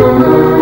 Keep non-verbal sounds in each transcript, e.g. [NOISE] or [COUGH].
புது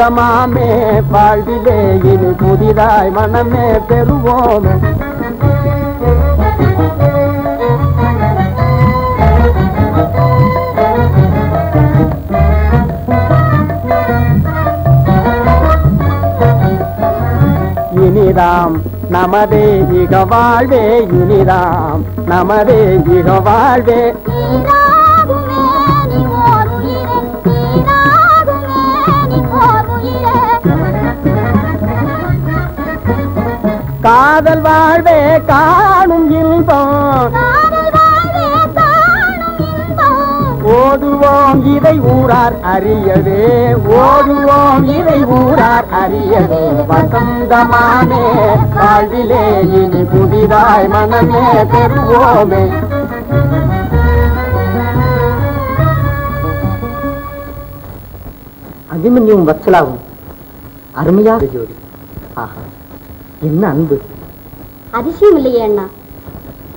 வசந்தமாமே வாழ்விலே இனி புதிதாய் மனமே பெறுவோமே. இனிதாம் நமதே இக வாழ்வே இனிதாம் நமதே இக வாழ்வே. காதல் வாழ்வே காணும் இன்பம். ஓடுவோம் இதை ஊரார் அறியவே. ஓடுவோம் இதை ஊரார் அறியவே. வசந்தமானே வாழ்விலே இனி புதிதாய் மனமே பெறுவோமே. அபிமன்யும் வத்சலாவும் அருமையாக ஜோடி ஆஹா. என்ன அன்பு? அதிசயம் இல்லையே அண்ணா.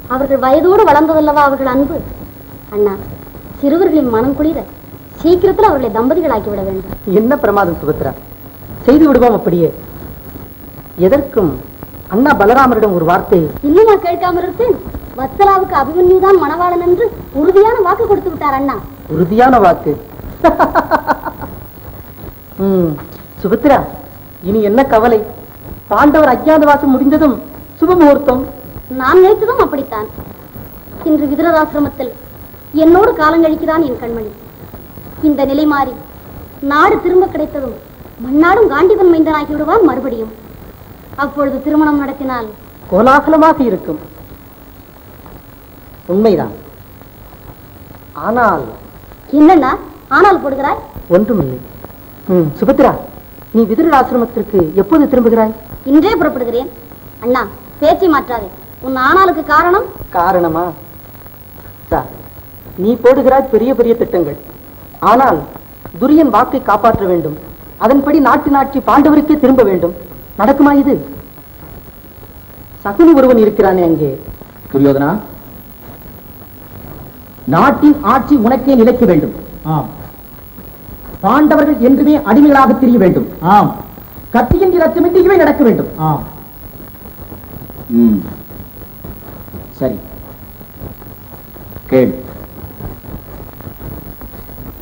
அவர்கள் வயதோடு வளர்ந்ததல்லவா அவர்கள் அன்பு? அண்ணா சிறுவர்களின் மனம் குளிர சீக்கிரத்தில் அவர்களை தம்பதிகளாக்கி விட வேண்டும். என்ன பிரமாதம் சுபத்ரா? செய்து விடுவோம் அப்படியே. எதற்கும் அண்ணா பலராமரிடம் ஒரு வார்த்தை. இன்னுமா கேட்காம இருப்பேன் வத்சலாவுக்கு அபிமன்யுதான் மணவாளன் என்று உறுதியான வாக்கு கொடுத்து விட்டார் அண்ணா. உறுதியான வாக்கு. [LAUGHS] சுபத்ரா இனி என்ன கவலை? பாண்டவர் அஜ்ஞாத வாசம் முடிந்ததும் சுப முகூர்த்தம். நான் நினைத்ததும் அப்படித்தான். இன்று விதுரதாசிரமத்தில் என்னோடு காலங்கழிக்கிறான் என் கண்மணி. இந்த நிலை மாறி நாடு திரும்ப கிடைத்ததும் மண்ணாடும் காண்டிவன் மைந்தனாகி விடுவான் மறுபடியும். அப்பொழுது திருமணம் நடத்தினால் கோலாகலமாக இருக்கும். உண்மைதான். ஆனால் என்னண்ணா? ஆனால் போடுகிறாய்? ஒன்றுமில்லை. சுபத்ரா நீ விதுர ஆசிரமத்திற்கு எப்போது திரும்புகிறாய்? இன்றே புறப்படுகிறேன். அண்ணா பேச்சை மாற்றாதே. உன் ஆனாலுக்கு காரணம்? காரணமா? சார் நீ போடுகிறாய் பெரிய பெரிய திட்டங்கள். ஆனால் துரியன் வாக்கை காப்பாற்ற வேண்டும். அதன்படி நாட்டு நாட்சி பாண்டவருக்கே திரும்ப வேண்டும். நடக்குமா இது? சகுனி ஒருவன் இருக்கிறானே அங்கே. துரியோதனா? நாட்டின் ஆட்சி உனக்கே நிலைக்க வேண்டும். ஆம். பாண்டவர்கள் என்றுமே அடிமைகளாக தெரிய வேண்டும். ஆம். கத்தியின் இரத்தமின்றி இவை நடக்க வேண்டும். சரி. கேள்.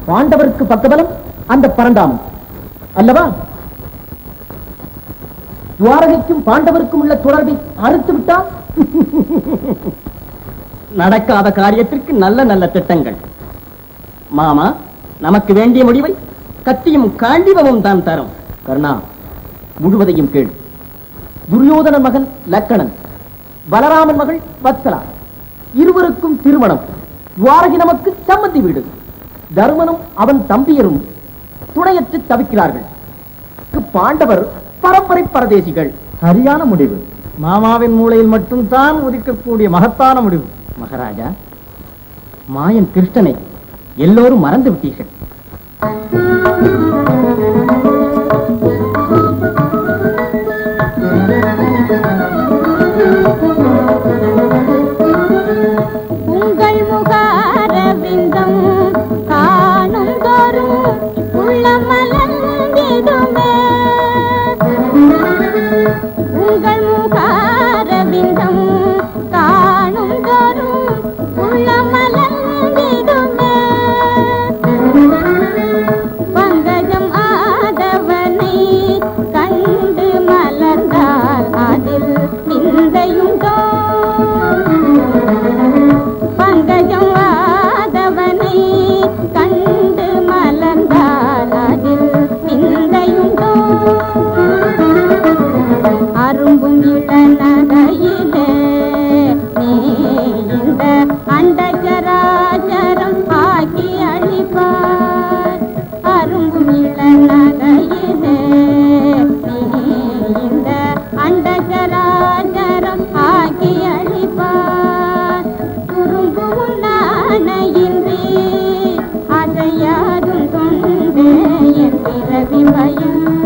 பாண்டவருக்கு பக்கபலம் அந்த பரந்தாமன். அல்லவா? துவாரகைக்கும் பாண்டவருக்கும் உள்ள தொடர்பை அறுத்து விட்டால்? நடக்காத காரியத்திற்கு நல்ல நல்ல திட்டங்கள். மாமா நமக்கு வேண்டிய முடிவை கத்தியும் காண்டிபமும் தான் தரும். கர்ணா முழுவதையும் கேள். துரியோதன மகன் லக்கணன் பலராமன் மகள் வத்சலா. இருவருக்கும் திருமணம் துவாரகி நமக்கு சம்மதி வீடு. தருமனும் அவன் தம்பியரும் துணையற்று தவிக்கிறார்கள். பாண்டவர் பரம்பரை பரதேசிகள். சரியான முடிவு. மாமாவின் மூளையில் மட்டும்தான் உதிக்கக்கூடிய மகத்தான முடிவு. மகாராஜா மாயன் கிருஷ்ணனை எல்லோரும் மறந்து விட்டீர்கள். என் பிறவி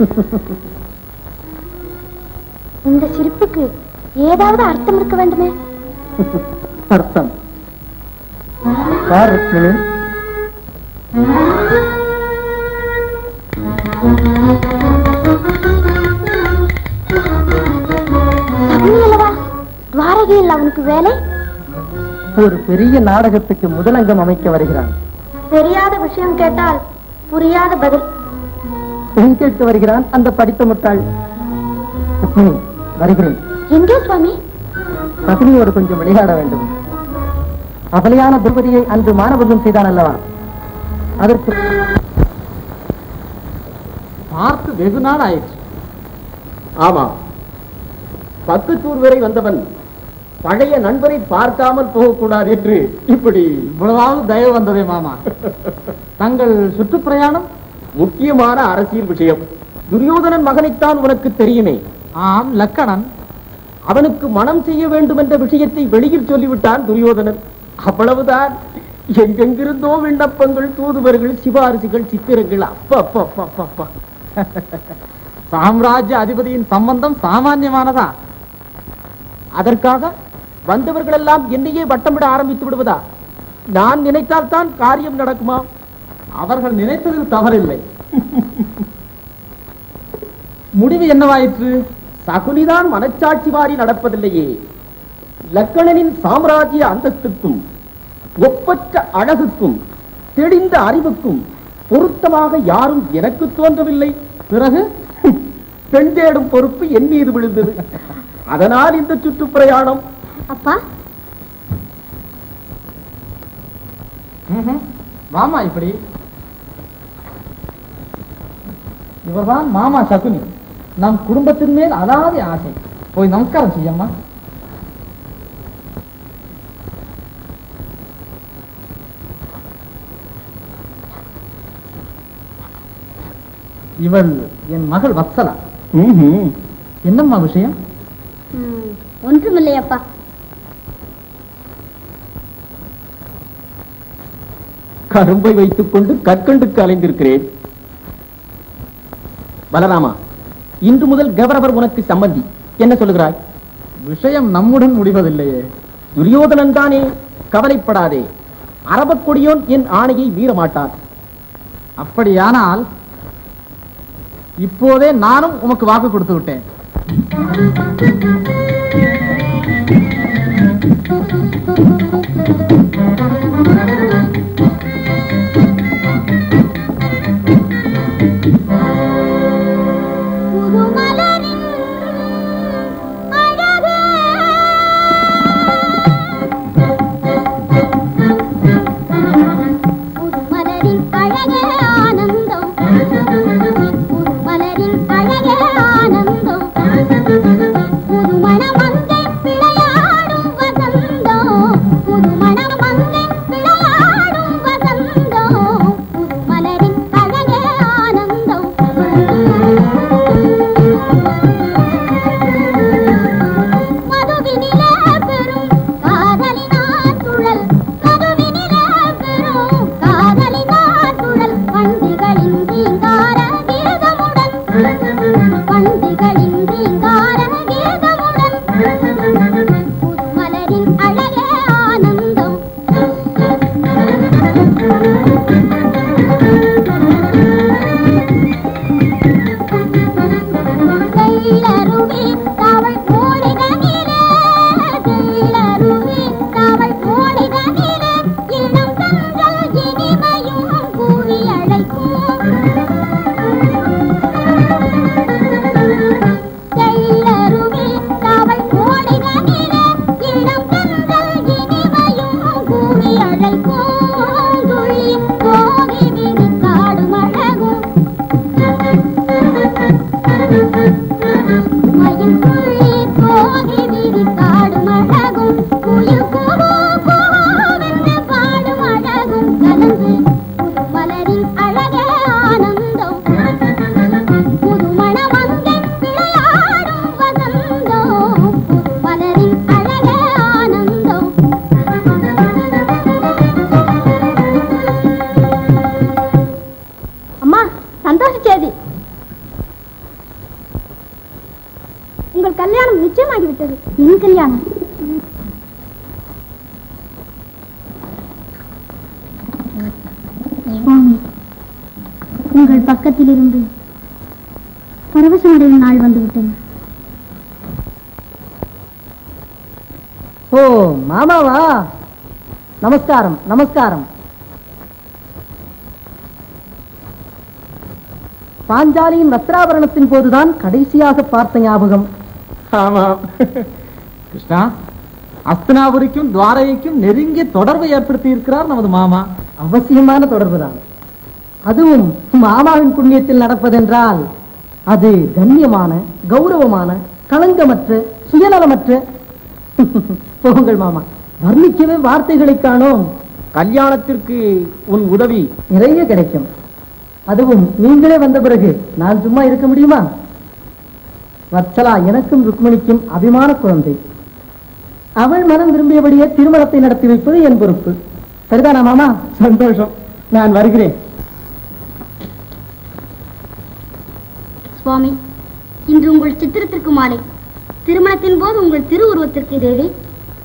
[LAUGHS] இந்த சிரிப்புக்கு ஏதாவது அர்த்தம் இருக்க வேண்டுமே? அர்த்தம். துவாரகையில் அவனுக்கு வேலை? ஒரு பெரிய நாடகத்துக்கு முதலங்கம் அமைக்க வருகிறான். தெரியாத விஷயம் கேட்டால் புரியாத பதில். பெண் கேட்டு வருகிறான் அந்த படித்த முட்டாள். ருக்மிணி வருகிறேன். எங்கே சுவாமி? சகுனியோடு கொஞ்சம் விளையாட வேண்டும். அபலையான துர்பதியை அன்று மானபங்கம் செய்தான் அல்லவா? அதற்கு பார்த்து வெகு நாள் ஆயிற்று. ஆமா. பத்து சூர் வரை வந்தவன் பழைய நண்பரை பார்க்காமல் போகக்கூடாது என்று இப்படி இவ்வளவாவது தயவு வந்ததே மாமா. தங்கள் சுற்றுப்பிரயாணம் முக்கியமான அரசியல் விஷயம். துரியோதனன் மகனைத்தான் உனக்கு தெரியுமே. ஆம் லக்கணன். அவனுக்கு மனம் செய்ய வேண்டும் என்ற விஷயத்தை வெளியில் சொல்லிவிட்டான் துரியோதனன். அவ்வளவுதான். எங்கெங்கிருந்தோ விண்ணப்பங்கள் தூதுவர்கள் சிபாரிசுகள் சித்திரங்கள் அப்பா அப்பா அப்பா அப்பா அப்பா சாம்ராஜ்ய அதிபதியின் சம்பந்தம் சாமானியமானதா? அதற்காக வந்தவர்கள் எல்லாம் என்னையே வட்டமிட ஆரம்பித்து விடுவதா? நான் நினைத்தால் தான் காரியம் நடக்குமா? அவர்கள் நினைத்ததில் தவறில்லை. முடிவு என்னவாயிற்று? சகுனிதான் மனச்சாட்சி மாறி நடப்பதில்லையே. லக்கணனின் சாம்ராஜ்ய அந்தஸ்துக்கும் ஒப்பற்ற அழகுக்கும் தெளிந்த அறிவுக்கும் பொருத்தமாக யாரும் எனக்கு தோன்றவில்லை. பிறகு? பெண் தேடும் பொறுப்பு என் மீது விழுந்தது. அதனால் இந்த சுற்றுப்பிரயாணம். அப்பா. மாமா இப்படி. இவர்தான் மாமா சகுனி. நம் குடும்பத்தின் மேல் அலாதி ஆசை. போய் நமஸ்காரம் செய்யம்மா. இவள் என் மகள் வத்சலா. என்னம்மா விஷயம்? ம், ஒன்றுமில்லை அப்பா கரும்பை வைத்துக் கொண்டு கற்கண்டுக்கு அலைந்திருக்கிறேன். பலராமா? இன்று முதல் கௌரவர் உனக்கு சம்பந்தி. என்ன சொல்லுகிறாய்? விஷயம் நம்முடன் முடிவதில்லையே. துரியோதனன் தானே கவலைப்படாதே. அரபக் கொடியோன் என் ஆணையை மீறமாட்டான் அப்படியானால் இப்போதே நானும் உமக்கு வாக்கு கொடுத்து விட்டேன். சுவாமி உங்கள் பக்கத்தில் இருந்து பரவசமடையும் நாள் வந்துவிட்டது. ஓ மாமாவா? நமஸ்காரம் நமஸ்காரம். பாஞ்சாலியின் வஸ்திராபரணத்தின் போதுதான் கடைசியாக பார்த்த ஞாபகம். ஆமாம். கிருஷ்ணா அஸ்தினாபுரிக்கும் துவாரகைக்கும் நெருங்கிய தொடர்பை ஏற்படுத்தி இருக்கிறார் நமது மாமா. அவசியமான தொடர்புதான். அதுவும் மாமாவின் புண்ணியத்தில் நடப்பதென்றால் அது கண்ணியமான கௌரவமான களங்கமற்ற சுயநலமற்ற. [LAUGHS] போங்கள் மாமா வர்ணிக்கவே வார்த்தைகளை காணோம். கல்யாணத்திற்கு உன் உதவி நிறைய கிடைக்கும். அதுவும் நீங்களே வந்த பிறகு நான் சும்மா இருக்க முடியுமா? வத்சலா எனக்கும் ருக்மணிக்கும் அபிமான குழந்தை. அவள் மனம் விரும்பியபடியே திருமணத்தை நடத்தி வைப்பது என் பொறுப்பு. சரிதானா மாமா? சந்தோஷம். நான் வருகிறேன். சுவாமி இன்று உங்கள் சித்திரத்திற்கு மாலை. திருமணத்தின் போது உங்கள் திருவுருவத்திற்கு தேவி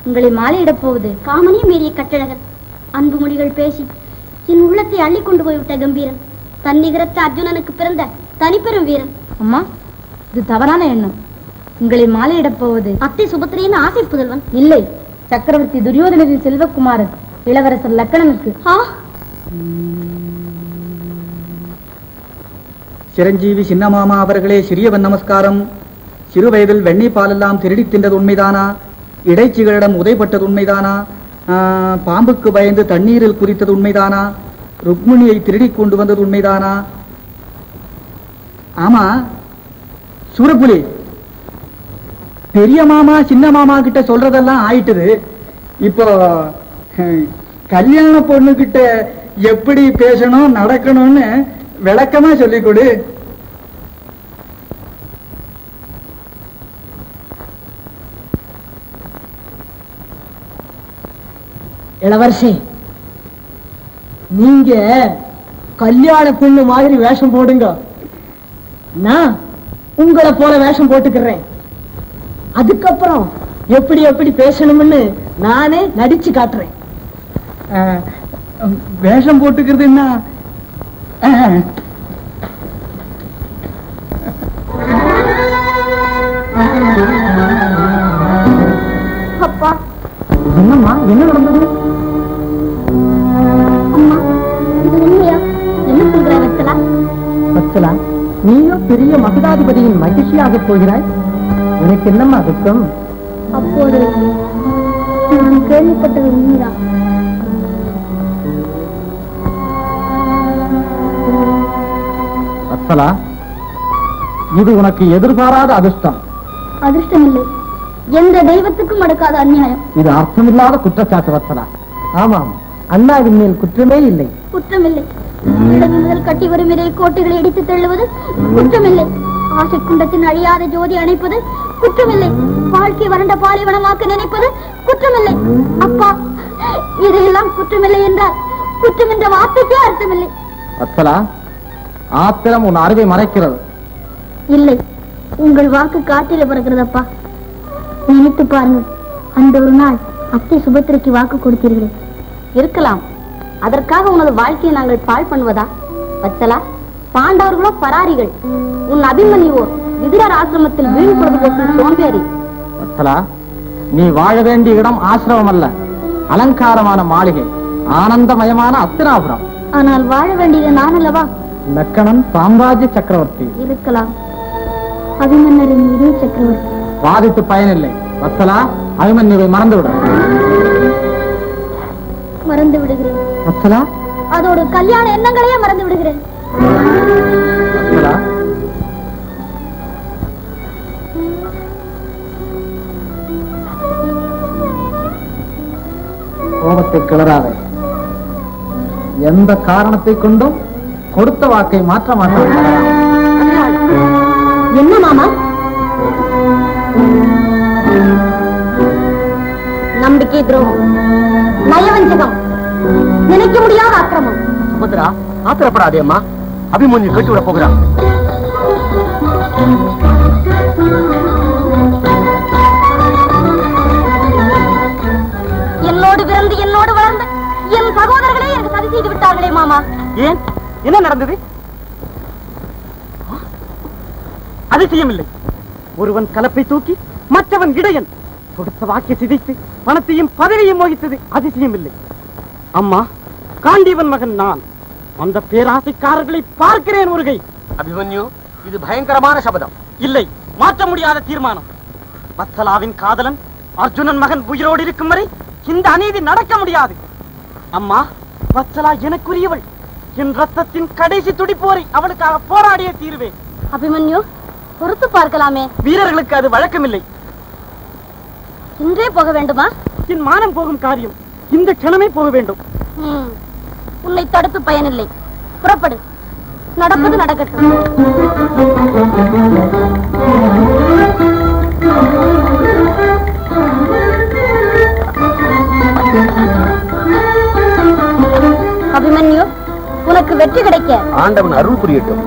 உங்களை மாலையிடப் போவது காமனே மீறிய கட்டழகர். அன்பு மொழிகள் பேசி என் உள்ளத்தை அள்ளி கொண்டு போய்விட்ட கம்பீரன் தன்னிகரத்த அர்ஜுனனுக்கு பிறந்த தனிப்பெரும் வீரன். அம்மா இது தவறான எண்ணம். உங்களை மாலையிடப் போவது அத்தை சுபத்திரியின் ஆசை புதல்வன். இல்லை. சக்கரவர்த்தி துரியோதனரின் செல்வக்குமாரன் இளவரசர் லக்கணனுக்கு. சிரஞ்சீவி சின்னமாமா அவர்களே சிறியவன் நமஸ்காரம் சிறு வயதில் வெண்ணெய் பாலெல்லாம் திருடித் தின்றது உண்மைதானா? இடைச்சிகளிடம் உதைப்பட்டது உண்மைதானா? பாம்புக்கு பயந்து தண்ணீரில் குறித்தது உண்மைதானா? ருக்மிணியை திருடிக் கொண்டு வந்தது உண்மைதானா? ஆமா சூரப்புலி பெரிய மாமா சின்ன மாமா கிட்ட சொல்றதெல்லாம் ஆயிட்டுது. இப்போ கல்யாண பொண்ணு கிட்ட எப்படி பேசணும் நடக்கணும்னு விளக்கமா சொல்லிக் கொடு இளவரசி நீங்க கல்யாண பொண்ணு மாதிரி வேஷம் போடுங்க. நான் உங்களை போல வேஷம் போட்டுக்கிறேன். அதுக்கப்புறம் எப்படி எப்படி பேசணும்னு நானே நடிச்சு காட்டுறேன். வேஷம் போட்டுக்கிறது என்ன? அப்பா. என்னம்மா என்ன நடந்தது? அம்மா இது உண்மையா? என்ன சொல்ற வச்சலா வத்சலா நீயும் பெரிய மகிதாதிபதியின் மகிழ்ச்சியாக போகிறாய்? உனக்கு என்னம்மா துக்கம்? அப்போது நான் கேள்விப்பட்டது உண்மைதான். வத்சலா இது உனக்கு எதிர்பாராத அதிர்ஷ்டம். அதிர்ஷ்டமில்லை. எந்த தெய்வத்துக்கும் அடுக்காத அநியாயம் இது அர்த்தமில்லாத குற்றச்சாட்டு வத்சலா ஆமாம் அண்ணாவின் மேல் குற்றமே இல்லை. குற்றமில்லை. முதல் கட்டி வரும் இறை கோட்டைகளை இடித்து தள்ளுவது குற்றமில்லை. ஆசை குண்டத்தின் அழியாத ஜோதி அணைப்பது குற்றமில்லை. வாழ்க்கை வறண்ட பாலைவனமாக்க நினைப்பது குற்றமில்லை. அப்பா இதையெல்லாம் குற்றமில்லை என்றால் குற்றம் என்ற வார்த்தைக்கே அர்த்தமில்லை. வத்சலா ஆத்திரம் உன் அறிவை மறைக்கிறது. இல்லை உங்கள் வாக்கு காட்டில பிறக்கிறதப்பா. நினைத்து பாருங்கள் அந்த ஒரு நாள் அத்தை சுபத்திரைக்கு வாக்கு கொடுத்தீர்களே. இருக்கலாம் அதற்காக உனது வாழ்க்கையை நாங்கள் பாழ் பண்ணுவதா? வச்சலா பாண்டவர்களோ பராரிகள் உன் அபிமன்யுவோ விதிரர் ஆசிரமத்தில் பொழுதுபோக்கும் சோம்பேறி வத்சலா நீ வாழ வேண்டிய இடம் ஆசிரமம் அல்ல அலங்காரமான மாளிகை ஆனந்தமயமான அத்தினாபுரம் ஆனால் வாழ வேண்டியது நான் அல்லவா லக்கணன் சாம்ராஜ்ய சக்கரவர்த்தி. இருக்கலாம். அபிமன்னரின் இதே சக்கரவர்த்தி. வாதித்து பயனில்லை. வத்சலா அபிமன்யுவை மறந்துவிடு. மறந்து விடுகிறேன் வத்சலா அதோடு கல்யாண எண்ணங்களையே மறந்து விடுகிறேன் வத்சலா கோபத்தை கிளறாதே. எந்த காரணத்தை கொண்டும் கொடுத்த வாக்கை மாற்ற மாட்டான் என்ன மாமா? நம்பிக்கை துரோகம் நயவஞ்சகம் நினைக்க முடியாத அக்கிரமம் சுபத்ரா ஆத்திரப்படாதே அம்மா. அபிமன்யு கட்டி விட போகிறான் என்னோடு பிறந்து என்னோடு வளர்ந்த என் சகோதரர்களே எனக்கு சதி செய்து விட்டார்களே மாமா. ஏன்? என்ன நடந்தது? அதிசயம் இல்லை ஒருவன் கலப்பை தூக்கி மற்றவன் இடையன். கொடுத்த வாக்கை சிதைத்து பணத்தையும் பதவியையும் மோகித்தது அதிசயம் இல்லை அம்மா காண்டீவன் மகன் நான். அந்த பேராசைக்காரர்களை பார்க்கிறேன் ஒருகை அபிமன்யு இது பயங்கரமான சபதம். இல்லை மாற்ற முடியாத தீர்மானம். வத்சலாவின் காதலன் அர்ஜுனன் மகன் உயிரோடு இருக்கும் வரை இந்த அநீதி நடக்க முடியாது. அம்மா வத்சலா எனக்குரியவள். என் ரத்தத்தின் கடைசி துடிப்போரை அவளுக்காக போராடிய தீர்வேன். அபிமன்யு பொறுத்து பார்க்கலாமே. வீரர்களுக்கு அது வழக்கமில்லை. இன்றே போக வேண்டுமா? என் மானம் போகும் காரியம். இந்த க்ஷணமே போக வேண்டும். உன்னை தடுத்து பயனில்லை. புறப்படு. நடப்பது நடக்கட்டும். அபிமன்யு உனக்கு வெற்றி கிடைக்க. ஆண்டவன் அருள் புரியட்டும்.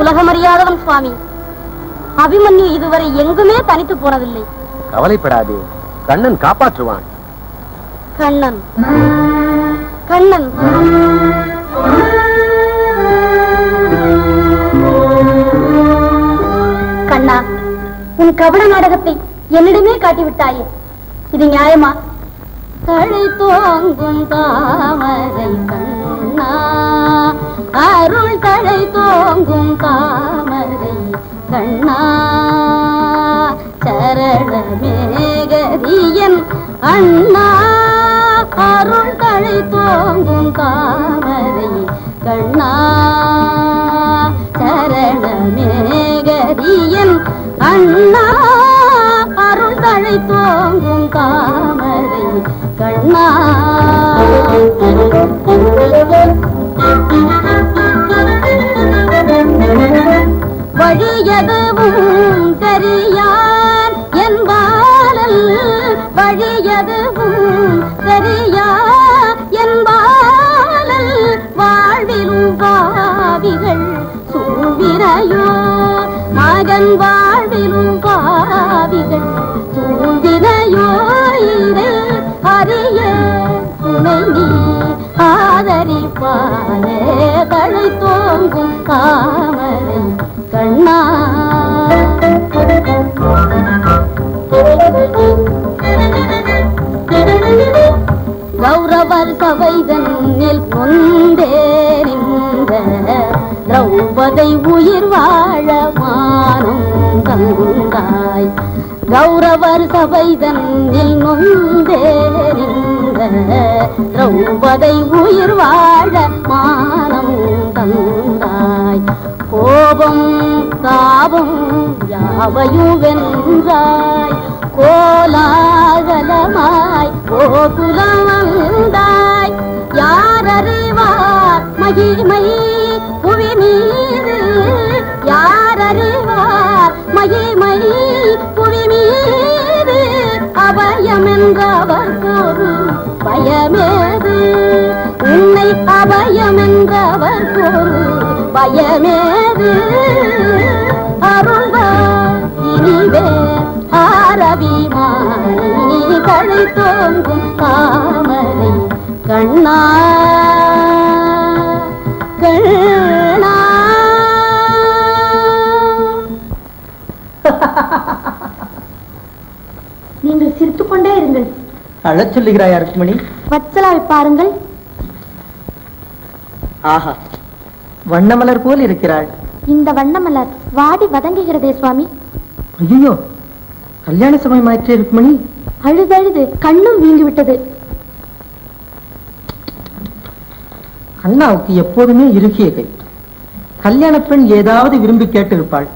உலகமறியாதவன் சுவாமி. அபிமன்யு இதுவரை எங்குமே தனித்து போனதில்லை. கவலைப்படாதே. கண்ணன் காப்பாற்றுவான். கண்ணன். கண்ணன். கண்ணா உன் கபட நாடகத்தை என்னிடமே காட்டிவிட்டாயே. இது நியாயமா? தழை தோங்கும் தாமரை கண்ணா அருள் தழை தோங்கும் தாமரை கண்ணா. சரணமேகரியன் அண்ணா அருள் தழை தோங்கும் தாமரை கண்ணா. சரணமேகரியன் அண்ணா. அருள் தழை தோங்கும் தாமரை கண்ணா வழியதுவும் தெரியான் என்பாலல் வழியதுவும் தெரியா என்பாலல் வாழ்விலும் பாவிகள் சூழ்வினையோ மகன் வா ஆதரிப்பானே தழை தோங்கும் காமரை கண்ணா. கௌரவர் சபைதன்னில் கொண்டேறிந்த திரௌபதை உயிர் வாழமானும் தங்குந்தாய். கௌரவர் சபைதன்னில் நொந்தேறிந்த நின்ற திரௌபதை உயிர் வாழ மானம் தந்தாய். கோபம் தாபம் யாவையும் வென்றாய் கோலாகலமாய் கோகுலம் வந்தாய். யார் அறிவார் மகிமை புவி மீது யார் அறிவார் மகிமை அபயம் என்றவர் பொருள் பயமேது? உன்னை அபயம் என்றவர் பொருள் பயமேது? அருள்வா இனிவே ஆரபிமானி கழை தோங்கும் தாமரை கண்ணா. கண்ணா. ha ha ha நீங்கள் சிரித்துக் கொண்டே இருங்கள். அழச் சொல்லுகிறாயா ருக்மணி? வச்சலாவை பாருங்கள். ஆஹா. வண்ணமலர் போல் இருக்கிறாள். இந்த வண்ணமலர் வாடி வதங்குகிறதே சுவாமி. ஐயோ கல்யாண சமயம் ஆயிற்றே ருக்மணி. அழுதழுது கண்ணும் வீங்கி விட்டது அண்ணாவுக்கு எப்போதுமே இறுகிய கை. கல்யாண பெண் ஏதாவது விரும்பி கேட்டிருப்பாள்.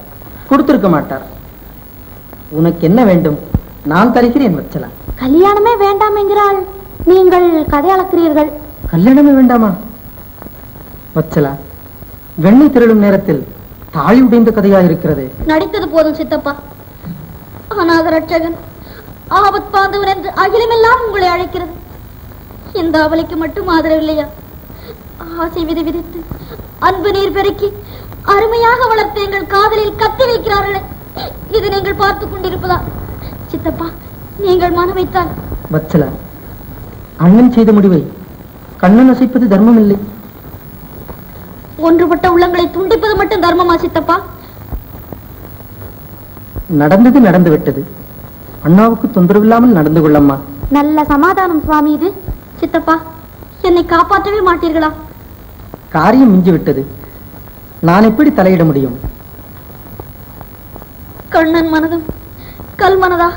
கொடுத்திருக்க மாட்டார். உனக்கு என்ன வேண்டும்? நான் தருகிறேன் வச்சலா. கல்யாணமே வேண்டாம் என்கிறாள். நீங்கள் கதை அளக்கிறீர்கள். கல்யாணமே வேண்டாமா? வச்சலா வெண்ணெய் திருடும் நேரத்தில் தாலி உடைந்த கதையா இருக்கிறது. நடித்தது போதும் சித்தப்பா. அநாத ரட்சகன் ஆபத் பாந்தவன் என்று அகிலமெல்லாம் உங்களை அழைக்கிறது. இந்த அவலைக்கு மட்டும் ஆதரவில்லையா? ஆசை விதை விதைத்து அன்பு நீர் பெருக்கி அருமையாக வளர்த்த எங்கள் காதலில் கத்தி வைக்கிறார்களே. இது நீங்கள் பார்த்துக் கொண்டிருப்பதா? சித்தப்பா நீங்கள் மன வைத்தால். வச்சலா அண்ணன் செய்த முடிவை கண்ணன் அசைப்பது தர்மம் இல்லை ஒன்றுபட்ட உள்ளங்களை துண்டிப்பது மட்டும் தர்மமா சித்தப்பா? நடந்தது நடந்து விட்டது அண்ணாவுக்கு தொந்தரவில்லாமல் நடந்து கொள்ளம்மா. நல்ல சமாதானம் சுவாமி இது. சித்தப்பா என்னை காப்பாற்றவே மாட்டீர்களா? காரியம் மிஞ்சி விட்டது நான் எப்படி தலையிட முடியும்? கண்ணன் மனதும் கல்மனதா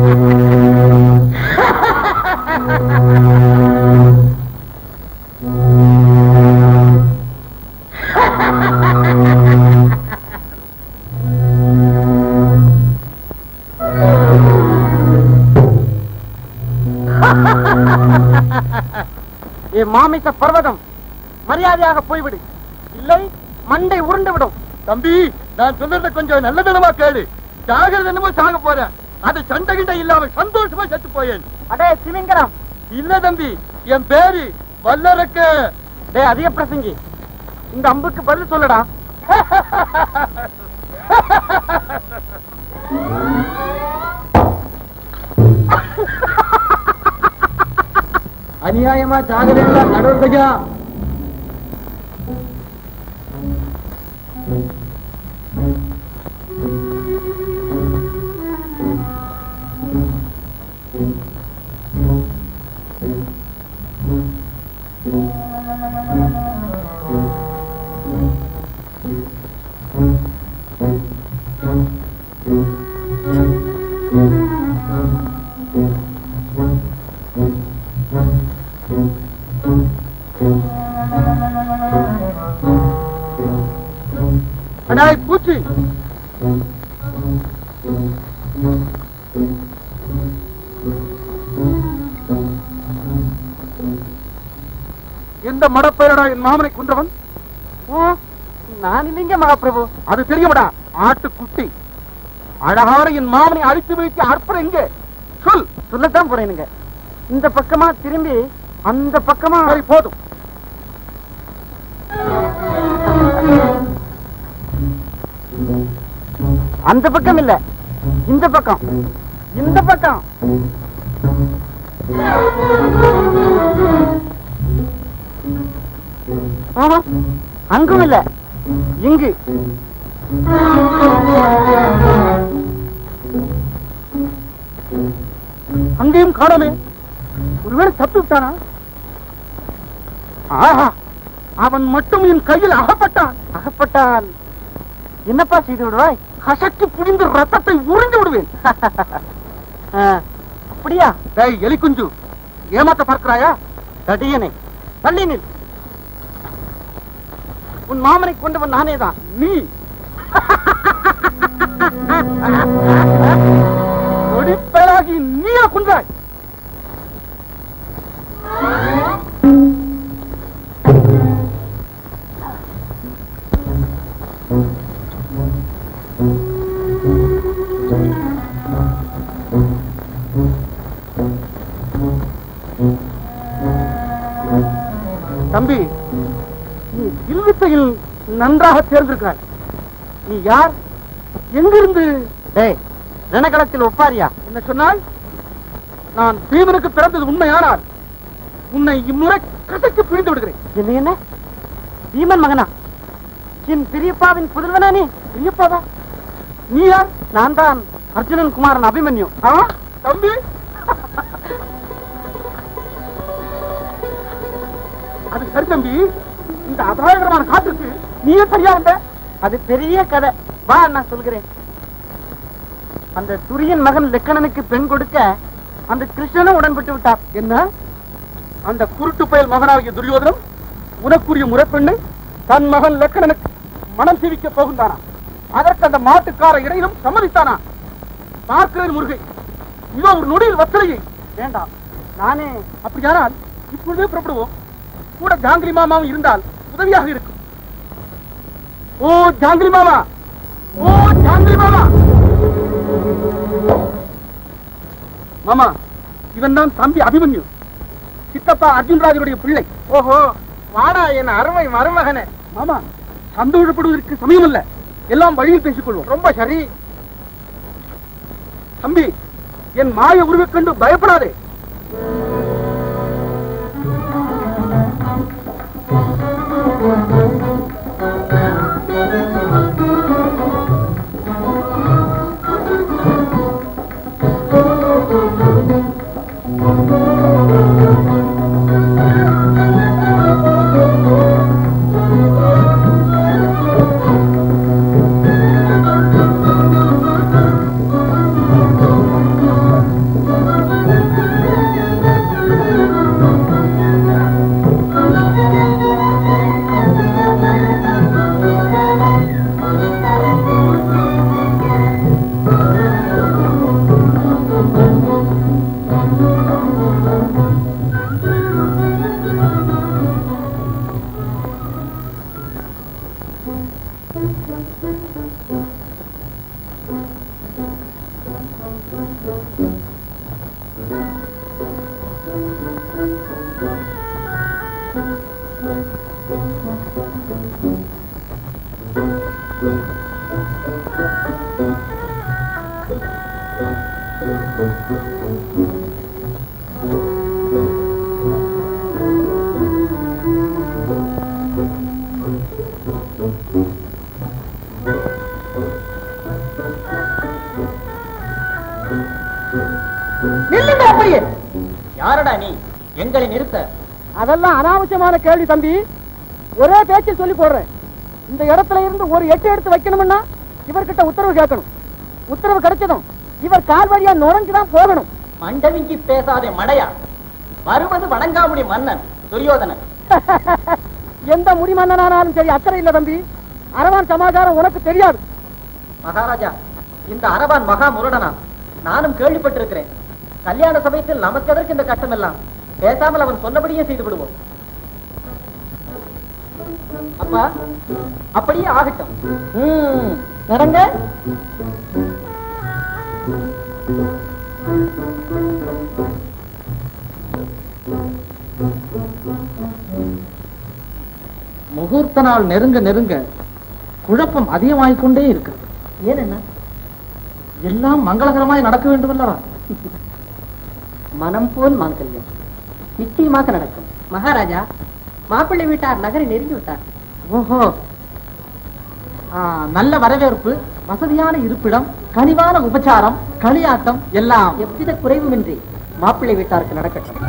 [LAUGHS] மாமிச பர்வதம் மரியாதையாக போய்விடு. இல்லை மண்டை உருண்டு விடும். தம்பி நான் சொல்றத கொஞ்சம் நல்ல தினமா கேளு. சாகர தினமும் சாக போறேன் அது சண்டை கிண்டை இல்லாம சந்தோஷமா செத்து போயேன். அடே சிவிங்கரம் இல்ல தம்பி என் பேரு வல்லரக்க. டே அதிக பிரசங்கி. இந்த அம்புக்கு பதில் சொல்லடா. அநியாயமா சாகரேண்டா நடுவர்களா எந்த மடப்பெயரடா என் மாமனை கொன்றவன்? நான் இல்லைங்க மகாபிரபு. அது தெரியுமடா? ஆட்டுக்குட்டி. அழகான என் மாமனை அழித்து வைத்து அற்புதம் எங்கே? சொல். சொல்லத்தான் போறேனுங்க. இந்த பக்கமா திரும்பி அந்த பக்கமா சரி போதும். அந்த பக்கம் இல்ல. இந்த பக்கம். இந்த பக்கம். அங்கும் இல்ல. இங்கு. அங்கேயும் காணாமே. ஒருவேளை தப்பி விட்டானா ஆஹா அவன் மட்டும் என் கையில் அகப்பட்டான். அகப்பட்டால் என்னப்பா செய்து விடுவாய்? கசக்கி புடிந்து ரத்தத்தை உறிந்து விடுவேன். [LAUGHS] அப்படியா? டேய் எலிக்குஞ்சு ஏமாத்த பார்க்கிறாயா? தடியனை. தள்ளி நில் உன் மாமனை கொண்டவன் நானே தான் நீ. [LAUGHS] ஒடிப்பேராகி நீயா குன்றாய். நன்றாக தேர்ந்திருக்கிறாய் நீ யார்? எங்கிருந்து? ரணகளத்தில் ஒப்பாரியா? என்ன சொன்னாய் நான் பீமனுக்கு பிறந்தது உண்மையானால் உன்னை இம்முறை கசக்கி பிழிந்து விடுகிறேன். என்ன என்ன? பீமன் மகனா? என் பெரியப்பாவின் புதல்வனா நீ? பெரியப்பாவா? நீ யார்? நான் தான் அர்ஜுனன் குமாரன் அபிமன்யு. தம்பி? அது சரி தம்பி. இந்த அபாயகரமான காற்றுக்கு நீயே சரியா வந்த? அது பெரிய கதை. வா நான் சொல்கிறேன். அந்த துரியன் மகன் லெக்கணனுக்கு பெண் கொடுக்க அந்த கிருஷ்ணனும் உடன்பட்டு விட்டார் என்ன? அந்த குருட்டு பயல் மகனாகிய துரியோதனம் உனக்குரிய முறைப்பெண்ணு தன் மகன் லக்கணனுக்கு மனம் சிவிக்க போகின்றானா? அதற்கு அந்த மாட்டுக்கார இடையிலும் சம்மதித்தானா? பார்க்கிறேன் முருகை. இவன் ஒரு நொடியில் வத்தலையை. வேண்டாம் நானே அப்படியானால் இப்பொழுதே புறப்படுவோம். கூட ஜாங்கிரி மாமாவும் இருந்தால் உதவியாக இருக்கும். ஓ ஜாங்கிரி மாமா. ஓ ஜாங்கிரி மாமா. மாமா இவன் தான் தம்பி அபிமன்யு. சித்தப்பா அர்ஜுன்ராஜனுடைய பிள்ளை. ஓஹோ வாடா என் அருமை மருமகனே. மாமா சந்தோஷப்படுவதற்கு சமயம் அல்ல எல்லாம் வழியில் பேசிக் கொள்வோம் ரொம்ப சரி. தம்பி என் மாய உருவைக் கண்டு பயப்படாதே. அனாவசியமான கேள்வி தம்பி. ஒரே பேச்சு சொல்லி போடுறேன். இந்த இடத்துல இருந்து ஒரு எட்டு எடுத்து வைக்கணும்னா இவர்கிட்ட உத்தரவு கேட்கணும். உத்தரவு கிடைச்சதும் இவர் கால் வழியா நுழைஞ்சுதான் போகணும். மண்டவிங்கி பேசாதே மடையா. வருவது வணங்காமுடி மன்னன் துரியோதனன். [LAUGHS] எந்த முடிமன்னனானாலும் சரி அக்கறை இல்ல தம்பி. அரவான் சமாச்சாரம் உனக்கு தெரியாது. மகாராஜா இந்த அரபான் மகா முரடனா நானும் கேள்விப்பட்டிருக்கிறேன். கல்யாண சமயத்தில் நமக்கு எதற்கு இந்த கஷ்டம் எல்லாம் பேசாமல் அவன் சொன்னபடியே செய்து விடுவோம். அப்பா? அப்படியே ஆகட்டும். நடங்க. முகூர்த்த நாள் நெருங்க நெருங்க குழப்பம் அதிகமாகிக் கொண்டே இருக்கிறது. ஏன் எல்லாம் மங்களகரமாய் நடக்க வேண்டும் அல்லவா மனம் போல் மாங்கல்யம். நிச்சயமாக நடக்கும். மகாராஜா மாப்பிள்ளை வீட்டார் நகரை நெருங்கி விட்டார் ஓஹோ. நல்ல வரவேற்பு வசதியான இருப்பிடம் கனிவான உபச்சாரம் களியாட்டம் எல்லாம் எவ்வித குறைவுமின்றி மாப்பிள்ளை வீட்டாருக்கு நடக்கட்டும்.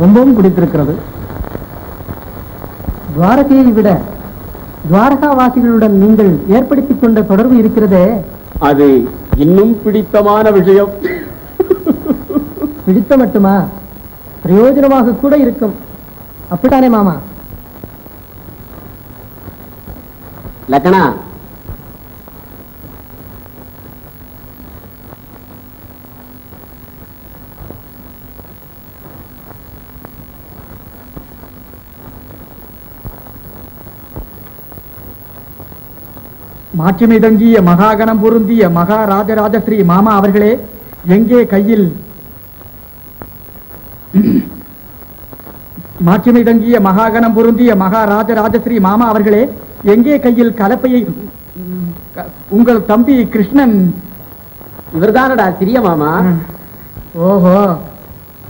ரொம்பவும் பிடித்திருக்கிறது துவாரகையை விட துவாரகாவாசிகளுடன் நீங்கள் ஏற்படுத்திக் கொண்ட தொடர்பு இருக்கிறதே. அது இன்னும் பிடித்தமான விஷயம். பிடித்த மட்டுமா? பிரயோஜனமாக கூட இருக்கும். அப்படித்தானே மாமா? லக்கணா மாட்சிமை தங்கிய மகாகணம் பொருந்திய மகாராஜராஜஸ்ரீ மாமா அவர்களே எங்கே கையில் மாட்சிமை தங்கிய மகாகணம் பொருந்திய மகாராஜராஜஸ்ரீ மாமா அவர்களே எங்கே கையில் கலப்பையை உங்கள் தம்பி கிருஷ்ணன்? இவர்தானடா சிறிய மாமா? ஓஹோ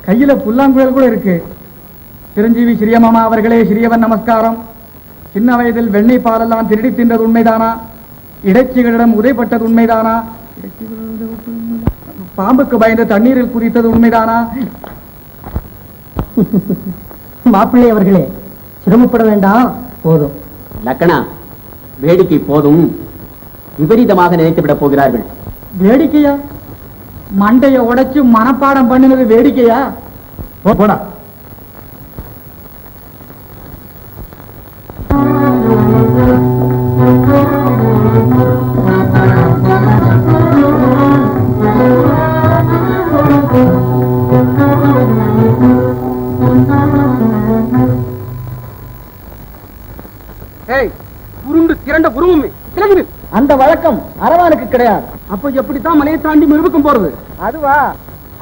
கையில புல்லாங்குழல் கூட இருக்கு. சிரஞ்சீவி சிறிய மாமா அவர்களே சிறியவன் நமஸ்காரம். சின்ன வயதில் வெண்ணெய் பாலெல்லாம் திருடி தின்றது உண்மைதானா? இடைச்சிகளிடம் உதைப்பட்டது உண்மைதானா? பாம்புக்கு பயந்து தண்ணீரில் குதித்தது உண்மைதானா? மாப்பிள்ளை அவர்களே சிரமப்பட வேண்டாம். போதும். லக்கணா வேடிக்கை போதும். விபரீதமாக நினைத்து விடப் போகிறார்கள். வேடிக்கையா? மண்டைய உடைச்சு மனப்பாடம் பண்ணினது வேடிக்கையா? போடா. உருண்டு திரண்ட உருவமே. திறகுது அந்த வழக்கம் அரவானுக்கு கிடையாது. அப்ப எப்படித்தான் மலையை தாண்டி மிருபக்கம் போறது? அதுவா?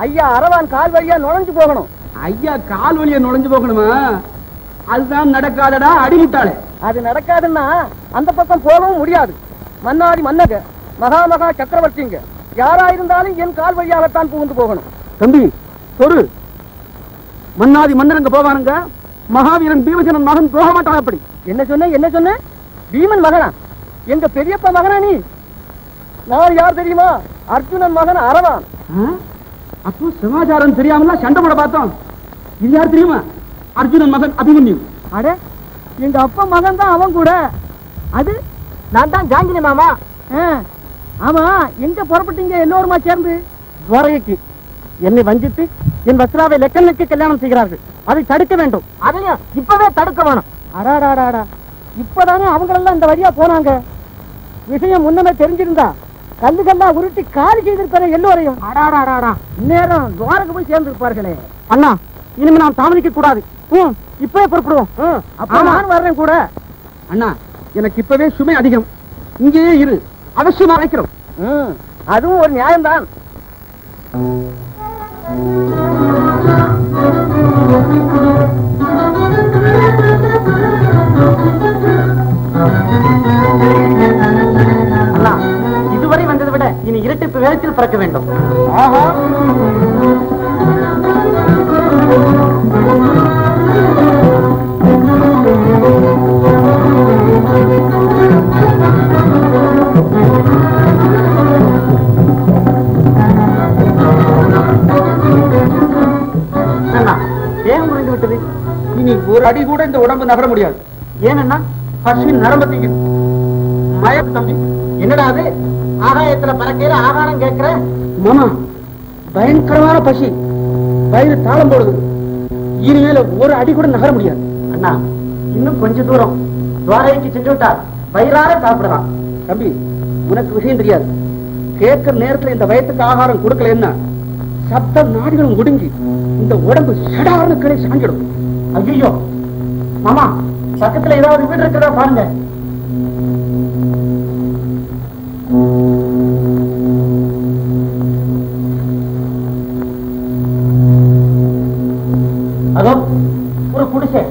ஐயா அரவான் கால் வழியா நுழைஞ்சு போகணும். ஐயா கால் வழியா நுழைஞ்சு போகணுமா? அதுதான் நடக்காதடா அடிமுட்டாளே. அது நடக்காதுன்னா அந்த பக்கம் போகவும் முடியாது. மன்னாடி மன்னக மகா மகா சக்கரவர்த்திங்க யாரா இருந்தாலும் என் கால் வழியாகத்தான் புகுந்து போகணும். தம்பி சொரு மன்னாதி மன்னரங்க போவானுங்க. மகாவீரன் பீமசனன் மகன் போக மாட்டான் அப்படி. என்ன சொன்ன என்ன சொன்ன? பீமன் மகனா? எங்க பெரியப்பா மகனா நீ? நான் யார் தெரியுமா? அர்ஜுனன் மகன் அரவான். அப்போ சமாச்சாரம் தெரியாமல சண்டை போட பார்த்தோம். இது யார் தெரியுமா? அர்ஜுனன் மகன் அபிமன்யு. அட எங்க அப்பா மகன் தான் அவன் கூட. அது? நான் தான் ஜாங்கினி மாமா. ஆமா எங்க புறப்பட்டீங்க எல்லோருமா சேர்ந்து? துவரைக்கு என்னை வஞ்சித்து என் வஸ்ராவை லெக்கனுக்கு கல்யாணம் செய்கிறார்கள். அதை தடுக்க வேண்டும். அதையும் இப்பவே தடுக்க வேணும். அடாடாடாடா. இப்பதானே அவங்களெல்லாம் இந்த வழியா போனாங்க. விஷயம் முன்னமே தெரிஞ்சிருந்தா கல்லுகள்லாம் உருட்டி காலி செய்திருப்பாரு எல்லோரையும் அடாடாடாடா. நேரம் துவாரக்கு போய் சேர்ந்து இருப்பார்களே அண்ணா இனிமே நாம் தாமதிக்க கூடாது. ம், இப்பவே புறப்படுவோம். அப்ப நான் வர்றேன் கூட. அண்ணா எனக்கு இப்பவே சுமை அதிகம். இங்கேயே இரு. அவசியமா அழைக்கிறோம். ம், அதுவும் ஒரு நியாயம்தான். இதுவரை வந்ததை விட இனி இரட்டிப்பு வேகத்தில் பறக்க வேண்டும். ஆஹா. இனி ஒரு அடி கூட இந்த உடம்பு நகர முடியாது. ஏனண்ணா நரம்பத்தீங்க மயம் தம்பி. என்னடா அது? ஆகாயத்துல பறக்கையில ஆகாரம் கேட்கிற? மாமா பயங்கரமான பசி. வயிறு தாளம் போடுது. இனிமேல ஒரு அடி கூட நகர முடியாது. அண்ணா இன்னும் கொஞ்ச தூரம். துவாரைக்கு சென்று விட்டா வயிறார சாப்பிடலாம். தம்பி உனக்கு விஷயம் தெரியாது. கேட்கிற நேரத்துல இந்த வயத்துக்கு ஆகாரம் கொடுக்கலன்னா சப்த நாடுகளும் ஒடுங்கி இந்த உடம்பு சடார்னு கிளை சாஞ்சிடும். ஐயோ மாமா பக்கத்துல ஏதாவது வீடு இருக்கிறதா பாருங்க. அதோ ஒரு குடிசை.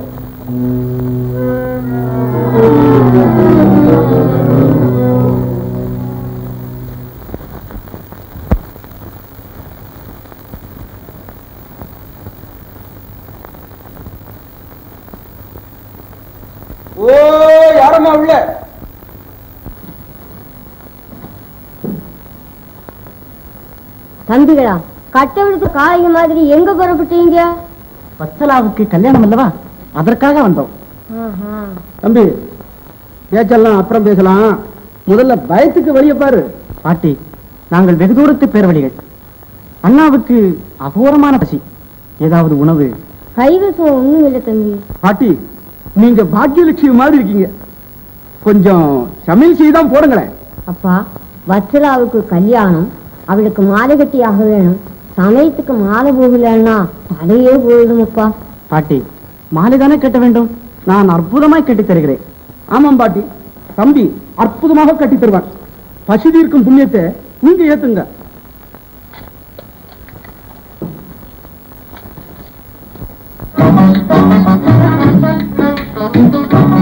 உள்ள. தம்பிகளா கட்டவிழுத்து காய் மாதிரி எங்க புறப்பட்டீங்க? வத்சலாவுக்கு கல்யாணம் அல்லவா? அதற்காக வந்தோம். தம்பி பேச்செல்லாம் அப்புறம் பேசலாம். முதல்ல பயத்துக்கு வெளிய பாரு. பாட்டி நாங்கள் வெகு தூரத்து பேர்வழிகள் அண்ணாவுக்கு அகோரமான பசி. ஏதாவது உணவு? கைவசம் ஒண்ணும் இல்லை தம்பி. பாட்டி நீங்க பாக்கியலட்சுமி மாதிரி இருக்கீங்க. கொஞ்சம் சமையல் செய்தான் போடுங்களேன். அப்பா வத்சலாவுக்கு கல்யாணம் அவளுக்கு மாலை கட்டியாக வேணும். சமயத்துக்கு மாலை போகலன்னா தலையே போயிடும் அப்பா. பாட்டி மாலை தானே கட்ட வேண்டும்? நான் அற்புதமாய் கட்டித் தருகிறேன். ஆமாம் பாட்டி தம்பி அற்புதமாக கட்டி தருவான் பசி தீர்க்கும் புண்ணியத்தை நீங்க ஏத்துங்க. வசந்தமாமே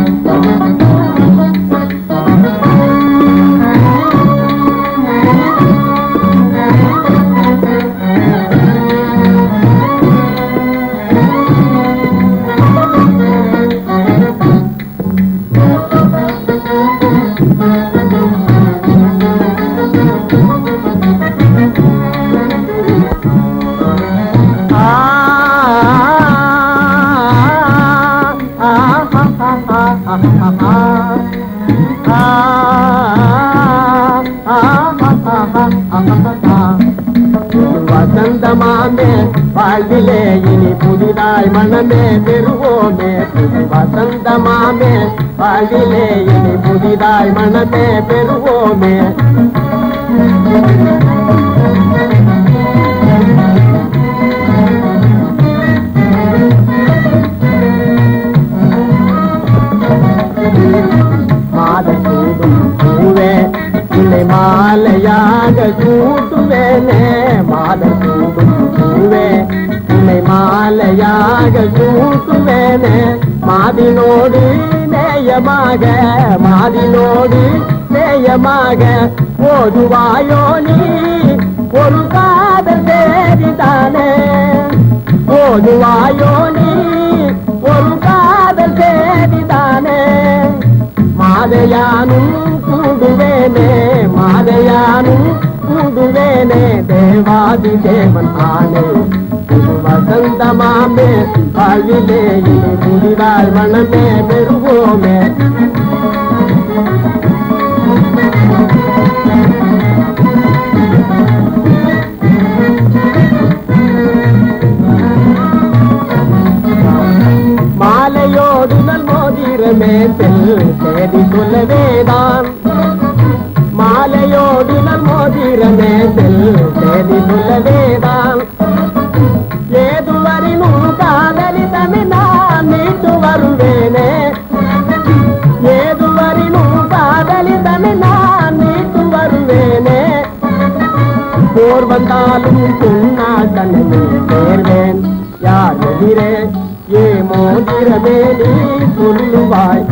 பெறுவோமே புது வசந்தமாமே வாழ்விலே இனி புதிதாய் மனமே பெறுவோமே மாத சூடும் பூவே இல்லை மாலையாக சூட்டுவேனே மாத சூடும் பூவே உன்னை மாலையாக சூட்டுவேனே மாதினோடு நேயமாக மாதினோடு நேயமாக ஓதுவாயோ நீ? ஒரு காதல் தேடிதானே ஓதுவாயோ நீ? ஒரு காதல் தேடிதானே மாதையானும் கூடுவேனே மாதையானும் கூடுவேனே தேவாதி தேவன் ஆனே. வசந்தமாமே வாழ்விலே இனி முடிவாய் மனமே பெறுவோமே. மாலையோடு நல் மோதிரமே செல்வி சொல்லவேதான் மாலையோடு நல் மோதிரமே செல்வி சொல்லவேதான் மீட்டு வருவேனே ஏதுவரினும் காதலி தமிழ் நான் மீட்டு வருவேனே. போர் வந்தாலும் சொன்னா கண்ணனை சேர்வேன். யார் எதிரே? ஏ மோதிரமே நீ சொல்லுவாய்.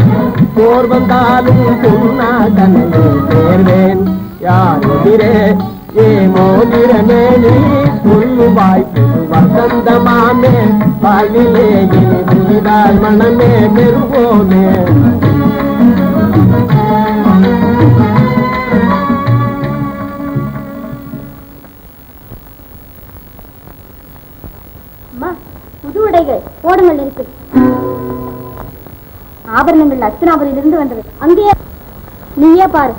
போர் வந்தாலும் சொன்னா கண்ணனை சேர்வேன். யார் எதிரே? ஏ மோதிரமே நீ சொல்லுவாய். புது வசந்தமாமே வாழ்விலே இனி மனமே பெறுவோமே அம்மா இருக்கு ஆபரணங்கள் அஸ்தினாபுரியில் இருந்து வந்தது அங்கேயே நீயே பாரு.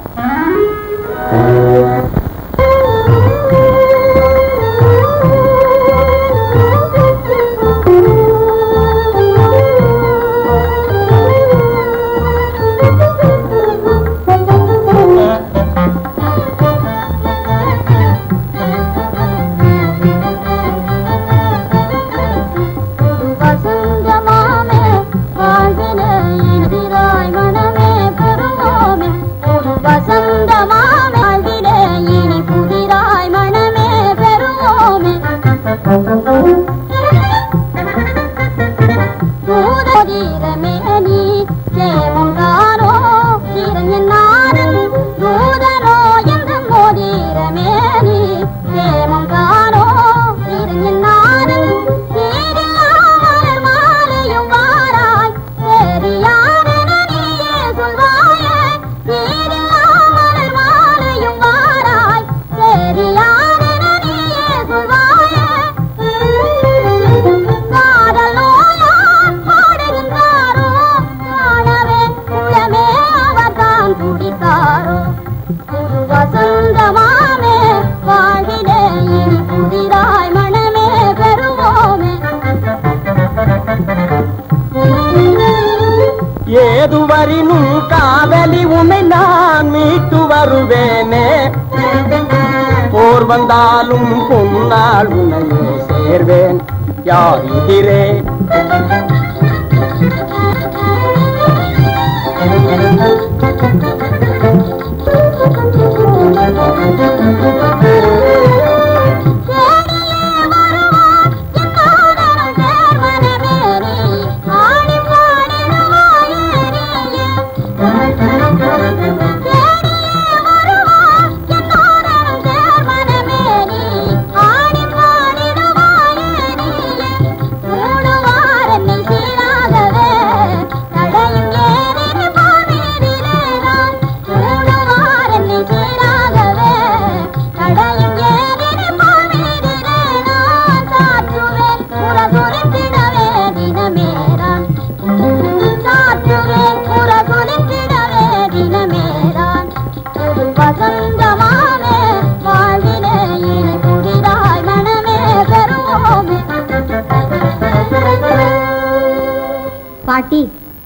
பாட்டி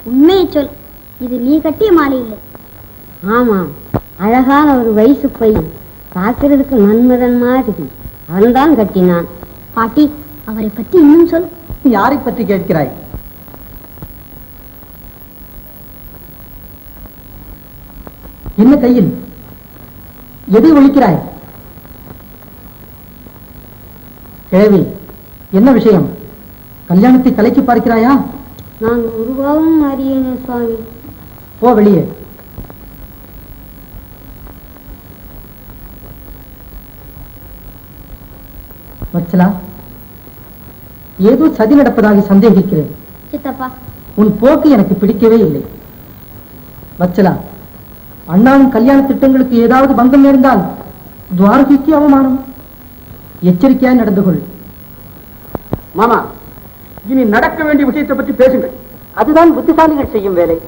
உண்மையை சொல். இது நீ கட்டிய மாலை இல்லை. ஆமாம். அழகான ஒரு வயசு பையன் பார்க்கறதுக்கு மன்மதன் மாதிரி அவன்தான் கட்டினான். பாட்டி அவரை பற்றி இன்னும் சொல். யாரை பற்றி கேட்கிறாய்? என்ன கையில்? எதை ஒழிக்கிறாய்? கிழவி என்ன விஷயம்? கல்யாணத்தை கலைக்கு பார்க்கிறாயா? நான் உருவாவும் அறியேனே சுவாமி. போ வெளியே. வச்சலா ஏதோ சதி நடப்பதாக சந்தேகிக்கிறேன். சித்தப்பா. உன் போக்கு எனக்கு பிடிக்கவே இல்லை. வச்சலா அண்ணாவின் கல்யாண திட்டங்களுக்கு ஏதாவது பங்கம் நேர்ந்தால் துவாரகைக்கு அவமானம். எச்சரிக்கையாய் நடந்து கொள். மாமா இனி நடக்க வேண்டிய விஷயத்தை பற்றி பேசுங்கள். அதுதான் புத்திசாலிகள் செய்யும் வேலை.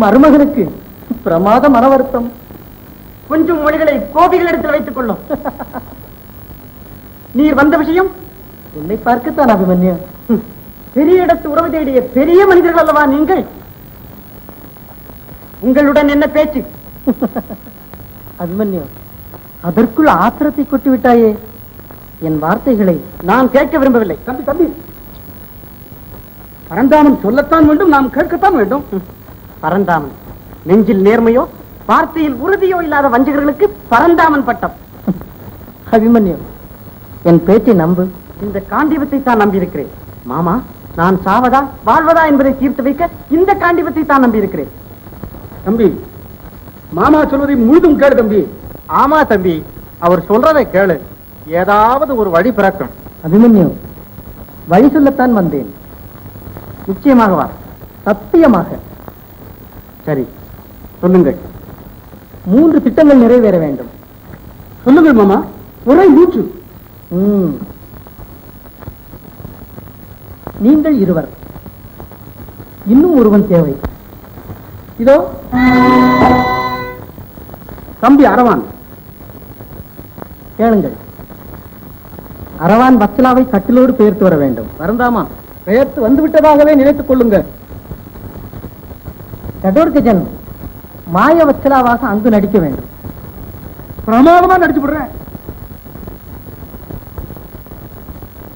மருமகனுக்கு பிரமாத மன வருத்தம் கொஞ்சம் மொழிகளை கோபிகளிடத்தில் வைத்துக் கொள்ளும். [LAUGHS] நீர் வந்த விஷயம்? உன்னை பார்க்கத்தான் அபிமன்யு. பெரிய இடத்து உறவு தேடிய பெரிய மனிதர்கள் அல்லவா நீங்கள்? உங்களுடன் என்ன பேச்சு? [LAUGHS] அபிமன்யு அதற்குள் ஆத்திரத்தை கொட்டி விட்டாயே. என் வார்த்தைகளை நான் கேட்க விரும்பவில்லை. தம்பி தம்பி. பரந்தாமன் சொல்லத்தான் வேண்டும் நாம் கேட்கத்தான் வேண்டும். பரந்தாமன் நெஞ்சில் நேர்மையோ? வார்த்தையில் உறுதியோ இல்லாத வஞ்சகர்களுக்கு பரந்தாமன் பட்டம். அபிமன்யு என் பேச்சை நம்பு. இந்த காண்டிபத்தை தான் நம்பியிருக்கிறேன். மாமா நான் சாவதா வாழ்வதா என்பதை தீர்த்து வைக்க இந்த காண்டிபத்தை தான் நம்பியிருக்கிறேன். தம்பி மாமா சொல்வதை முழுதும் கேடு தம்பி. ஆமா தம்பி அவர் சொல்றதை கேளு. ஏதாவது ஒரு வழி பிறக்கும். அபிமன்யு வழி சொல்லத்தான் வந்தேன். நிச்சயமாகவா சத்தியமாக. சரி சொல்லுங்கள். மூன்று திட்டங்கள் நிறைவேற வேண்டும். சொல்லுங்கள் மாமா. ஒரே நூற்று நீங்கள் இருவர். இன்னும் ஒருவன் தேவை. இதோ. தம்பி அரவான். கேளுங்கள். அரவான் பச்சலாவை கட்டிலோடு பெயர்த்து வர வேண்டும். பரந்தாமா பெயர்த்து வந்து விட்டதாகவே நினைத்துக் கொள்ளுங்கள். கடோர்கஜன். மாய வத்சலாவாக அங்கு நடிக்க வேண்டும். பிரமாதமா நடிச்சு விடுறேன்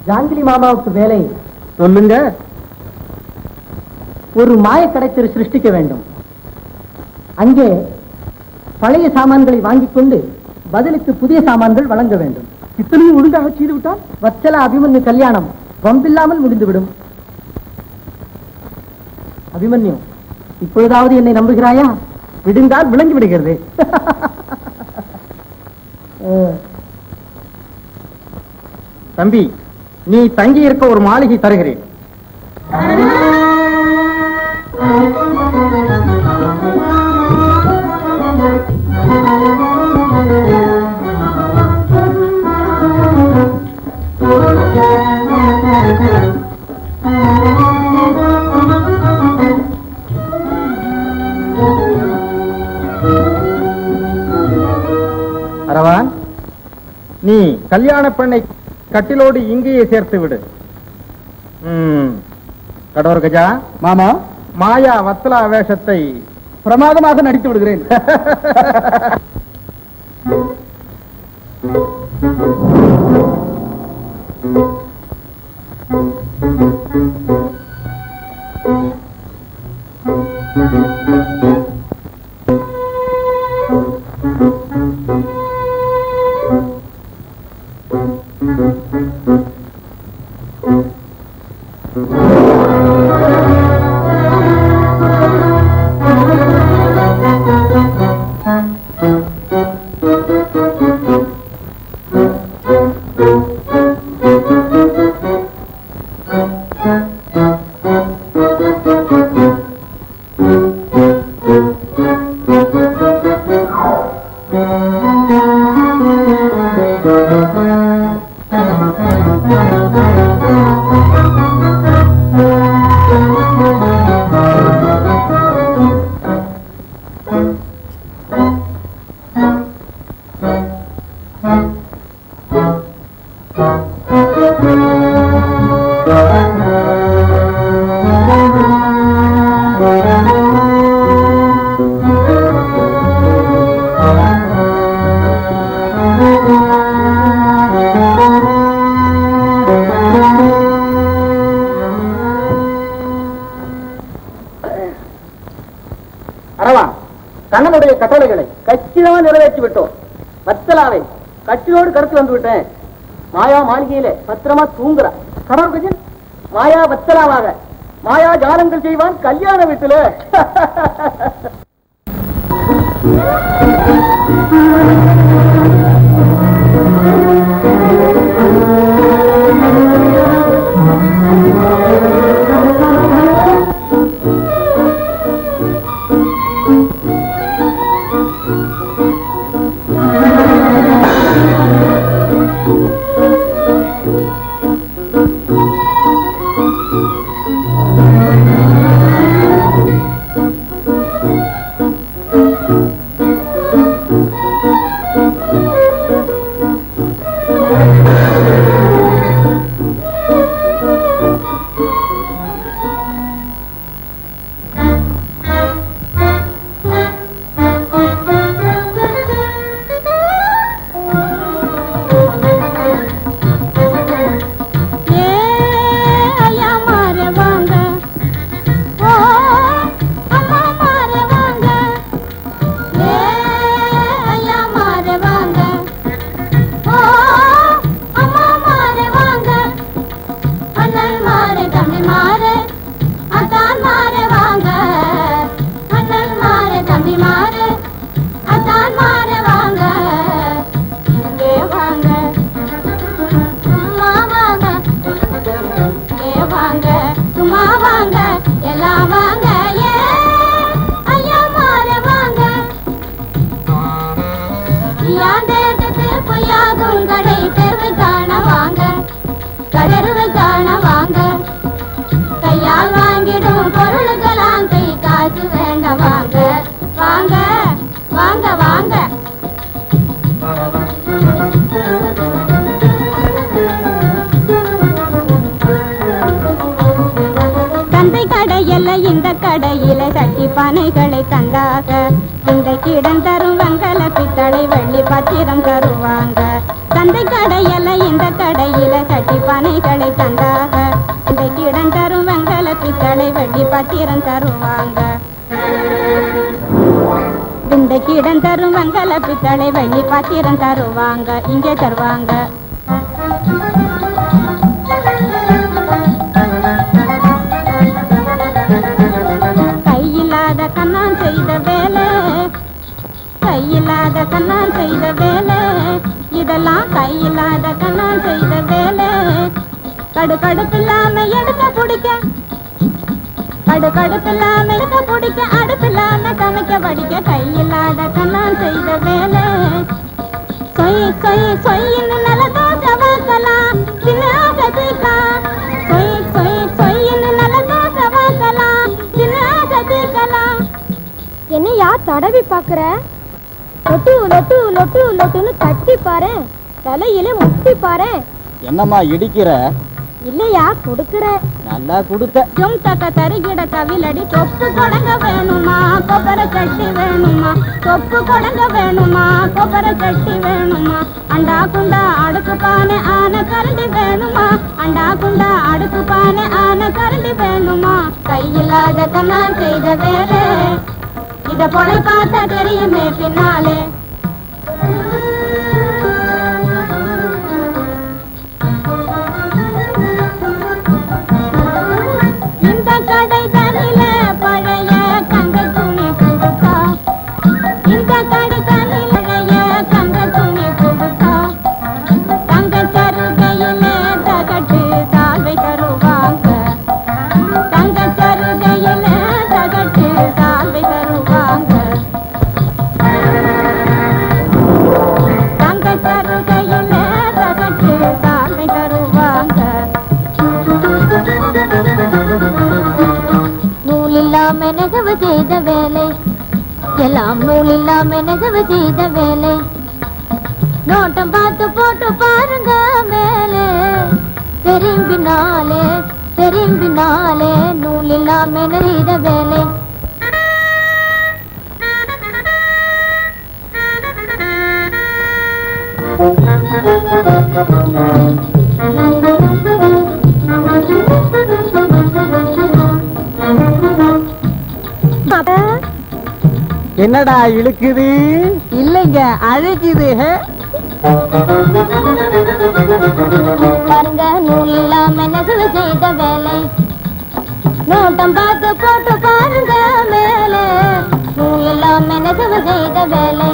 ஜாங்கிலி மாமாவுக்கு வேலை. சொல்லுங்க. ஒரு மாய கடைத்தெரு சிருஷ்டிக்க வேண்டும். அங்கே பழைய சாமான்களை வாங்கிக் கொண்டு பதிலுக்கு புதிய சாமான்கள் வழங்க வேண்டும். இத்தனையும் ஒழுங்காக செய்து விட்டால் வத்சலா அபிமன்யு கல்யாணம் வம்பில்லாமல் முடிந்துவிடும். அபிமன்யு இப்பொழுதாவது என்னை நம்புகிறாயா? விடுந்தால் விளங்கி விடுகிறது. தம்பி நீ தங்கி இருக்க ஒரு மாளிகை தருகிறேன். நீ கல்யாண பெண்ணை கட்டிலோடு இங்கேயே சேர்த்து விடு. கடோர் கஜா. மாமா. மாயா வத்லா வேஷத்தை பிரமாதமாக நடித்து விடுகிறேன். [LAUGHS] பத்திரமா தூங்குறா. கடவுள் மாயா வத்சலாவாக. மாயா ஜாலங்கள் செய்வான் கல்யாண வீட்டுல. இங்கே தருவாங்க. கையில்லாத கண்ணான் செய்த வேலை கையில்லாத கண்ணான் செய்த வேலை இதெல்லாம் கையில்லாத கண்ணான் செய்த வேலை. கடு கடுப்பில்லாம எடுக்க பிடிக்க கடு கடுப்பில்லாம எடுக்க பிடிக்க அடுப்பில்லாம சமைக்க படிக்க கையில்லாத கண்ணான் செய்த வேலை. சொய் சொய் சொய்ன்னு சொய் சொய் என்னையா தடவி பாக்குற லொட்டு லொட்டு லொட்டு லொட்டுன்னு தட்டி பாரு. தலையில முட்டி பாரு. என்னம்மா இடிக்கிற? இல்லையா கொடுக்கற. நல்லா கொடுத்த. ஜும் தக்க தருகிட தவிலடி தொப்பு கொடங்க வேணுமா? கொப்பரை சட்டி வேணுமா? தொப்பு கொடங்க வேணுமா? கொப்பரை சட்டி வேணுமா? அண்டா குண்டா அடுக்கு பானை ஆன கரண்டி வேணுமா? அண்டா குண்டா அடுக்கு பானை ஆன கரண்டி வேணுமா? கையில்லாத கண்ணா செய்த வேலை. இத பொழை பார்த்தா தெரியுமே பின்னாலே. என்னடா இழுக்குது? இல்லைங்க அழைக்குது பாருங்க நூல் இல்லாம நெசவு செய்த வேலை. நோட்டம் பார்த்து போட்டு பாருங்க மேலே. நூல் இல்லாம நெசவு செய்த வேலை.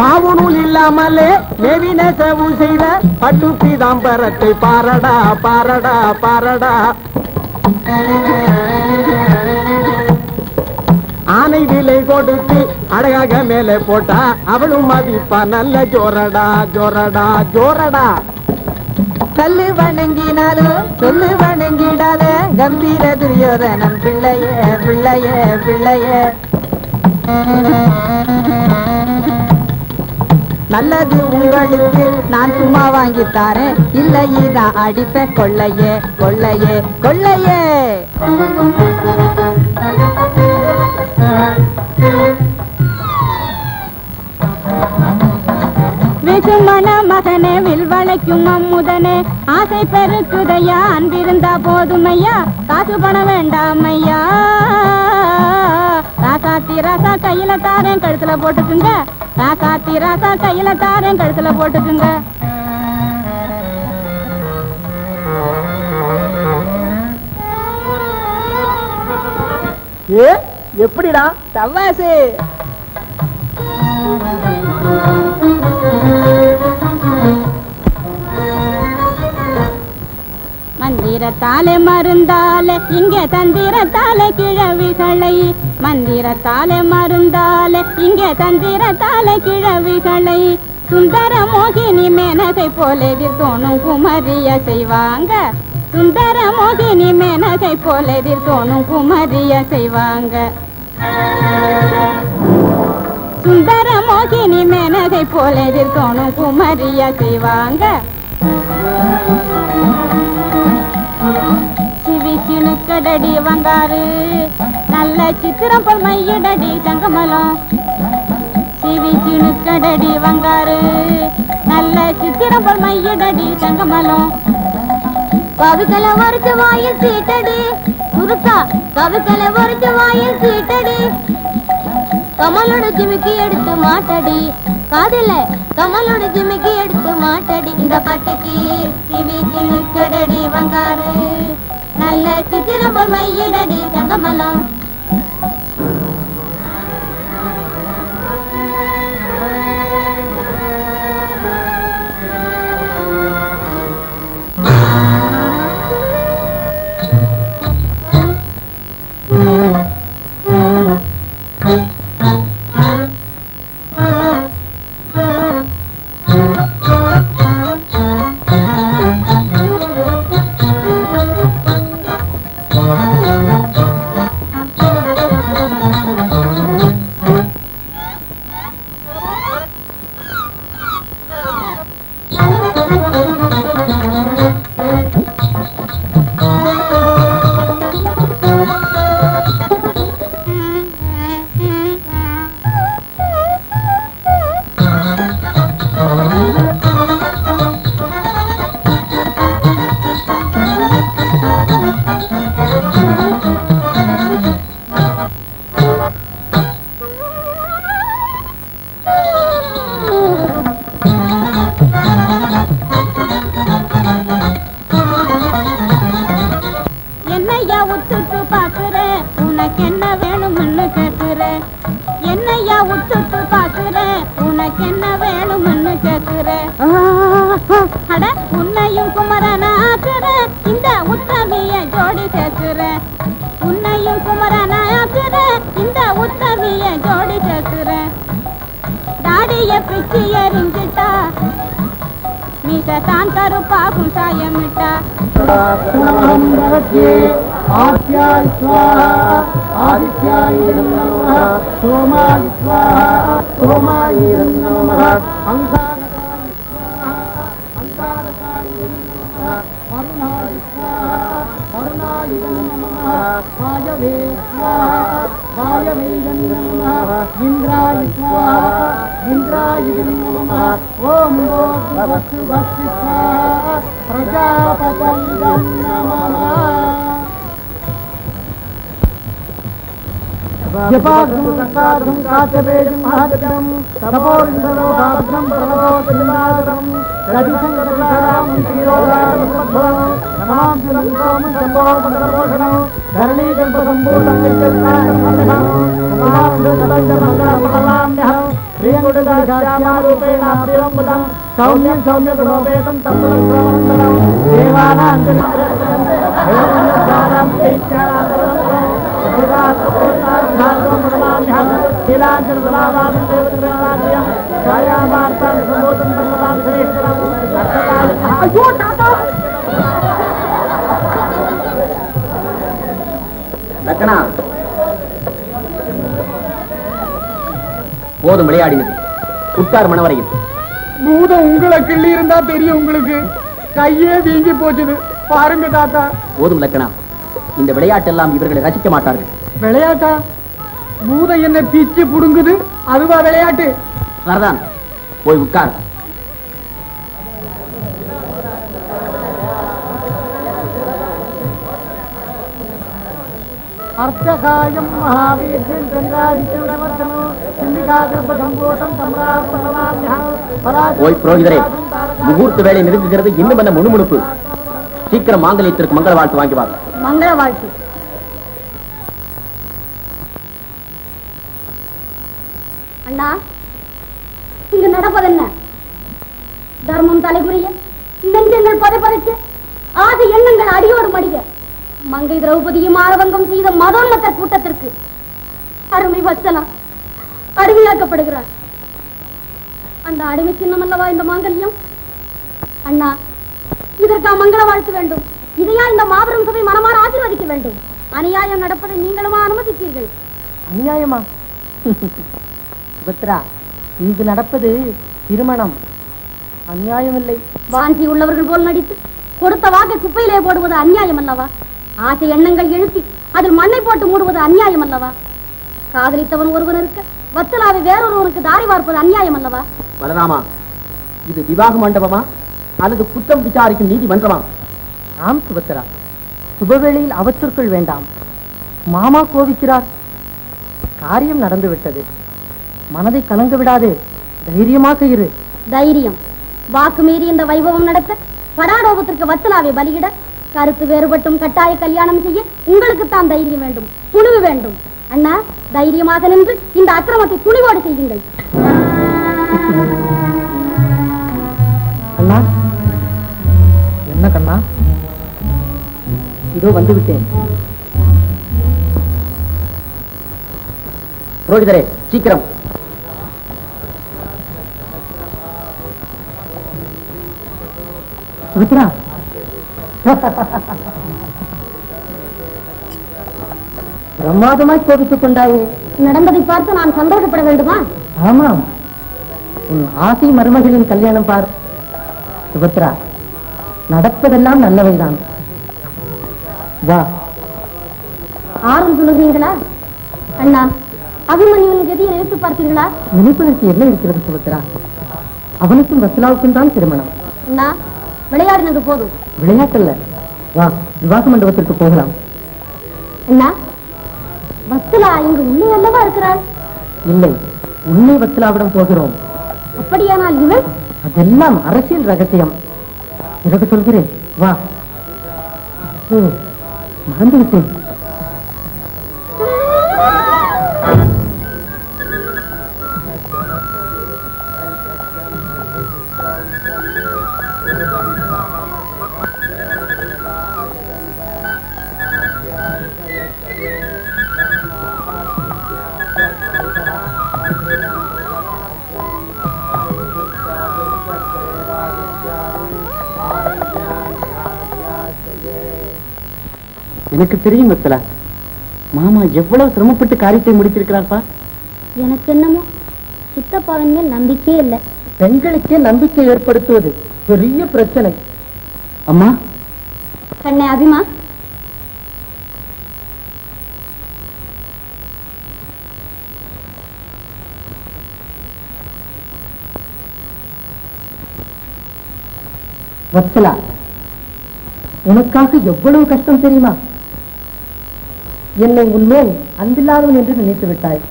பாவுநூல் இல்லாமலே மேவி நெசவு செய்த பட்டு பிதாம்பரத்தை பாரடா பாரடா பாரடா. ஆனை விலை கொடுத்து அழகாக மேலே போட்டா அவளும் மதிப்பா நல்ல ஜோரடா ஜோரடா ஜோரடா. கல்லு வணங்கினாலும் சொல்லு வணங்கிடாத கம்பீர துரியோதனம் பிள்ளையே பிள்ளையே பிள்ளையே. நல்லது உங்களுக்கு நான் சும்மா வாங்கி தாரேன். இல்லை இதான் அடிப்பேன் கொள்ளையே கொள்ளையே கொள்ளையே. விசுமண மகனே வில்வளைக்கும் அம்முதனே ஆசை பெருக்குதையா அன்பிருந்தா போதுமையா? காசு பண வேண்டாம் ஐயா ராசாத்தி ராசா கையில தாரேன். கழுத்துல போட்டுக்குங்க. ராசாத்தி ராசா கையில தாரேன் கழுத்துல போட்டுக்குங்க. ஏ எப்படிடா? சவாசு மந்திரத்தாலே மருந்தாலே இங்கே தந்திரத்தாலே கிழவிகளை மந்திரத்தாலே மருந்தால இங்கே தந்திரத்தால கிழவிகளை. சுந்தர மோகினி மேனகை போல எதிர் தோணும் குமரிய செய்வாங்க. சுந்தர மோகினி மேனகை போல எதிர் தோணும் குமரிய செய்வாங்க. சுந்தர மோகினி மேனகை போல எதிர்த்தோணும் குமரிய செய்வாங்க. சிவி சிணுக்கடடி வந்தாரு நல்ல சித்திரம் போல் மையடடி தங்கமலம். சிவி சிணுக்கடடி வங்காறு நல்ல சித்திரம் போல் மையடடி தங்கமலம். கவிகளை ஒருத்து வாயில் சீட்டடி. சுருக்கா கவிகளை ஒருத்து வாயில் சீட்டடி. கமலோட ஜிமிக்கு எடுத்து மாட்டடி. காதல கமலோட ஜிமிக்கு எடுத்து மாட்டடி. இந்த பாட்டுக்கு சிவி சிணுக்கடடி வங்காறு நல்ல சித்திரம் போல் மையடடி தங்கமலம். కరుపాకం సాయమిట ఆద్యాయ స్వాహ ఆదిత్యాయ నమః సోమాయ స్వాహ సోమాయ నమః అంగారకాయ స్వాహ అంగారకాయ నమః వరుణాయ స్వాహ వరుణాయ నమః వాయవే స్వాహ వాయవే నమః ఇంద్రాయ స్వాహ ఇంద్రాయ నమః ఓం భోగ వస్తు వస్తు స్వాహ प्रजापतङ्गं जपाधुं काचबेजं महाजगं तपोरिन्दरोगाभ्रं प्रणवोचिन्दादं रतिशङ्करां श्रीयोगाभ्रं नमां सुनन्दं सम्भोगपोषणं धरणीकल्पसम्पूर्णं विद्युत्नायकमहं उमां दुर्गलङ्गमङ्गमहमाम्यहं प्रियङ्गुडदाश्यामारूपेणाभिरम्बुदम् சௌமிய சௌமிய குணோபேதம் தத்துவம் தேவானாம் ஐயோ தாத்தா லக்கணா போதும் விளையாடினது உட்கார் மணவரையில் பூதம் உங்களை கிள்ளி இருந்தா தெரியும் உங்களுக்கு. கையே வீங்கி போச்சுது பாருங்க தாத்தா. போதும் லக்கணா. இந்த விளையாட்டெல்லாம் இவர்களை ரசிக்க மாட்டார்கள். விளையாட்டா? பூதம் என்ன பிச்சு புடுங்குது. அதுவா விளையாட்டு. சரிதான் போய் உட்கார். அர்த்தகாயம் மகாவீர்யம் சம்போதம் ஓய் புரோகிதரே முகூர்த்த வேலை நெருங்குகிறது இன்னும் என்ன முணுமுணுப்பு? சீக்கிரம் மாங்கல்யத்திற்கு மங்கள வாழ்த்து வாங்கி வாங்க மங்கள வாழ்த்து. அண்ணா இங்கு நடப்பதென்ன தர்மம் தலைபுரிய நெஞ்சங்கள் பதைப்பதைக்க ஆசை எண்ணங்கள் அடியோடு மடிக மங்கை திரௌபதியும் ஆரவங்கம் செய்த மதோன்மத்த கூட்டத்திற்கு அருமை வச்சலாம் அடிமையாக்கப்படுகிறார் அந்த அடிமை சின்னம் அல்லவா இந்த மாங்கல்யம்? அண்ணா இதற்கு மங்கள வாழ்த்து வேண்டும். இதையா இந்த மாபெரும் சபை மனமாற ஆசீர்வதிக்க வேண்டும்? அநியாயம் நடப்பதை நீங்களுமா அனுமதித்தீர்கள்? அநியாயமா? சுபத்ரா இங்கு நடப்பது திருமணம். அநியாயம் இல்லை. வாஞ்சி உள்ளவர்கள் போல் நடித்து கொடுத்த வாக்கை குப்பையிலே போடுவது அநியாயம் அல்லவா? ஆசை எண்ணங்கள் எழுப்பி அதில் மண்ணை போட்டு மூடுவது அநியாயம் அல்லவா? காதலித்தவன் ஒருவன் இருக்க வத்தலாவை வேறொருவனுக்கு தாரி பார்ப்பது அநியாயம் அல்லவா? பலராமா இது விவாக மண்டபமா? அல்லது குற்றம் விசாரிக்கும் நீதிமன்றமா ஆம் சுபத்ரா. சுபவேளையில் அவற்றுக்குள் வேண்டாம். மாமா கோபிக்கிறார் காரியம் நடந்து விட்டது மனதை கலங்க விடாதே. தைரியமாக இரு. தைரியம். வாக்கு மீறி இந்த வைபவம் நடத்த படாடோபத்திற்கு வத்தலாவை பலியிட கருத்து வேறுபட்டும் கட்டாய கல்யாணம் செய்ய உங்களுக்கு தான் தைரியம் வேண்டும். துணிவு வேண்டும். அண்ணா தைரியமாக நின்று இந்த அக்கிரமத்தை துணிவோடு செய்யுங்கள். அண்ணா என்ன கண்ணா? இதோ வந்துவிட்டேன். புரோகிதரே சீக்கிரம். சுமித்ரா [LAUGHS] பிரமாதமாய் கோபித்துக் கொண்டாயே. நடந்ததை பார்த்து நான் சந்தோஷப்பட வேண்டுமா? ஆமாம். உன் ஆசை மருமகளின் கல்யாணம் பார் சுபத்ரா. நடப்பதெல்லாம் நல்லவைதான். வா. ஆறும் சொல்லுகிறீங்களா அண்ணா அபிமன்யுவின் கதியை நினைத்து பார்த்தீர்களா நினைப்பதற்கு என்ன இருக்கிறது சுபத்ரா? அவனுக்கும் வசலாவுக்கும் தான் திருமணம். அண்ணா விளையாடினது போதும். விளையாட்டல்ல. வா விவாக மண்டபத்திற்கு போகலாம். அண்ணா வத்சலா இங்கு உள்ளே அல்லவா இருக்கிறாள்? இல்லை உன்னை வசலாவிடம் போகிறோம். அப்படியானால் இவள்? அதெல்லாம் அரசியல் ரகசியம். பிறகு சொல்கிறேன். வா. ஓ எனக்கு தெரியும் வத்தலா மாமா எவ்வளவு சிரமப்பட்டு காரியத்தை முடித்திருக்கிறார்ப்பா? எனக்கு என்னமோ சித்தப்பாவின் மேல் நம்பிக்கையே இல்லை. பெண்களுக்கே நம்பிக்கை ஏற்படுத்துவது பெரிய பிரச்சனை. அம்மா? கண்ணே அபிமா? வத்சலா உனக்காக எவ்வளவு கஷ்டம் தெரியுமா? என்னை உன்மேல் அன்பில்லாதவன் என்று நினைத்து விட்டாய்.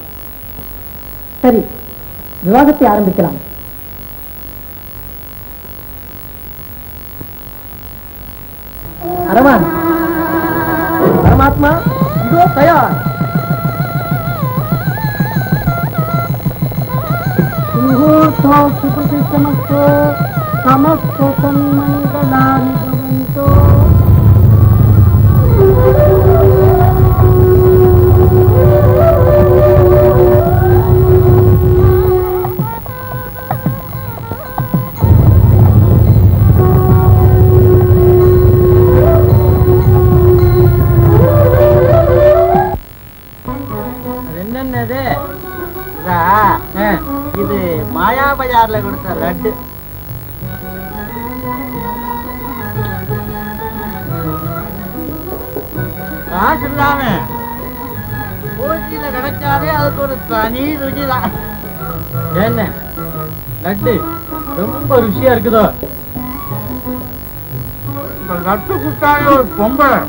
சரி விவாதத்தை ஆரம்பிக்கலாம். அரவான். பரமாத்மா இதோ தயார். சுபிரசித்தமஸ்தோ சமஸ்தோ இது மாயா பஜார்ல கொடுத்த லட்டு. காசு இல்லாம போட்டியில கிடைச்சாலே அதுக்கு ஒரு தனி ருச்சிதான் என்ன? லட்டு ரொம்ப ருசியா இருக்குதோ? லட்டு குட்டாங்க ஒரு பொம்பளை.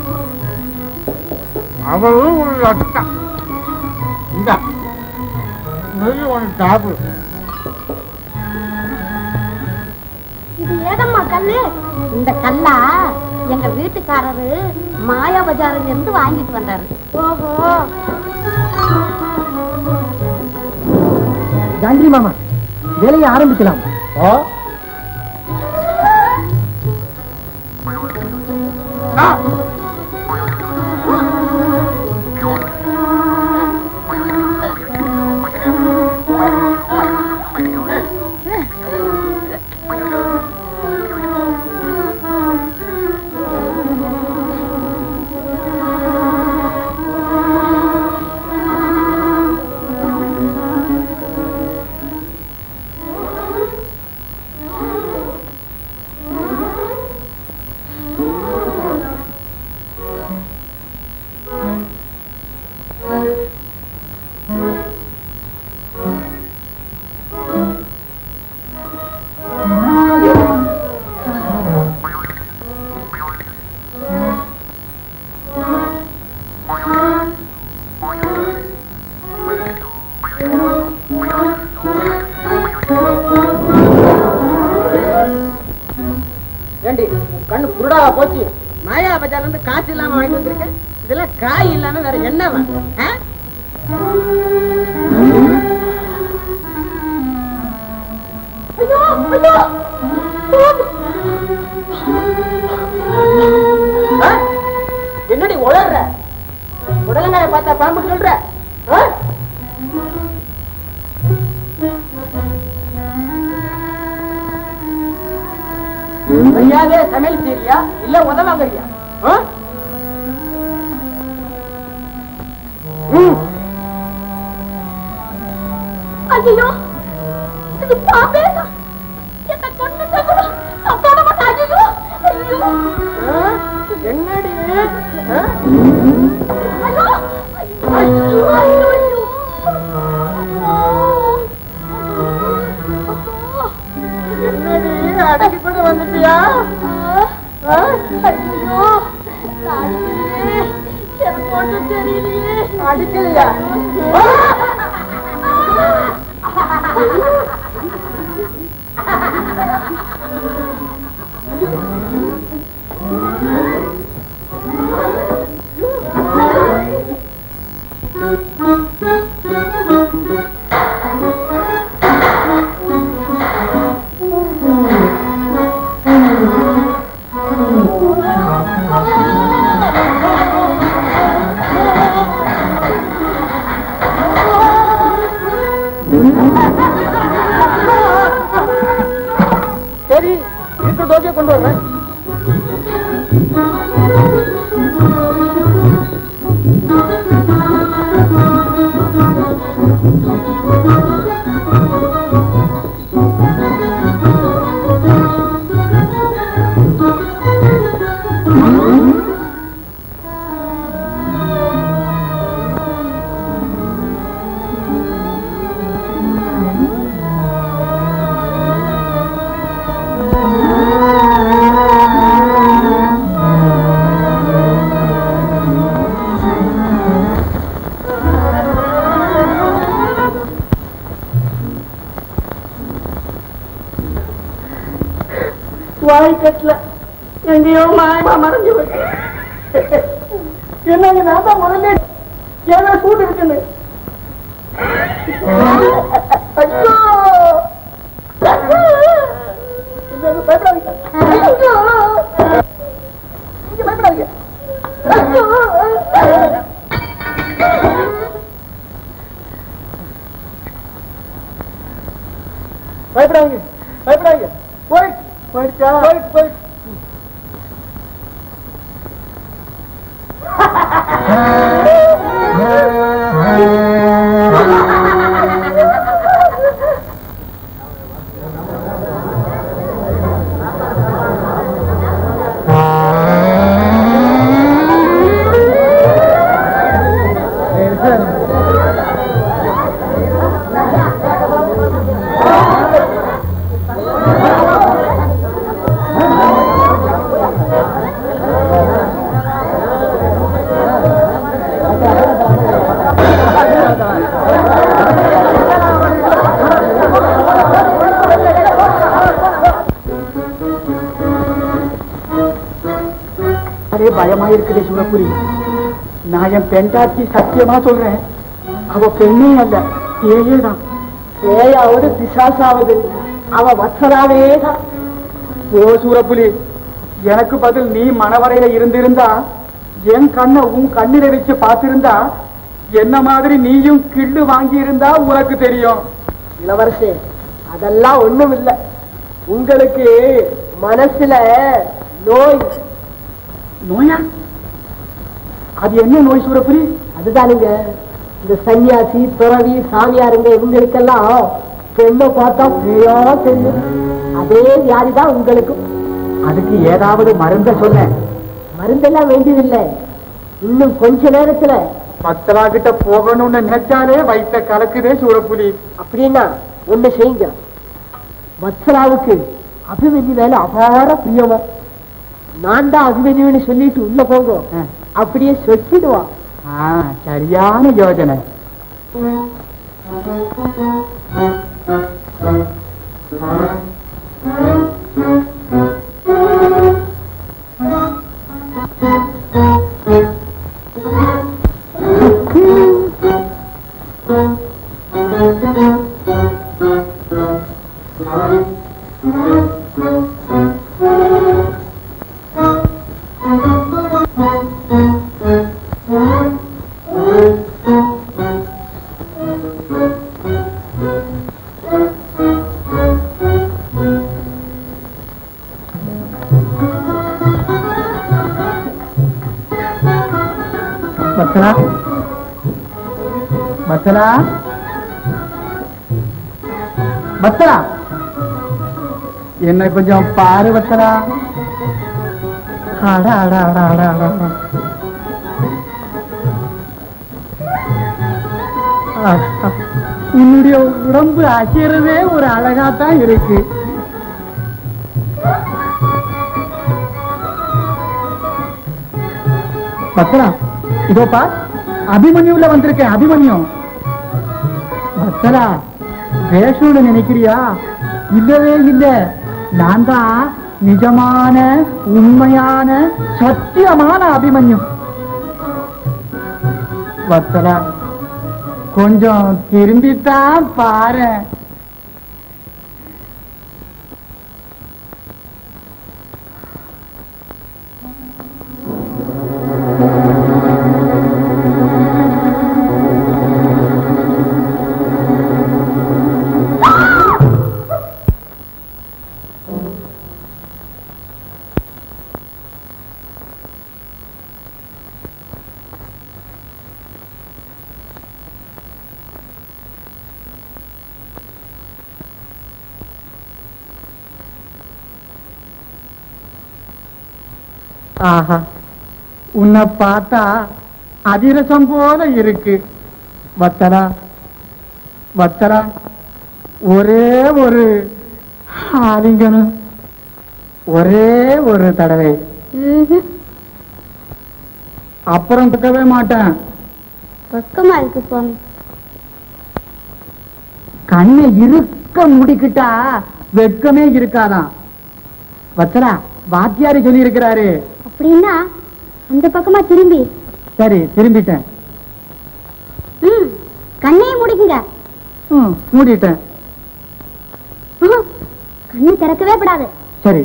அவளும் ஒரு லட்டு ஒன்று டாப்பு இது ஏதம்மா கல்லு? இந்த கல்லா எங்க வீட்டுக்காரரு மாயா பஜாரில் இருந்து வாங்கிட்டு வந்தாரு. ஓஹோ. ஜாங்கிரி மாமா வேலையை ஆரம்பிக்கலாம்? ஓ நீயாவே சமையல் செய்யறியா இல்ல உதவாங்கறியா ஐயோ இது பாப்பே என்ன கொண்டு ஐயோ ஐயோ. அடிப்பட்டு வந்துட்டியா? தெரியலையே. அடிக்கலையா? rồi đấy பெண்டாட்சி சத்தியமா சொல்றேன். அவ பெண்ணே அல்ல ஏயே தான் ஏயாவது பிசாசாவது. அவ வத்சராவே தான் ஓ சூரப்புலி எனக்கு பதில் நீ மணவரையில இருந்திருந்தா என் கண்ண உன் கண்ணில வச்சு பார்த்திருந்தா என்ன மாதிரி நீயும் கிள்ளு வாங்கி இருந்தா உனக்கு தெரியும். இளவரசே அதெல்லாம் ஒண்ணும் இல்லை உங்களுக்கு மனசுல நோய். நோயா? அது என்ன நோய் சூரப்புலி அதுதானுங்க. இந்த சன்னியாசி துறவி சாமியாருங்க இவங்களுக்கெல்லாம் பெண்ணை பார்த்தா பேயா தெரியும். அதே வியாதிதான் உங்களுக்கும். அதுக்கு ஏதாவது மருந்த சொன்னேன். மருந்தெல்லாம் வேண்டியதில்லை. இன்னும் கொஞ்ச நேரத்துல பத்தலா கிட்ட போகணும்னு நினைச்சாலே வயித்த கலக்குதே சூரப்புலி. அப்படின்னா ஒண்ணு செய்யுங்க. வத்சலாவுக்கு அபிமன்யு மேல அபார பிரியமா. நான் தான் அபிமன்யுன்னு சொல்லிட்டு உள்ள போங்க. அப்படியே சொச்சிடுவான் சரியான யோஜனை. என்ன கொஞ்சம் பாரு வத்தலா அட அட அட உன்னுடைய உடம்பு அசைறதே ஒரு அழகாத்தான் இருக்கு. பத்ரா இதோப்பா அபிமன்யுல வந்திருக்கேன் அபிமன்யம் பத்ரா பேசணும்னு நினைக்கிறியா? இல்லவே இல்லை. நான் தான் நிஜமான உண்மையான சத்தியமான அபிமன்யு. வத்தலா கொஞ்சம் திரும்பித்தான் பாரு உன்னை பார்த்தா அதிரசம் போல இருக்கு. வத்தரா வத்தரா ஒரே ஒரு ஆலிங்கனம் ஒரே ஒரு தடவை. அப்புறம் தக்கவே மாட்டேன். பக்கமா இருக்கு சுவாமி. கண்ணை இருக்க முடிக்கிட்டா வெட்கமே இருக்காதான். வச்சரா வாத்தியாரி சொல்லி இருக்கிறாரு அப்படின்னா அந்த பக்கமா திரும்பி. சரி திரும்பிட்டேன். ம் கண்ணையை முடிக்குங்க. ம், மூடிட்டேன். கண்ணு திறக்கவே படாது. சரி.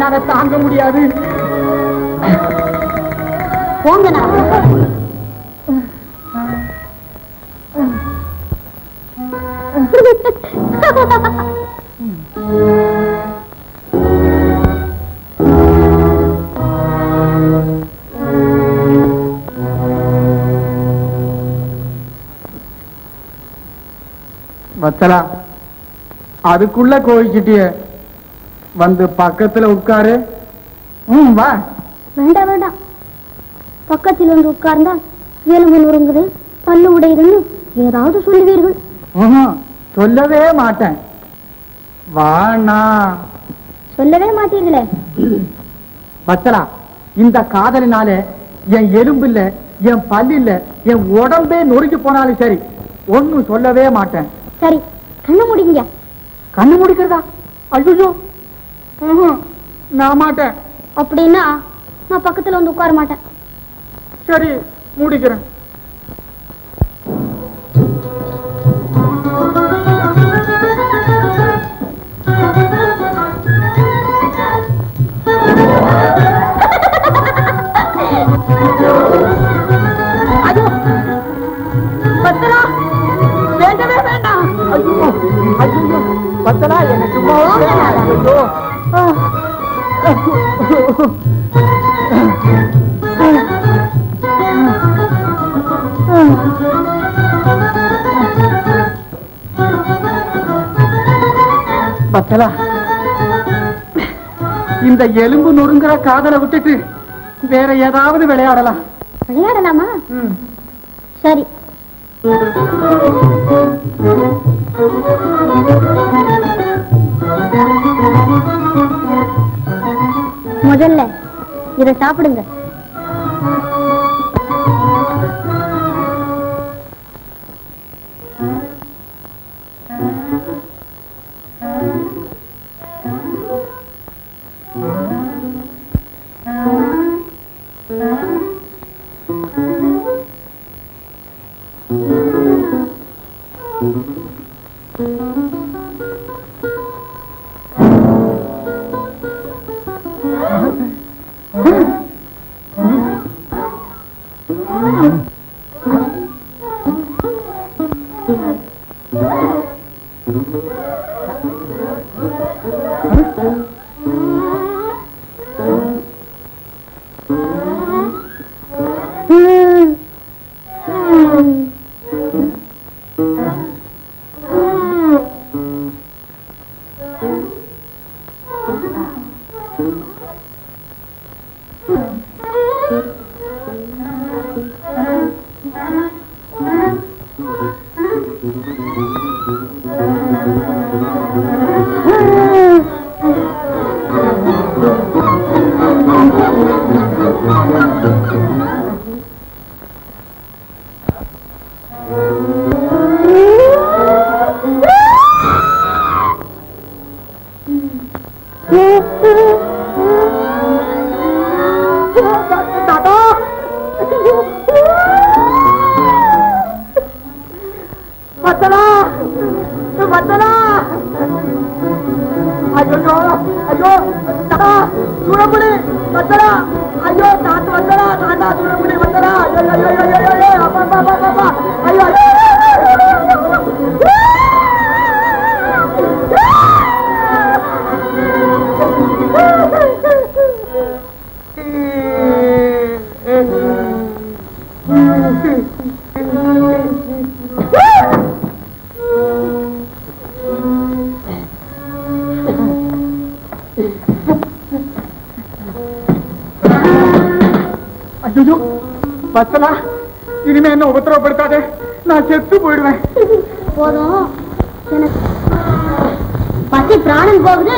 என்னால தாங்க முடியாது. போங்க நான் அதுக்குள்ள கோவிச்சிட்டிய வந்து பக்கத்துல உட்காரு. ம் வா. வேண்டாம் வேண்டாம். பக்கத்தில் வந்து உட்கார்ந்தா எலும்பு நுறுங்குது பல்லு உடையுதுன்னு ஏதாவது சொல்லுவீர்கள். சொல்லவே மாட்டேன். வாண்ணா சொல்லவே மாட்டீர்களே. பத்தலா இந்த காதலினால என் எலும்பு இல்ல என் பல்லு இல்ல என் உடம்பே நொறுங்கி போனாலும் சரி ஒண்ணும் சொல்லவே மாட்டேன். சரி கண்ணு முடிங்க. கண்ணு முடிக்கிறதா? ஐயோ நான் மாட்டேன். அப்படின்னா நான் பக்கத்துல வந்து உட்கார மாட்டேன். சரி மூடிக்கிறேன். இந்த எலும்பு நொறுங்குற காதலை விட்டுட்டு வேற ஏதாவது விளையாடலாம். விளையாடலாமா. சரி. முதல்ல இதை சாப்பிடுங்க. பத்தலா இனிமே என்ன உபத்திரவப்படுத்தாதே? நான் செத்து போயிடுவேன். போதும். எனக்கு பசி பிராணம் போகுது.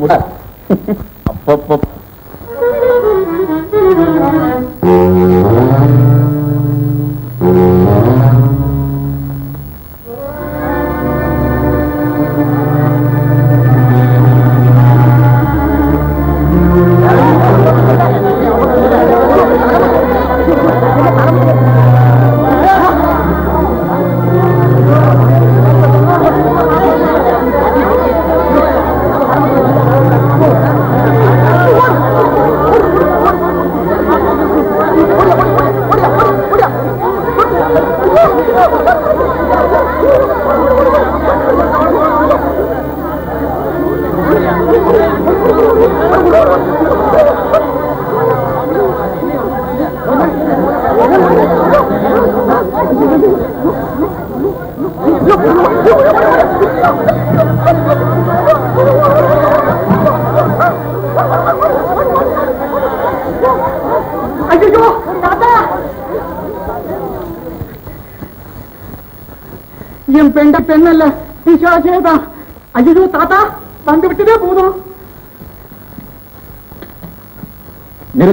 காரியத்தை நடத்தி முட அப்பப்போ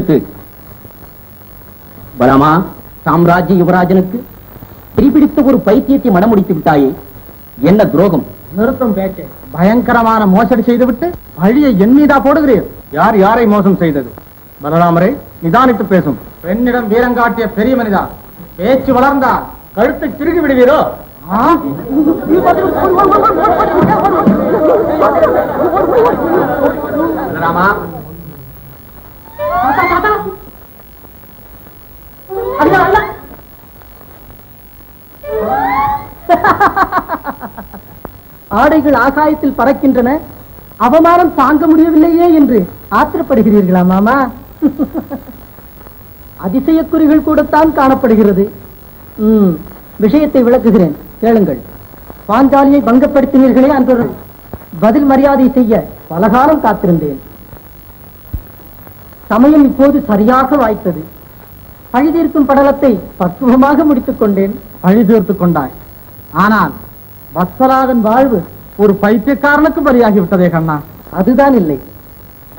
நிறுத்து பலமா சாம்ராஜ்ய யுவராஜனுக்கு பிடித்த ஒரு பைத்தியத்தை மனமுடித்து விட்டாயே. என்ன துரோகம்? நிறுத்தும் பேச்சு. பயங்கரமான மோசடி செய்துவிட்டு பழியை என் மீதா போடுகிறீர். யார் யாரை மோசம் செய்தது? பலராமரே நிதானித்து பேசும். பெண்ணிடம் வீரங்காட்டிய பெரிய மனிதா பேச்சு வளர்ந்தா கழுத்தை திருகி விடுவீரோ? ஆ? ஆடைகள் ஆகாயத்தில் பறக்கின்றன. அவமானம் தாங்க முடியவில்லையே என்று ஆத்திரப்படுகிறீர்களா மாமா? [LAUGHS] அதிசயக்குறிகள் கூடத்தான் காணப்படுகிறது. ம், விஷயத்தை விளக்குகிறேன். கேளுங்கள். பாஞ்சாலியை பங்கப்படுத்தினீர்களே அன்றவர்கள் பதில் மரியாதை செய்ய பலகாலம் காத்திருந்தேன். சமயம் இப்போது சரியாக வாய்த்தது. பழிதீர்க்கும் படலத்தை பக்குவமாக முடித்துக் கொண்டேன் பழி தீர்த்துக் கொண்டாய். ஆனால் வத்சலாவின் வாழ்வு ஒரு பைத்தியக்காரனுக்கு பலியாகி விட்டதே கண்ணா. அதுதான் இல்லை.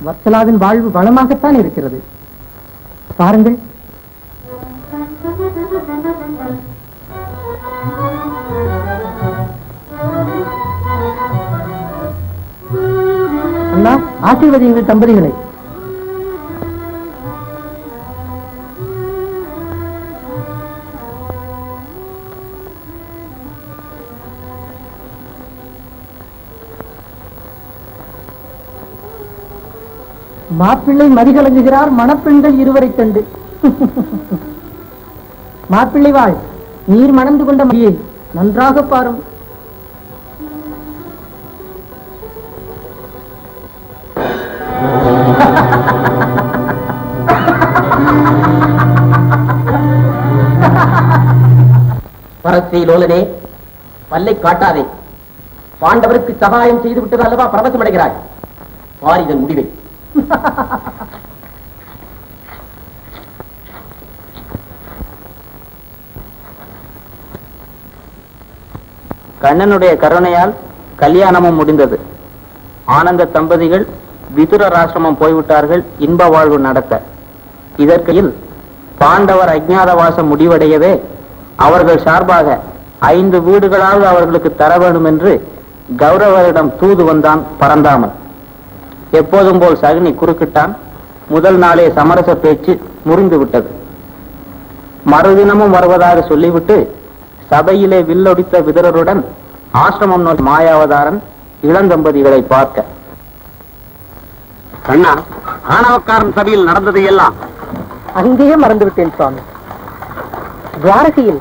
வத்தலாவின் வாழ்வு வளமாகத்தான் இருக்கிறது. பாருங்கள். அண்ணா ஆசீர்வதியுங்கள் தம்பதிகளை. மாப்பிள்ளை மதிகலங்குகிறார் மணப்பெண்கள் இருவரை கண்டு மாப்பிள்ளை வாழ் நீர் மணந்து கொண்ட மடியை நன்றாக பாரும். பரத்தை லோலனே பல்லை காட்டாதே. பாண்டவருக்கு சகாயம் செய்து விட்டது அல்லவா பரவசம் அடைகிறாய் பாரிதன் முடிவை. கண்ணனுடைய கருணையால் கல்யாணமும் முடிந்தது. ஆனந்த தம்பதிகள் விதுர ராசிரமம் போய்விட்டார்கள் இன்ப வாழ்வு நடத்த இதற்கையில் பாண்டவர் அஜ்ஞாதவாசம் முடிவடையவே அவர்கள் சார்பாக ஐந்து வீடுகளாவது அவர்களுக்கு தர வேண்டும் என்று கௌரவரிடம் தூது வந்தான் பரந்தாமன். எப்போதும் போல் சகுனி குறுக்கிட்டான். முதல் நாளே சமரச பேச்சு முறிந்து விட்டது மறுதினமும் வருவதாக சொல்லிவிட்டு சபையிலே வில்லொடித்த விதரருடன் ஆசிரமம் நோக்கி மாயாவதாரன் இளந்தம்பதிகளை பார்க்க. கண்ணா ஆணவக்காரன் சபையில் நடந்தது எல்லாம். அங்கேயே மறந்துவிட்டேன் சுவாமி. துவாரகையில்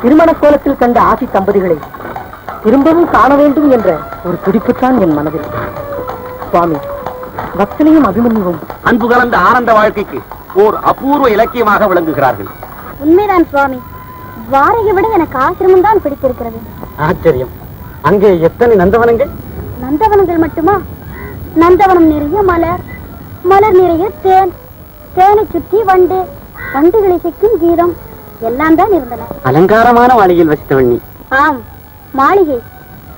திருமண கோலத்தில் கண்ட ஆசி தம்பதிகளை திரும்பவும் காண வேண்டும் என்ற ஒரு துடிப்புத்தான் என் மனதில். சுவாமி. வத்சலையும் அபிமன்யுவும் அன்பு கலந்த ஆனந்த வாழ்க்கைக்கு ஓர் அபூர்வ இலக்கியமாக விளங்குகிறார்கள். உண்மைதான் சுவாமி. துவாரையை விட எனக்கு ஆசிரமம் தான் பிடித்திருக்கிறது. ஆச்சரியம். அங்கே எத்தனை நந்தவனங்கள்? நந்தவனங்கள் மட்டுமா? நந்தவனம் நிறைய மலர். மலர் நிறைய தேன். தேனை சுற்றி வண்டு. வண்டுகளை சிக்கும் கீதம். எல்லாம் தான் இருந்தன. அலங்காரமான மாளிகையில் வசித்தவன் ஆம். மாளிகை.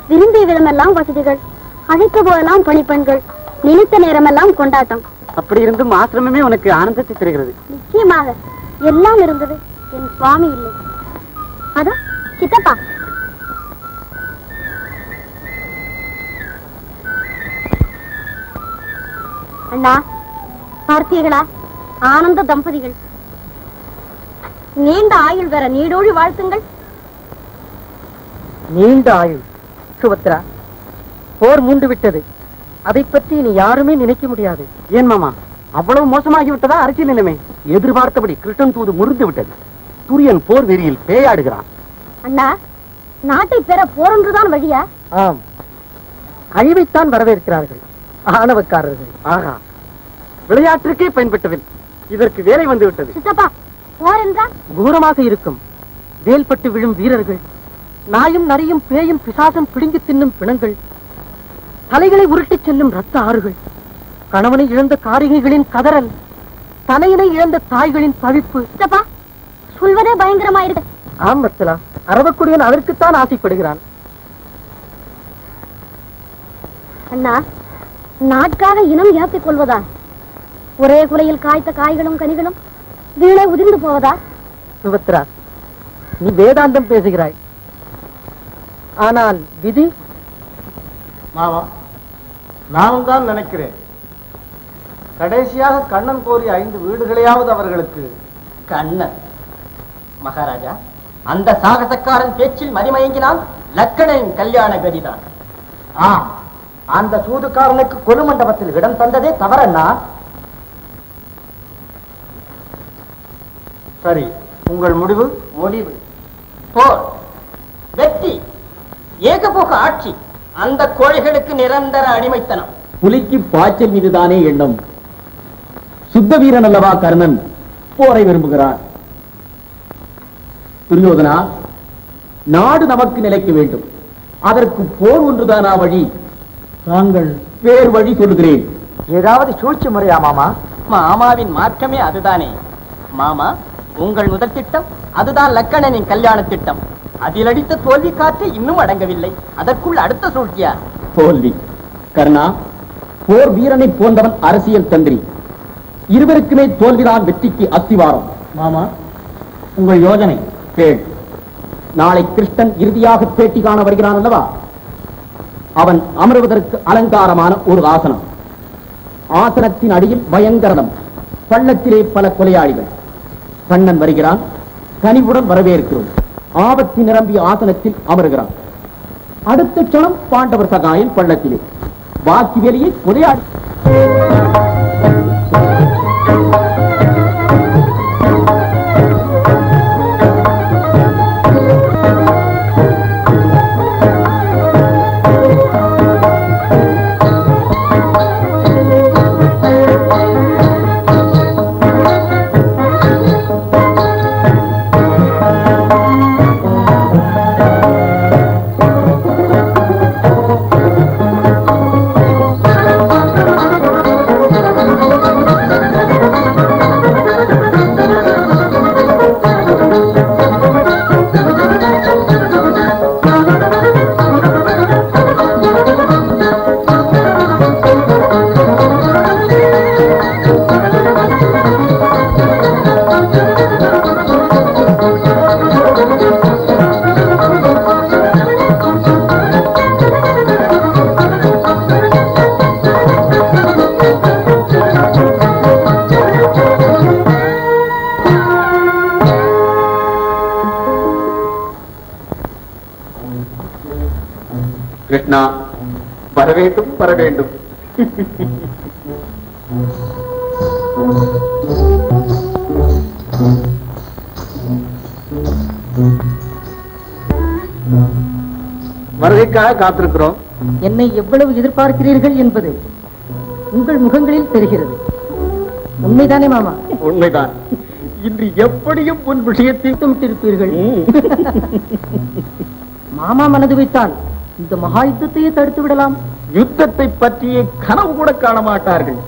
விரும்பிய விதமெல்லாம் வசதிகள். அழைத்த போதெல்லாம் பணிப்பெண்கள். நினைத்த நேரமெல்லாம் கொண்டாட்டம். அப்படி இருந்தும் ஆசிரமமே உனக்கு ஆனந்தத்தை தருகிறது. நிச்சயமாக. எல்லாம் இருந்தது. என் சுவாமி இல்லை. அதோ சித்தப்பா. அண்ணா பார்த்தீர்களா ஆனந்த தம்பதிகள். நீண்ட ஆயுள் பெற நீடோழி வாழ்த்துங்கள். நீண்ட ஆயுள். சுபத்ரா. போர் மூண்டு விட்டது அதை பற்றி நீ யாருமே நினைக்க முடியாது. ஏன் மாமா? அவ்வளவு மோசமாகி விட்டதா அரசியல் நிலைமை? எதிர்பார்த்தபடி கிருஷ்ணன் தூது முறிந்து விட்டது. துரியன் போர் வெறியில் பேயாடுகிறான். அண்ணா நாட்டை பெற போரொன்றுதான் வழியா? ஆம். அழிவைத்தான் வரவேற்கிறார்கள் ஆணவக்காரர்கள். ஆகா. விளையாட்டிற்கே பயன்பட்டதில் இதற்கு வேலை வந்து விட்டது சித்தப்பா போர் என்றால்? கோரமாக இருக்கும். வேல்பட்டு விழும் வீரர்கள் நாயும் நரியும் பேயும் பிசாசம் பிடுங்கி தின்னும் பிணங்கள் தலைகளை உருட்டிச் செல்லும் ரத்த ஆறுகள். கணவனை இழந்த காரிகைகளின் கதறல். தலையினை இழந்த தாய்களின் தவிப்பு சொல்வதே பயங்கரமா இருக்கு ஆம் வத்சலா அரவக்குடியன் அதற்குத்தான் ஆசைப்படுகிறான். அண்ணா நாட்காக இனம் ஏப்பிக் கொள்வதா? ஒரே குலையில் காய்த்த காய்களும் கனிகளும் வீணே உதிர்ந்து போவதா? சுபத்ரா நீ வேதாந்தம் பேசுகிறாய். ஆனால் விதி மாமா நானும் தான் நினைக்கிறேன். கடைசியாக கண்ணன் கோரி ஐந்து வீடுகளையாவது அவர்களுக்கு கண்ணன். மகாராஜா அந்த சாகசக்காரன் பேச்சில் மதிமயங்கினால் லக்கணனின் கல்யாண கதிதான். ஆம் அந்த சூதுக்காரனுக்கு கொலு மண்டபத்தில் இடம் தந்ததே தவறண்ணா? சரி உங்கள் முடிவு? முடிவு. போர். வெற்றி. ஏகபோக ஆட்சி. அந்த கோழைகளுக்கு நிரந்தர அடிமைத்தனம். புலிக்கு பாய்ச்சல் மீதுதானே எண்ணம். சுத்த வீரன் அல்லவா கர்ணன்? போரை விரும்புகிறான் துரியோதனா நாடு நமக்கு நிலைக்க வேண்டும். அதற்கு போர் ஒன்றுதானா வழி? தாங்கள். வேறு வழி சொல்லுகிறேன். ஏதாவது சூழ்ச்சி முறையா மாமா? மாமாவின் மாற்றமே அதுதானே. மாமா உங்கள் முதல் திட்டம் அதுதான் லக்கணனின் கல்யாண திட்டம். அதில் அடித்த தோல்வி காற்று இன்னும் அடங்கவில்லை. அதற்குள் அடுத்த சூழ்ச்சியா? தோல்வி. கர்ணா போர் வீரனை போன்றவன் அரசியல் தந்திரி. இருவருக்குமே தோல்விதான் வெற்றிக்கு அத்திவாரம் மாமா உங்கள் யோஜனை கேள். நாளை கிருஷ்ணன் இறுதியாக பேட்டி காண வருகிறான் அல்லவா? அவன் அமருவதற்கு அலங்காரமான ஒரு ஆசனம். ஆசனத்தின் அடியில் பயங்கரணம். பள்ளத்திலே பல கொலையாளிகள். கண்ணன் வருகிறான். கனிவுடன் வரவேற்கிறோம். ஆபத்தி நிரம்பிய ஆசனத்தில் அமருகிறான். அடுத்த கணம் பாண்டவர் சகாயம் பள்ளத்திலே. வாக்கி வேலையை கொலையாடி வேண்டும் வர வேண்டும் வருகைக்காக காத்திருக்கிறோம். என்னை எவ்வளவு எதிர்பார்க்கிறீர்கள் என்பது உங்கள் முகங்களில் தெரிகிறது. உண்மைதானே மாமா? உண்மைதான். இன்று எப்படியும் உன் விஷயத்தில் திட்டமிட்டிருப்பீர்கள் மாமா மனது வைத்தால் இந்த மகா யுத்தத்தையே தடுத்து விடலாம். யுத்தத்தை பற்றிய கனவு கூட காண மாட்டார்கள்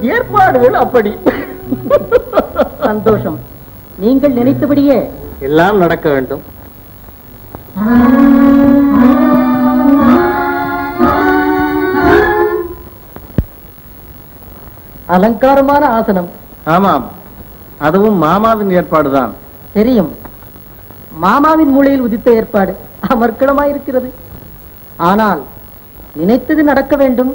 ஏற்பாடுகள் அப்படி. சந்தோஷம். நீங்கள் நினைத்தபடியே. எல்லாம் நடக்க வேண்டும். அலங்காரமான ஆசனம். ஆமாம். அதுவும் மாமாவின் ஏற்பாடுதான். தெரியும். மாமாவின் மூளையில் உதித்த ஏற்பாடு. அமர்க்கலமாயிருக்கிறது ஆனால் நினைத்தது நடக்க வேண்டும்.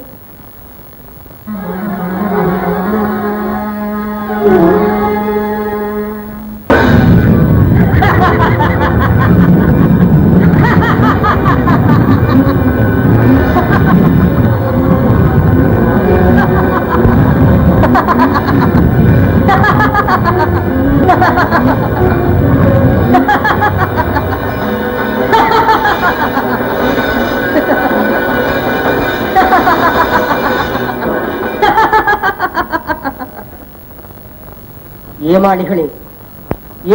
ஏமாளிகளே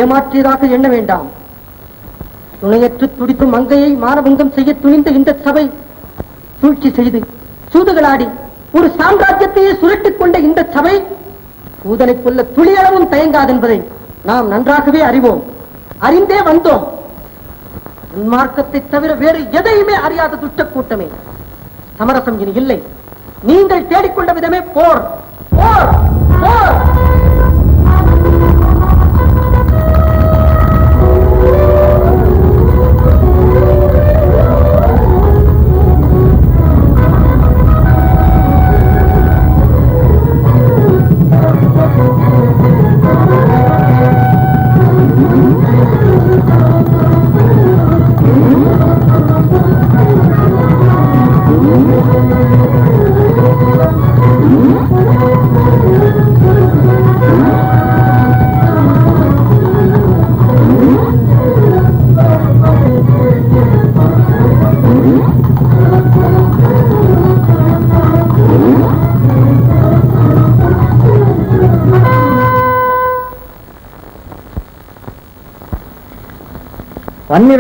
ஏமாற்றியதாக எண்ண வேண்டாம். துணையற்று துடிக்கும் மங்கையை மானபங்கம் செய்ய துணிந்த இந்த சபை சூழ்ச்சி செய்து சூதுகளாடி ஒரு சாம்ராஜ்யத்தையே சுரட்டிக் கொண்ட இந்த சபை சூதனை கொள்ள துளியளவும் தயங்காதென்பதை நாம் நன்றாகவே அறிவோம். அறிந்தே வந்தோம். உன்மார்க்கத்தை தவிர வேறு எதையுமே அறியாத துஷ்ட கூட்டமே. சமரசம் இனி இல்லை. நீங்கள் தேடிக்கொண்ட விதமே போர். போர்! போர்!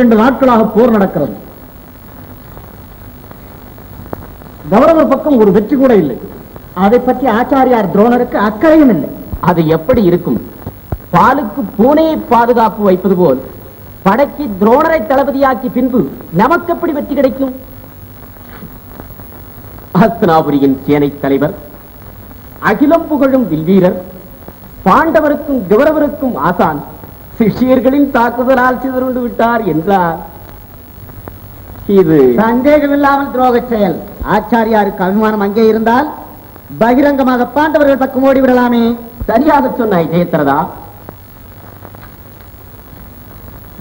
இரண்டு நாட்களாக போர் நடக்கிறது. கௌரவர் பக்கம் ஒரு வெற்றி கூட இல்லை. அதை பற்றி ஆச்சாரியார் துரோணருக்கு அக்கறையும் இல்லை. அது எப்படி இருக்கும்? பாலுக்கு பூனையை பாதுகாப்பு வைப்பது போல் படைக்கு துரோணரை தளபதியாக்கி பின்பு நமக்கு எப்படி வெற்றி கிடைக்கும்? ஹஸ்தனாபுரியின் சேனை தலைவர் அகிலம் புகழும் வில்வீரர் பாண்டவருக்கும் கௌரவருக்கும் ஆசான் சிஷ்யர்களின் தாக்குதலால் சிதறுண்டு விட்டார் என்றார். இது சந்தேகம் இல்லாமல் துரோக செயல். ஆச்சாரியாருக்கு அபிமானம் அங்கே இருந்தால் பகிரங்கமாக பாண்டவர்கள் பக்கம் ஓடி விடலாமே சரியாக சொன்னாய் ஜெயத்ரதா.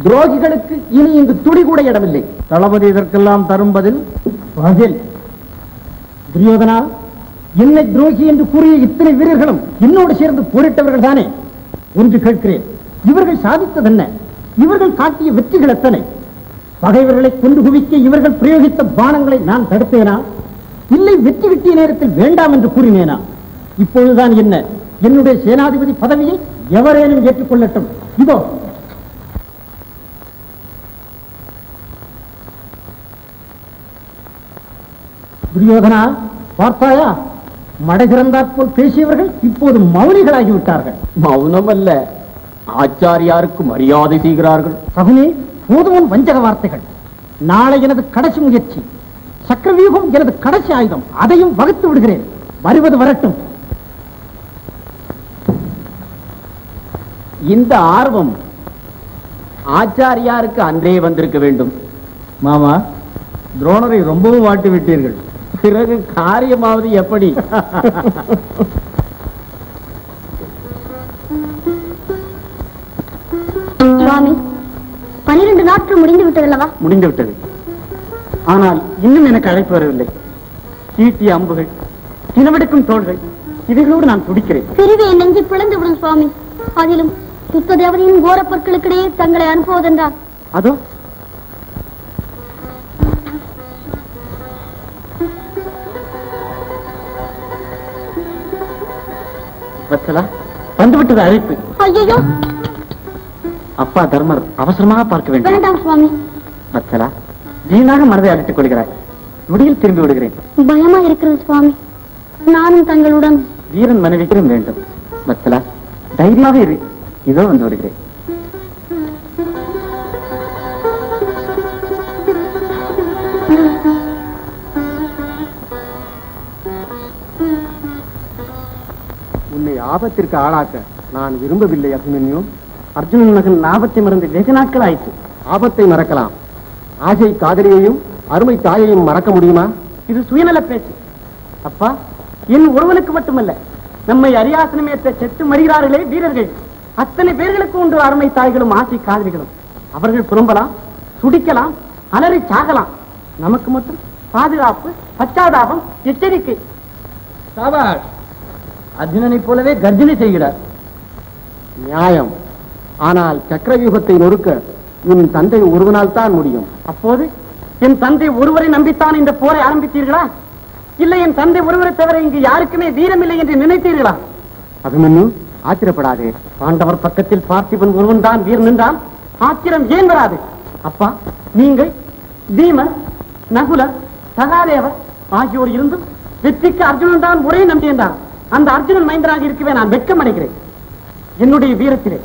துரோகிகளுக்கு இனி இங்கு துளி கூட இடமில்லை. தளபதி இதற்கெல்லாம் தரும் பதில் பதில் துரியோதனா என்னை துரோகி என்று கூறிய இத்தனை வீரர்களும் என்னோடு சேர்ந்து போரிட்டவர்கள் தானே ஒன்று கேட்கிறேன். இவர்கள் சாதித்ததென்ன? இவர்கள் காட்டிய வெற்றிகள் எத்தனை? பகைவர்களை கொண்டு குவிக்க இவர்கள் பிரயோகித்த பானங்களை நான் தடுத்தேனா? இல்லை வெற்றி கிட்டிய நேரத்தில் வேண்டாம் என்று கூறினேனா? இப்பொழுதுதான் என்ன? என்னுடைய சேனாதிபதி பதவியை எவரேனும் ஏற்றுக்கொள்ளட்டும். இதோ. துரியோதனா பார்த்தாயா? மடை திறந்தாற்போல் பேசியவர்கள் இப்போது மௌனிகளாகி விட்டார்கள் மௌனம் அல்ல ஆச்சாரியாருக்கு மரியாதை செய்கிறார்கள். சகுனி போதுமுன் வஞ்சக வார்த்தைகள். நாளை எனது கடைசி முயற்சி. சக்கரவியூகம் எனது கடைசி ஆயுதம். அதையும் வகுத்து விடுகிறேன். வருவது வரட்டும். இந்த ஆர்வம் ஆச்சாரியாருக்கு அன்றே வந்திருக்க வேண்டும். மாமா துரோணரை ரொம்பவும் வாட்டி விட்டீர்கள் பிறகு காரியமாவது எப்படி? [LAUGHS] சுவாமி. பனிரெண்டு நாட்கள் முடிந்து விட்டதல்லவா? முடிந்து விட்டது ஆனால் இன்னும் எனக்கு அழைப்பு வரவில்லை. சீட்டிய அம்புகள் தினவெடுக்கும் தோள்கள் இவைகளோடு நான் துடிக்கிறேன். என் நெஞ்சு பிளந்து விடும் சுவாமி. அதிலும் சுத்த தேவதையின் கோர பொருட்களுக்கிடையே தங்களை அனுப்புவதென்றால்? அதோ. வத்சலா வந்துவிட்டது அழைப்பு. ஐயோ அப்பா தர்மர் அவசரமாக பார்க்க வேண்டும். வேண்டாம் சுவாமி. வத்சலா வீணாக மனதை அழைத்துக் கொள்கிறாய். நொடியில் திரும்பி விடுகிறேன். பயமா இருக்கிறது சுவாமி. நானும் தங்களுடன். வீரன் மனைவிக்கும் வேண்டும். வத்சலா தைரியமாக இரு. இதோ வந்து விடுகிறேன். ஆபத்திற்கு ஆளாக்க நான் விரும்பவில்லை அபிமன்யு. அர்ஜுனன் மகன் லாபத்தை மறந்து வெகு நாட்கள் ஆயிற்று ஆபத்தை மறக்கலாம். ஆசை காதலியையும் அருமை தாயையும் மறக்க முடியுமா? இது சுயநல பேச்சு. அப்பா என் ஒருவனுக்கு மட்டுமல்ல நம்மை அரியாசனமேற்ற செத்து மறிகிறார்களே வீரர்கள். அத்தனை பேர்களுக்கு உண்டு அருமை தாய்களும் ஆசை காதலிகளும். அவர்கள் புறம்பலாம் துடிக்கலாம் அலறி சாகலாம். நமக்கு மட்டும் பாதுகாப்பு பச்சாதாபம் எச்சரிக்கை. சாபாஷ் அர்ஜுனனைப் போலவே கர்ஜனை செய்கிறார். நியாயம். ஆனால் சக்கரவியூகத்தை நொறுக்க உன் தந்தை ஒருவனால் தான் முடியும். அப்போது என் தந்தை ஒருவரை நம்பித்தான் இந்த போரை ஆரம்பித்தீர்களா? இல்லை என் தந்தை ஒருவரை தவிர இங்கு யாருக்குமே வீரம் இல்லை என்று நினைத்தீர்களா? அபிமன்யு ஆத்திரப்படாது. பாண்டவர் பக்கத்தில் பார்த்திபன் ஒருவன் தான் வீர் நின்றால் ஆத்திரம் ஏன் வராது? அப்பா நீங்கள் பீமன் நகுலர் சகாதேவர் ஆகியோர் இருந்தும் வெற்றிக்கு அர்ஜுனன் தான் ஒரே நம்பியிருந்தான் அந்த அர்ஜுனன் மைந்தராக இருக்கவே நான் வெட்கம் அடைகிறேன் என்னுடைய வீரத்திலே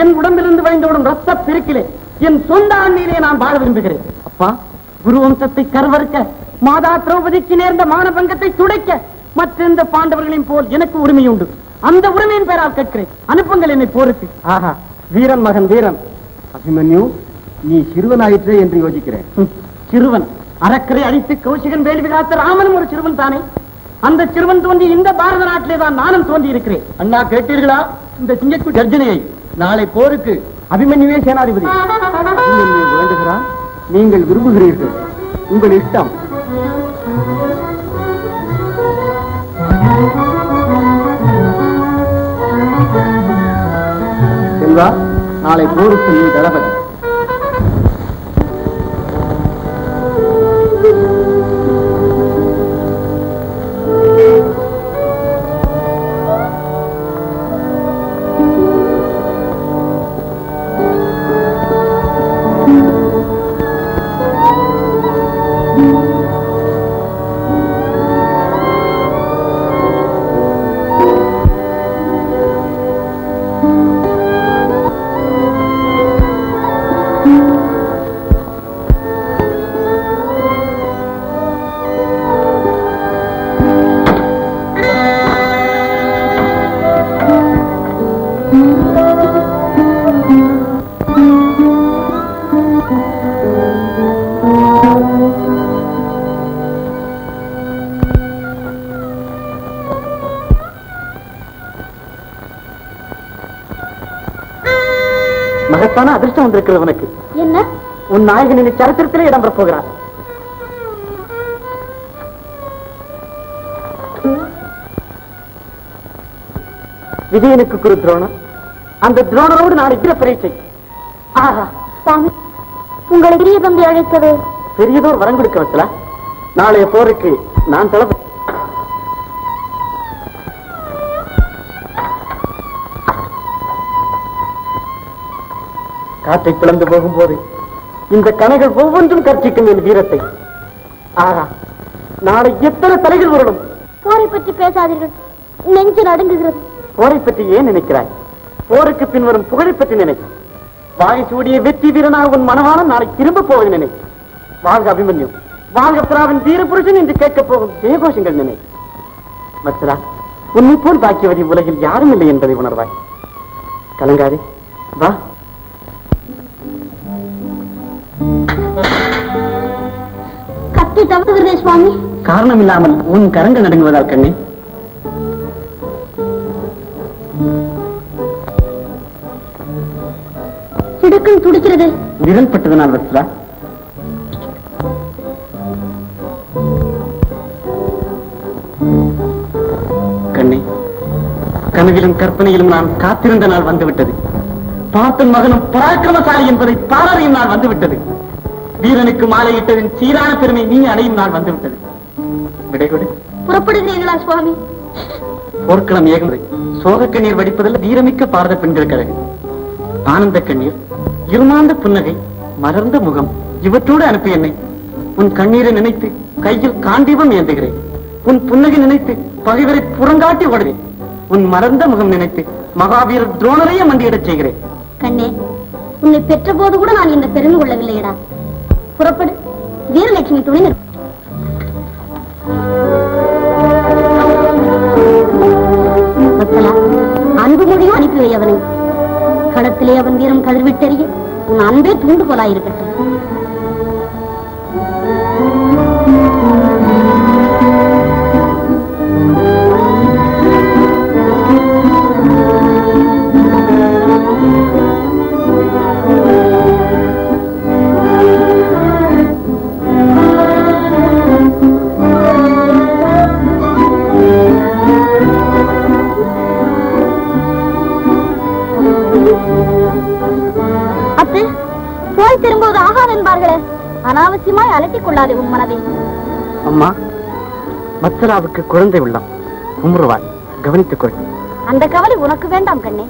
என் உடம்பிலிருந்து வழிந்தோடும் ரத்த பெருக்கிலே என் சொந்த ஆண்மையிலே நான் வாழ விரும்புகிறேன். அப்பா குரு வம்சத்தை கருவறுக்க மாதா திரௌபதிக்கு நேர்ந்த மானபங்கத்தை துடைக்க மற்றெந்த பாண்டவர்களையும் போல் எனக்கு உரிமை உண்டு அந்த உரிமையின் பெயரால் கேட்கிறேன். அனுப்புங்கள் என்னை போருக்கு. ஆஹா வீரன் மகன் வீரன். அபிமன்யு நீ சிறுவனாயிற்றே என்று யோசிக்கிறேன். சிறுவன். அறக்கரை அடித்து கௌசிகன் வேள்வி காத்த ராமனும் ஒரு சிறுவன் தானே? அந்த சிறுவன் தோன்றி இந்த பாரத நாட்டிலே தான் நானும் தோன்றி இருக்கிறேன் அண்ணா கேட்டீர்களா? இந்த சிங்கக்கு கர்ஜனையை. நாளை போருக்கு அபிமன்யுவே சேனாதிபதி. வேண்டுகிறான் நீங்கள் விரும்புகிறீர்கள். உங்கள் இஷ்டம். செல்வா நாளை போருக்கு நீ தளபதி. அதிர்ஷ்டம் வந்திருக்கிறது உனக்கு. என்ன? உன் நாயகன் இனி சரித்திரத்திலே இடம்பெறப் போகிறார் விஜயனுக்கு குரு துரோணர் அந்த துரோணரோடு நாளை வீர பரீட்சை ஆஹா சாமி உங்களை பெரிய தம்பி அழைத்தது பெரியதோர் வரம் கொடுக்க வைக்கல நாளைய போருக்கு நான் தளபதி. காற்றை பிளந்து போகும்போது இந்த கணைகள் ஒவ்வொன்றும் கற்சிக்கும் என் வீரத்தை. ஆஹா நாளை எத்தனை தலைகள் வரணும் போரை பற்றி பேசாதீர்கள். நெஞ்சு நடுங்குகிறது. போரை பற்றி ஏன் நினைக்கிறாய்? போருக்கு பின்வரும் புகழை பற்றி நினை வாகை சூடிய வெற்றி வீரனாக உன் மனவாளம் நாளை திரும்ப போவது நினை வாழ்க அபிமன்யு. வாழ்க பிராவின் வீர புருஷன் என்று கேட்கப் போகும் ஜெயகோஷங்கள் நினை. மத்ரா உன்னை போல் பாக்கியவதி உலகில் யாரும் இல்லை என்பதை உணர்வாய். கலங்காதே. சுவாமி. காரணம் இல்லாமல் உன் கரங்கள் நடுங்குவதால் கண்ணே. திடுக்குன்னு துடிக்கிறது. விரல் பட்டதனால் வத்ரா கண்ணே கனவிலும் கற்பனையிலும் நான் காத்திருந்த நாள் வந்துவிட்டது. பார்த்தன் மகனும் பராக்கிரமசாலி என்பதை பாராரையும் நாள் வந்துவிட்டது. வீரனுக்கு மாலையிட்டதின் சீரான பெருமை நீ அடையும் நாள் வந்துவிட்டது. விடைகொடு. புறப்படுகிறீர்களா சுவாமி. போர்க்களம் ஏகுது சோக கண்ணீர் வடிப்பதில் வீரமிக்க பாரத பெண்கள் கழகு ஆனந்த கண்ணீர் இருமாந்த புன்னகை மலர்ந்த முகம் இவற்றோடு அனுப்பி என்னை. உன் கண்ணீரை நினைத்து கையில் காண்டீபம் ஏந்துகிறேன். உன் புன்னகை நினைத்து பகைவரை புறங்காட்டி ஓடுவேன். உன் மலர்ந்த முகம் நினைத்து மகாவீரர் துரோணரையே மண்டியிடச் செய்கிறேன். கண்ணே உன்னை பெற்ற போது கூட நான் இந்த பெருமை கொள்ளவில்லையடா. புறப்படு. வீரலட்சுமி துணை அன்பு வத்சலா வை அவனை. களத்திலே அவன் வீரம் கதிர்விட்டறிய உன் அன்பே தூண்டுகோலாயிருக்கட்டும். அத்து போய் திரும்புவது ஆகாது என்பார்களே. அனாவசியமாய் அலட்டிக் கொள்ளாதே உன் மனதை. அம்மா மத்சராவுக்கு குழந்தை உள்ளம். குமுறுவாள் கவனித்துக் கொள் அந்த கவலை உனக்கு வேண்டாம் கண்ணே.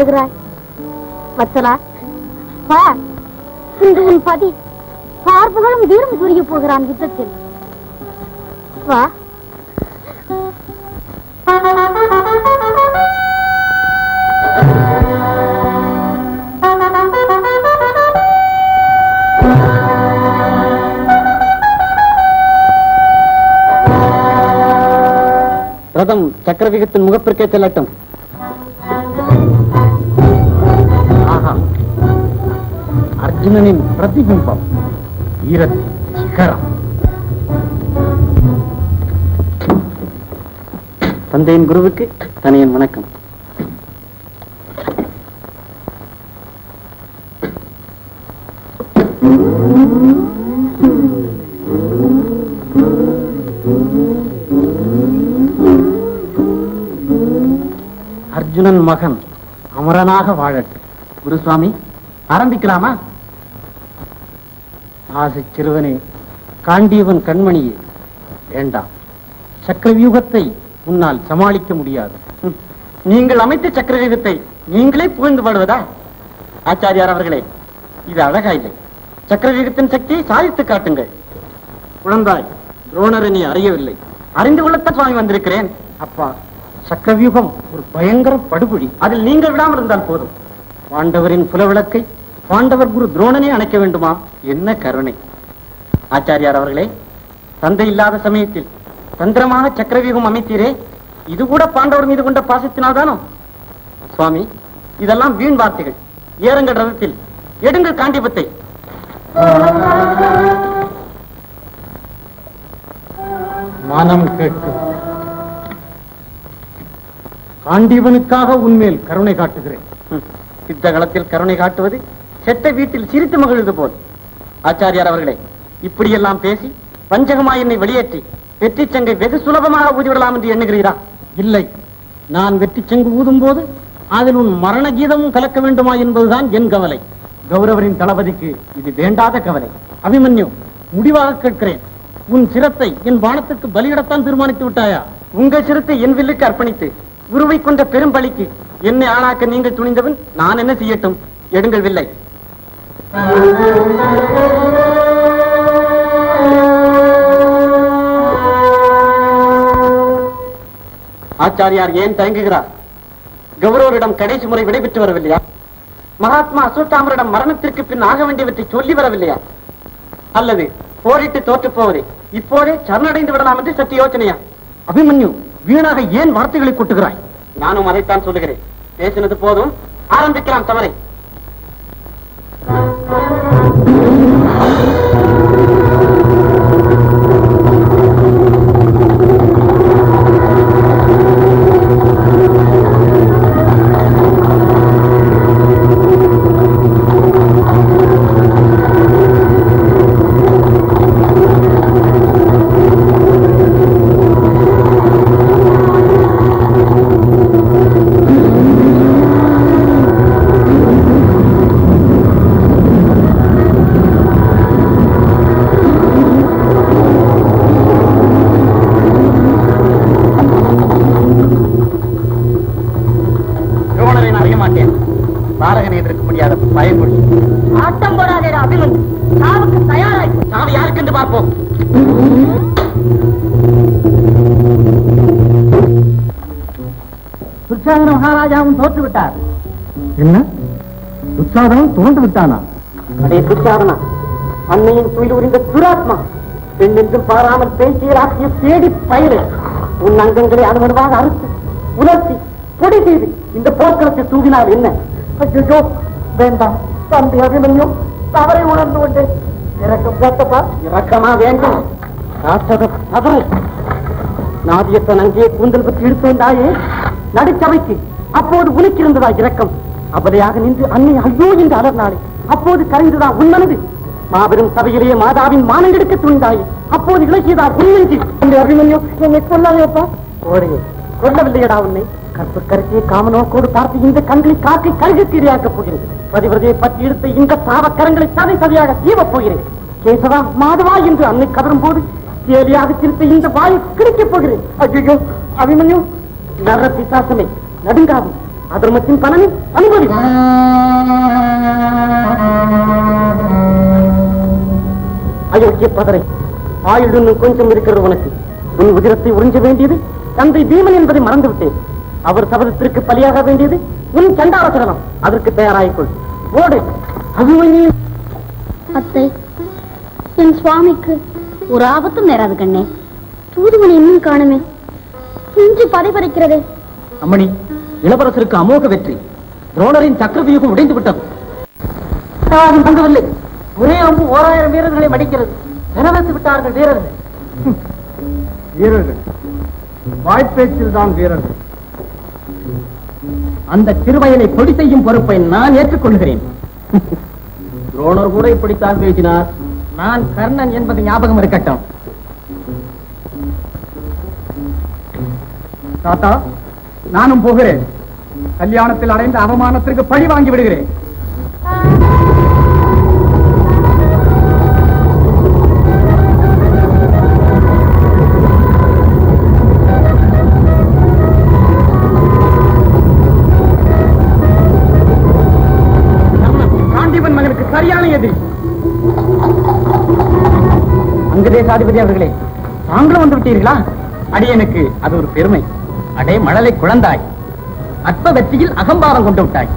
இப்படி மயங்க விடுகிறாய் வத்தலா வா இன்று உன் பதி பார்ப்புகளும் வீரம் புரிய போகிறான் யுத்தத்தில். வா. ரதம் சக்கரவிகத்தின் முகப்பிற்கே செல்லட்டும். அர்ஜுனனின் பிரதிபிம்பம். ஈரத்தின் சிகரம். தந்தையின் குருவுக்கு தனியன் வணக்கம். அர்ஜுனன் மகன் அமரனாக வாழட்டும். குருசுவாமி ஆரம்பிக்கலாமா? ஆசை சிறுவனே காண்டியவன் கண்மணியே. வேண்டாம். சக்கரவியூகத்தை உன்னால் சமாளிக்க முடியாது. நீங்கள் அமைத்த சக்கரவியூகத்தை நீங்களே புகழ்ந்து பாடுவதா? ஆச்சாரியார் அவர்களே இது அழகா இல்லை. சக்கரவியூகத்தின் சக்தியை சாதித்து காட்டுங்கள். குழந்தாய் துரோணரை நீ அறியவில்லை. அறிந்து கொள்ளத்த சுவாமி வந்திருக்கிறேன். அப்பா சக்கரவியூகம் ஒரு பயங்கர படுகொடி. அதில் நீங்கள் விடாமல் இருந்தால் போதும். பாண்டவரின் புலவிளக்கை பாண்டவர் குரு துரோணனை அணைக்க வேண்டுமா? என்ன கருணை. ஆச்சாரியார் அவர்களே தந்தை இல்லாத சமயத்தில் தந்திரமாக சக்கரவியூகம் அமைத்தீரே இது கூட பாண்டவர் மீது கொண்ட பாசத்தினால்தானோ? சுவாமி இதெல்லாம் வீண் வார்த்தைகள். ஏறுங்கள் ரதத்தில் எடுங்கள் காண்டிபத்தை. மனம் கேட்கும். காண்டிவனுக்காக உன்மேல் கருணை காட்டுகிறேன். சித்த களத்தில் கருணை காட்டுவது செத்த வீட்டில் சிரித்து மகிழ்ந்து போல் ஆச்சாரியார் அவர்களே இப்படியெல்லாம் பேசி வஞ்சகமா என்னை வெளியேற்றி வெற்றி சங்கை வெகு சுலபமாக ஊதிவிடலாம் என்று எண்ணுகிறீரா? இல்லை. நான் வெற்றி சங்கு ஊதும் போது அதில் உன் மரண கீதமும் கலக்க வேண்டுமா என்பதுதான் என் கவலை. கௌரவரின் தளபதிக்கு இது வேண்டாத கவலை. அபிமன்யு முடிவாக கேட்கிறேன். உன் சிரத்தை என் பானத்துக்கு பலியிடத்தான் தீர்மானித்து விட்டாயா? உங்கள் சிரத்தை என் வில்லுக்கு அர்ப்பணித்து குருவை கொண்ட பெரும் பலிக்கு என்னை ஆளாக்க நீங்கள் துணிந்தவன் நான் என்ன செய்யட்டும்? எடுங்கள் வில்லை. ஆச்சாரியார் ஏன் தயங்குகிறார்? கௌரவரிடம் கடைசி முறை விடைபெற்று வரவில்லையா? மகாத்மா அசோத்தாமரிடம் மரணத்திற்கு பின் ஆக வேண்டியவற்றை சொல்லி வரவில்லையா? அல்லது போரிட்டு தோற்று போவதை இப்போதே சரணடைந்து விடலாம் என்று சற்று யோசனையா? அபிமன்யு வீணாக ஏன் வார்த்தைகளை கொட்டுகிறாய்? நானும் அதைத்தான் சொல்லுகிறேன். பேசினது போதும். ஆரம்பிக்கலாம் தவறை. Música தோற்று விட்டார். என்ன? உற்சாகம் தோன்று விட்டானா? அதே துர்ச்சாதனா அன்னையின் துயில் உரிந்த துராத்மா பெண் என்றும் பாராமல் பேச்சியலாக்கிய தேடி பயிரை உன் அங்கங்களை அனுமதிவாக அறுத்து உலர்த்தி பொடி செய்து இந்த போர்க்களத்தை தூவினால் என்ன? ஐயோ வேண்டாம். தம்பி அபிமன்யும் தவறை உணர்ந்து கொண்டு இறக்கம் கேட்டப்பா இறக்கமா வேண்டும். ராட்சத தவறு. நாதியத்தன் அங்கே கூந்தல் பற்றி எடுத்து வந்தாயே நடுச்சபைக்கு அப்போது உனக்கிருந்ததா இறக்கம் இரக்கம்? அபதையாக நின்று அன்னை ஐயோ என்று அலர்னாளே அப்போது கரைந்ததா உன்மனது மாபெரும் சபையிலேயே மாதாவின் மானங்கெடுக்க துணிந்தாயே. அப்போது இலக்கியதா உன்னெஞ்சி அந்த என்னை கொல்லாதேப்பா ஓடையே கொல்லவில்லையடா உன்னை. கற்பு கருத்தியை காமனோக்கோடு பார்த்து இந்த கண்களை காக்கை கழுகு இரையாக்கப் போகிறேன். பதிவிரதையை பற்றி எடுத்த இந்த தாவக்கரங்களை சதை சதையாக தீவப் போகிறேன். கேசவா மாதவா என்று அன்னை கதரும் போது கேலியாக திருத்த இந்த வாயை கிழிக்கப் போகிறேன். ஐயோ அபிமன்யோ நர பிசாசமே நடுங்காது. அதர்மத்தின் பலனை அனுபவி. அயோக்கிய பதரை ஆயுள் இன்னும் கொஞ்சம் இருக்கிறது உனக்கு. உன் உதிரத்தை உறிஞ்ச வேண்டியது தந்தை பீமன் என்பதை மறந்து விட்டேன் அவர் சபதத்திற்கு பலியாக வேண்டியது உன் சண்டார சரணம் அதற்கு தயாராகிக்கொள். ஓடு. அபிமன்யு அத்தை என் சுவாமிக்கு ஒரு ஆபத்தும் நேராது கண்ணே. தூதுவனை இன்னும் காணுமே. நெஞ்சு பதைபறிக்கிறதே அம்மணி இளவரசருக்கு அமோக வெற்றி. துரோணரின் சக்கரவியூகம் உடைந்து விட்டது யாரும் தங்கவில்லை. ஒரே அம்பு ஓராயிரம் வீரர்களை மடிக்கிறது. நிறவேத்து விட்டார்கள் வீரர்கள். வீரர்கள். வாய்ப்பேச்சில் தான் வீரர்கள். அந்த திருவயலை பொடி செய்யும் பொறுப்பை நான் ஏற்றுக்கொள்கிறேன். துரோணர் கூட இப்படித்தான் பேசினார். நான் கர்ணன் என்பது ஞாபகம் இருக்கட்டும். தாத்தா நானும் போகிறேன். கல்யாணத்தில் அடைந்த அவமானத்திற்கு பழி வாங்கி விடுகிறேன். மகனுக்கு சரியான அங்கதேசாதிபதி அவர்களே தாங்களும் வந்து விட்டீர்களா? அடியனுக்கு அது ஒரு பெருமை. அடே மழலை குழந்தாய். அற்ப வெற்றியில் அகம்பாரம் கொண்டு விட்டாய்.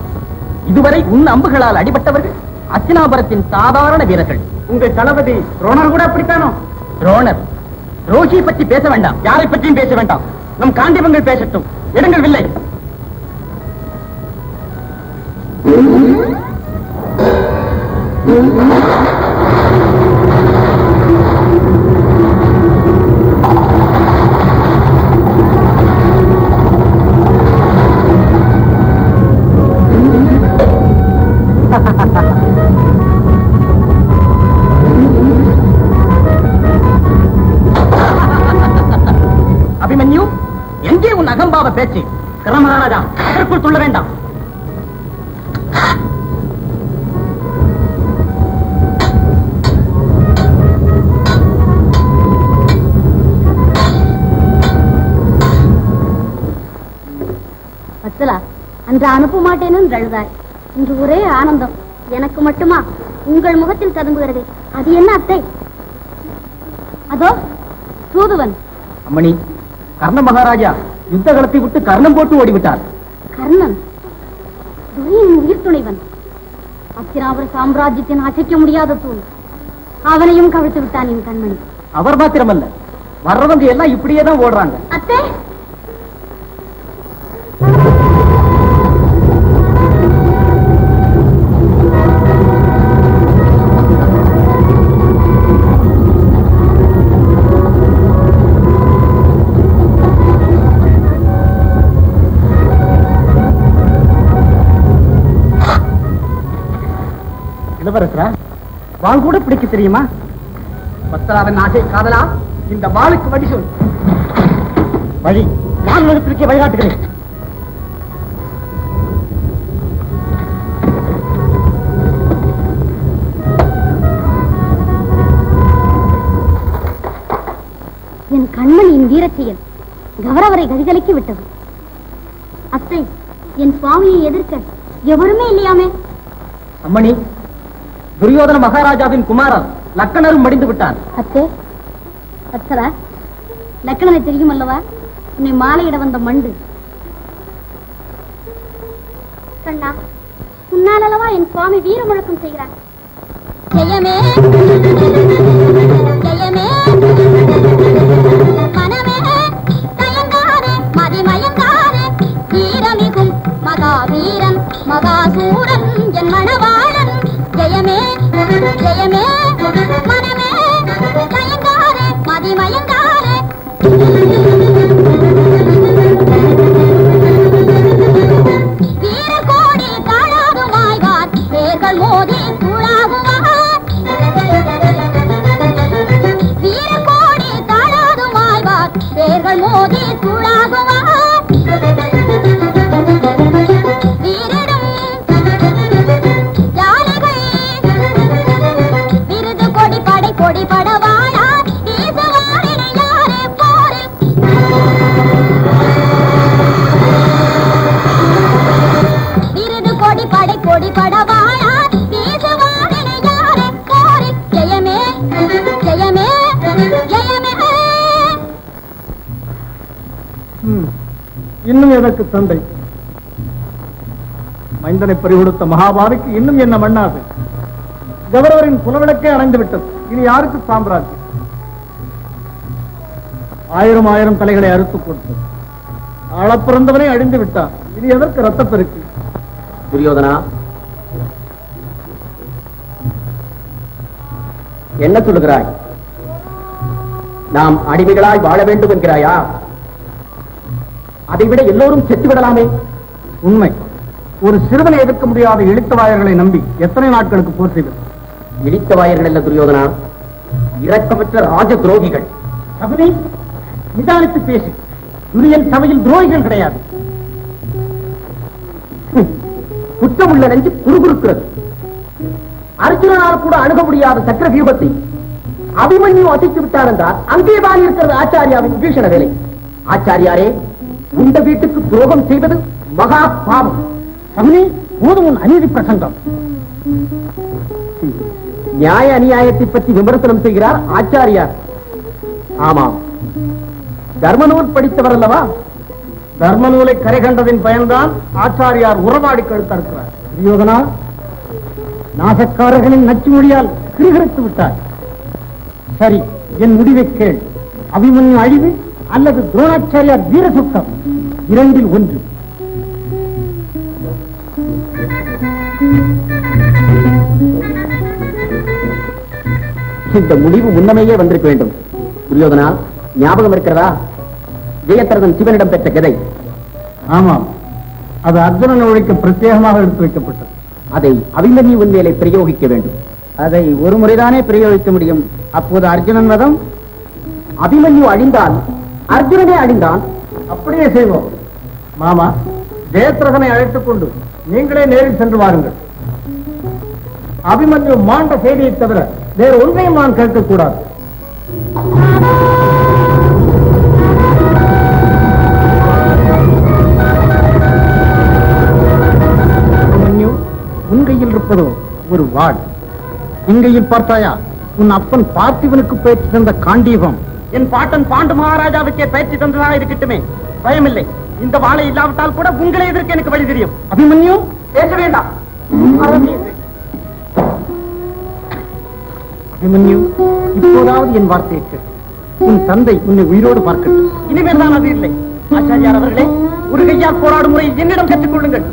இதுவரை உன் அம்புகளால் அடிபட்டவர்கள் அச்சினாபுரத்தின் சாதாரண வீரர்கள். உங்கள் தளபதி ரோணர் கூட அப்படித்தானோ? துரோணர் ரோஷியை பற்றி பேச வேண்டாம். யாரை பற்றியும் பேச வேண்டாம். நம் காண்டிபங்கள் பேசட்டும். இடங்கள் வில்லை. அபிமன்யு பேச்சு. கிரமராஜா அதற்குள் துள்ள வேண்டாம். அன்று அனுப்ப மாட்டேன் என்று அழுதாய். இன்று ஒரே ஆனந்தம். எனக்கு மட்டுமா? உங்கள் முகத்தில் ததும்புகிறதே. அது என்ன அத்தை? அதோ தூதுவன். அம்மணி கர்ண மகாராஜா. யுத்த களத்தை விட்டு கர்ணம் போட்டு ஓடிவிட்டார். கர்ணன்? துரியன் உயிர் துணைவன் அத்திராபுர சாம்ராஜ்யத்தின் அசைக்க முடியாத தூண். அவனையும் கவிழ்த்து விட்டான் என் கண்மணி. அவர் மாத்திரமல்ல வர்றவங்க எல்லாம் இப்படியே தான் ஓடுறாங்க. அத்தை! வாள் கூட பிடிக்க தெரியுமா? பத்தராவன் ஆசை காதலா? இந்த வாளுக்கு வழி சொல். வழி. நான் நிலத்திற்கே வழிகாட்டுகிறேன் என் கண்மணியின் வீரச்செயல் கௌரவரை கதிகலக்கி விட்டது. அத்தை என் சுவாமியை எதிர்க்க எவருமே இல்லையாமே? அம்மணி துரியோதன மகாராஜாவின் குமாரர் லக்கணரும் மடிந்து விட்டான் அத்தே அச்சரா லக்கணனை தெரியும் அல்லவா உன்னை மாலையிட வந்த மண்டு. கண்ணா உன்னாலவா என் சுவாமி வீர முழக்கம் செய்கிறார்? ஜெயமே. ஜெயமே. மனமே. தயங்காதே மதிமயங்காதே வீரமிகும் மகாவீரன் மகாசூரன் என் மணவாளன். மனமே ஜெயமே மனமே தயங்காதே மதிமயங்காதே. எனக்கு தந்தை. மைந்தனை பறிகொடுத்த மகாபாரதிக்கு இன்னும் என்ன மண்ணாது? கௌரவரின் புலவிளக்கே அடைந்து விட்டது. இனி யாருக்கு சாம்ராஜ்யம்? ஆயிரம் ஆயிரம் தலைகளை அறுத்துக் கொடுத்தது. ஆளப்பிறந்தவனே அழிந்து விட்டான். இனி எதற்கு ரத்தப்பெருக்கு துரியோதனா என்ன சொல்லுகிறாய்? நாம் அடிமைகளாய் வாழ வேண்டும் என்கிறாயா? அதைவிட எல்லோரும் செத்து விடலாமே உண்மை. ஒரு சிறுவனை எதிர்க்க முடியாத இழுத்தவாயர்களை நம்பி எத்தனை நாட்களுக்கு போர் செய்வது இடித்த வாயர்கள் அல்ல துரியோதனா. இரக்கமற்ற ராஜ துரோகிகள். சகுனி நிதானித்து பேசு. துரியன் சபையில் துரோகிகள் கிடையாது. குற்றமுள்ள நெஞ்சு குறுகுறுக்கிறது. அர்ஜுனனால் கூட அணுக முடியாத சக்கர வியூபத்தை அபிமன்யு அசைத்து விட்டார் என்றால் அங்கேதான் இருக்கிறது ஆச்சாரியாவின் விபீஷண வேலை. ஆச்சாரியாரே இந்த வீட்டுக்கு துரோகம் செய்வது மகா பாவம். சகுனி போதும் உன் அநீதி பிரசங்கம். நியாய அநியாயத்தை பற்றி விமர்சனம் செய்கிறார் ஆச்சாரியார். ஆமாம். தர்மநூல் படித்தவர் அல்லவா? தர்ம நூலை கரை கண்டதின் பயன்தான் ஆச்சாரியார் உறவாடி கழுத்தறுக்கிறார். துரியோதனா நாசக்காரர்களின் நச்சு மொழியால் கிரிகரித்து விட்டார் சரி என் முடிவை கேள். அபிமன்யு அழிவு அல்லது துரோணாச்சாரியார் வீர சுத்தம் இரண்டில் ஒன்று. இந்த முடிவு முன்னமேயே வந்திருக்க வேண்டும். துரியோதனா ஞாபகம் இருக்கிறதா? ஜெயத்ரதன் சிவனிடம் பெற்ற கதை. ஆமாம். அது அர்ஜுனன் ஒழிக்க பிரத்யேகமாக எடுத்து வைக்கப்பட்டது. அதை அபிமன்யுவின் மேலே பிரயோகிக்க வேண்டும். அதை ஒரு முறைதானே பிரயோகிக்க முடியும். அப்போது அர்ஜுனன் வதம் அபிமன்யு அழிந்தால் அர்ஜுனனே அழிந்தான். அப்படியே செய்வோம். மாமா ஜெயத்ரகனை அழைத்துக் கொண்டு நீங்களே நேரில் சென்று வாருங்கள். அபிமன்யு மாண்ட செய்தியை தவிர வேறு ஒன்றையும் நான் கேட்கக்கூடாது. அபிமன்யு உன் கையில் இருப்பதோ ஒரு வாழ் இங்கையில் பார்த்தாயா உன் அப்பன் பார்த்திவனுக்கு பயிற்சி தந்த காண்டீபம். என் பாட்டன் பாண்டு மகாராஜாவுக்கே பயிற்சி தந்ததாக இருக்கட்டுமே பயமில்லை. இந்த வாழை இல்லாவிட்டால் கூட உங்களை எதிர்க்க எனக்கு வழி தெரியும். அபிமன்யு பேச வேண்டாம். அபிமன்யு இப்போதாவது என் வார்த்தைக்கு உன் தந்தை உன்னை உயிரோடு பார்க்கட்டும். இனிமேல் தான் அது இல்லை. ஆச்சாரியார் அவர்களே ஒரு கையால் போராடும் முறை என்னிடம் கற்றுக்கொள்ளுங்கள்.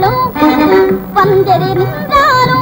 ಮಿಂಗಾಳು ಒಂದೆಡೆ ಮಿಂಗಾಳು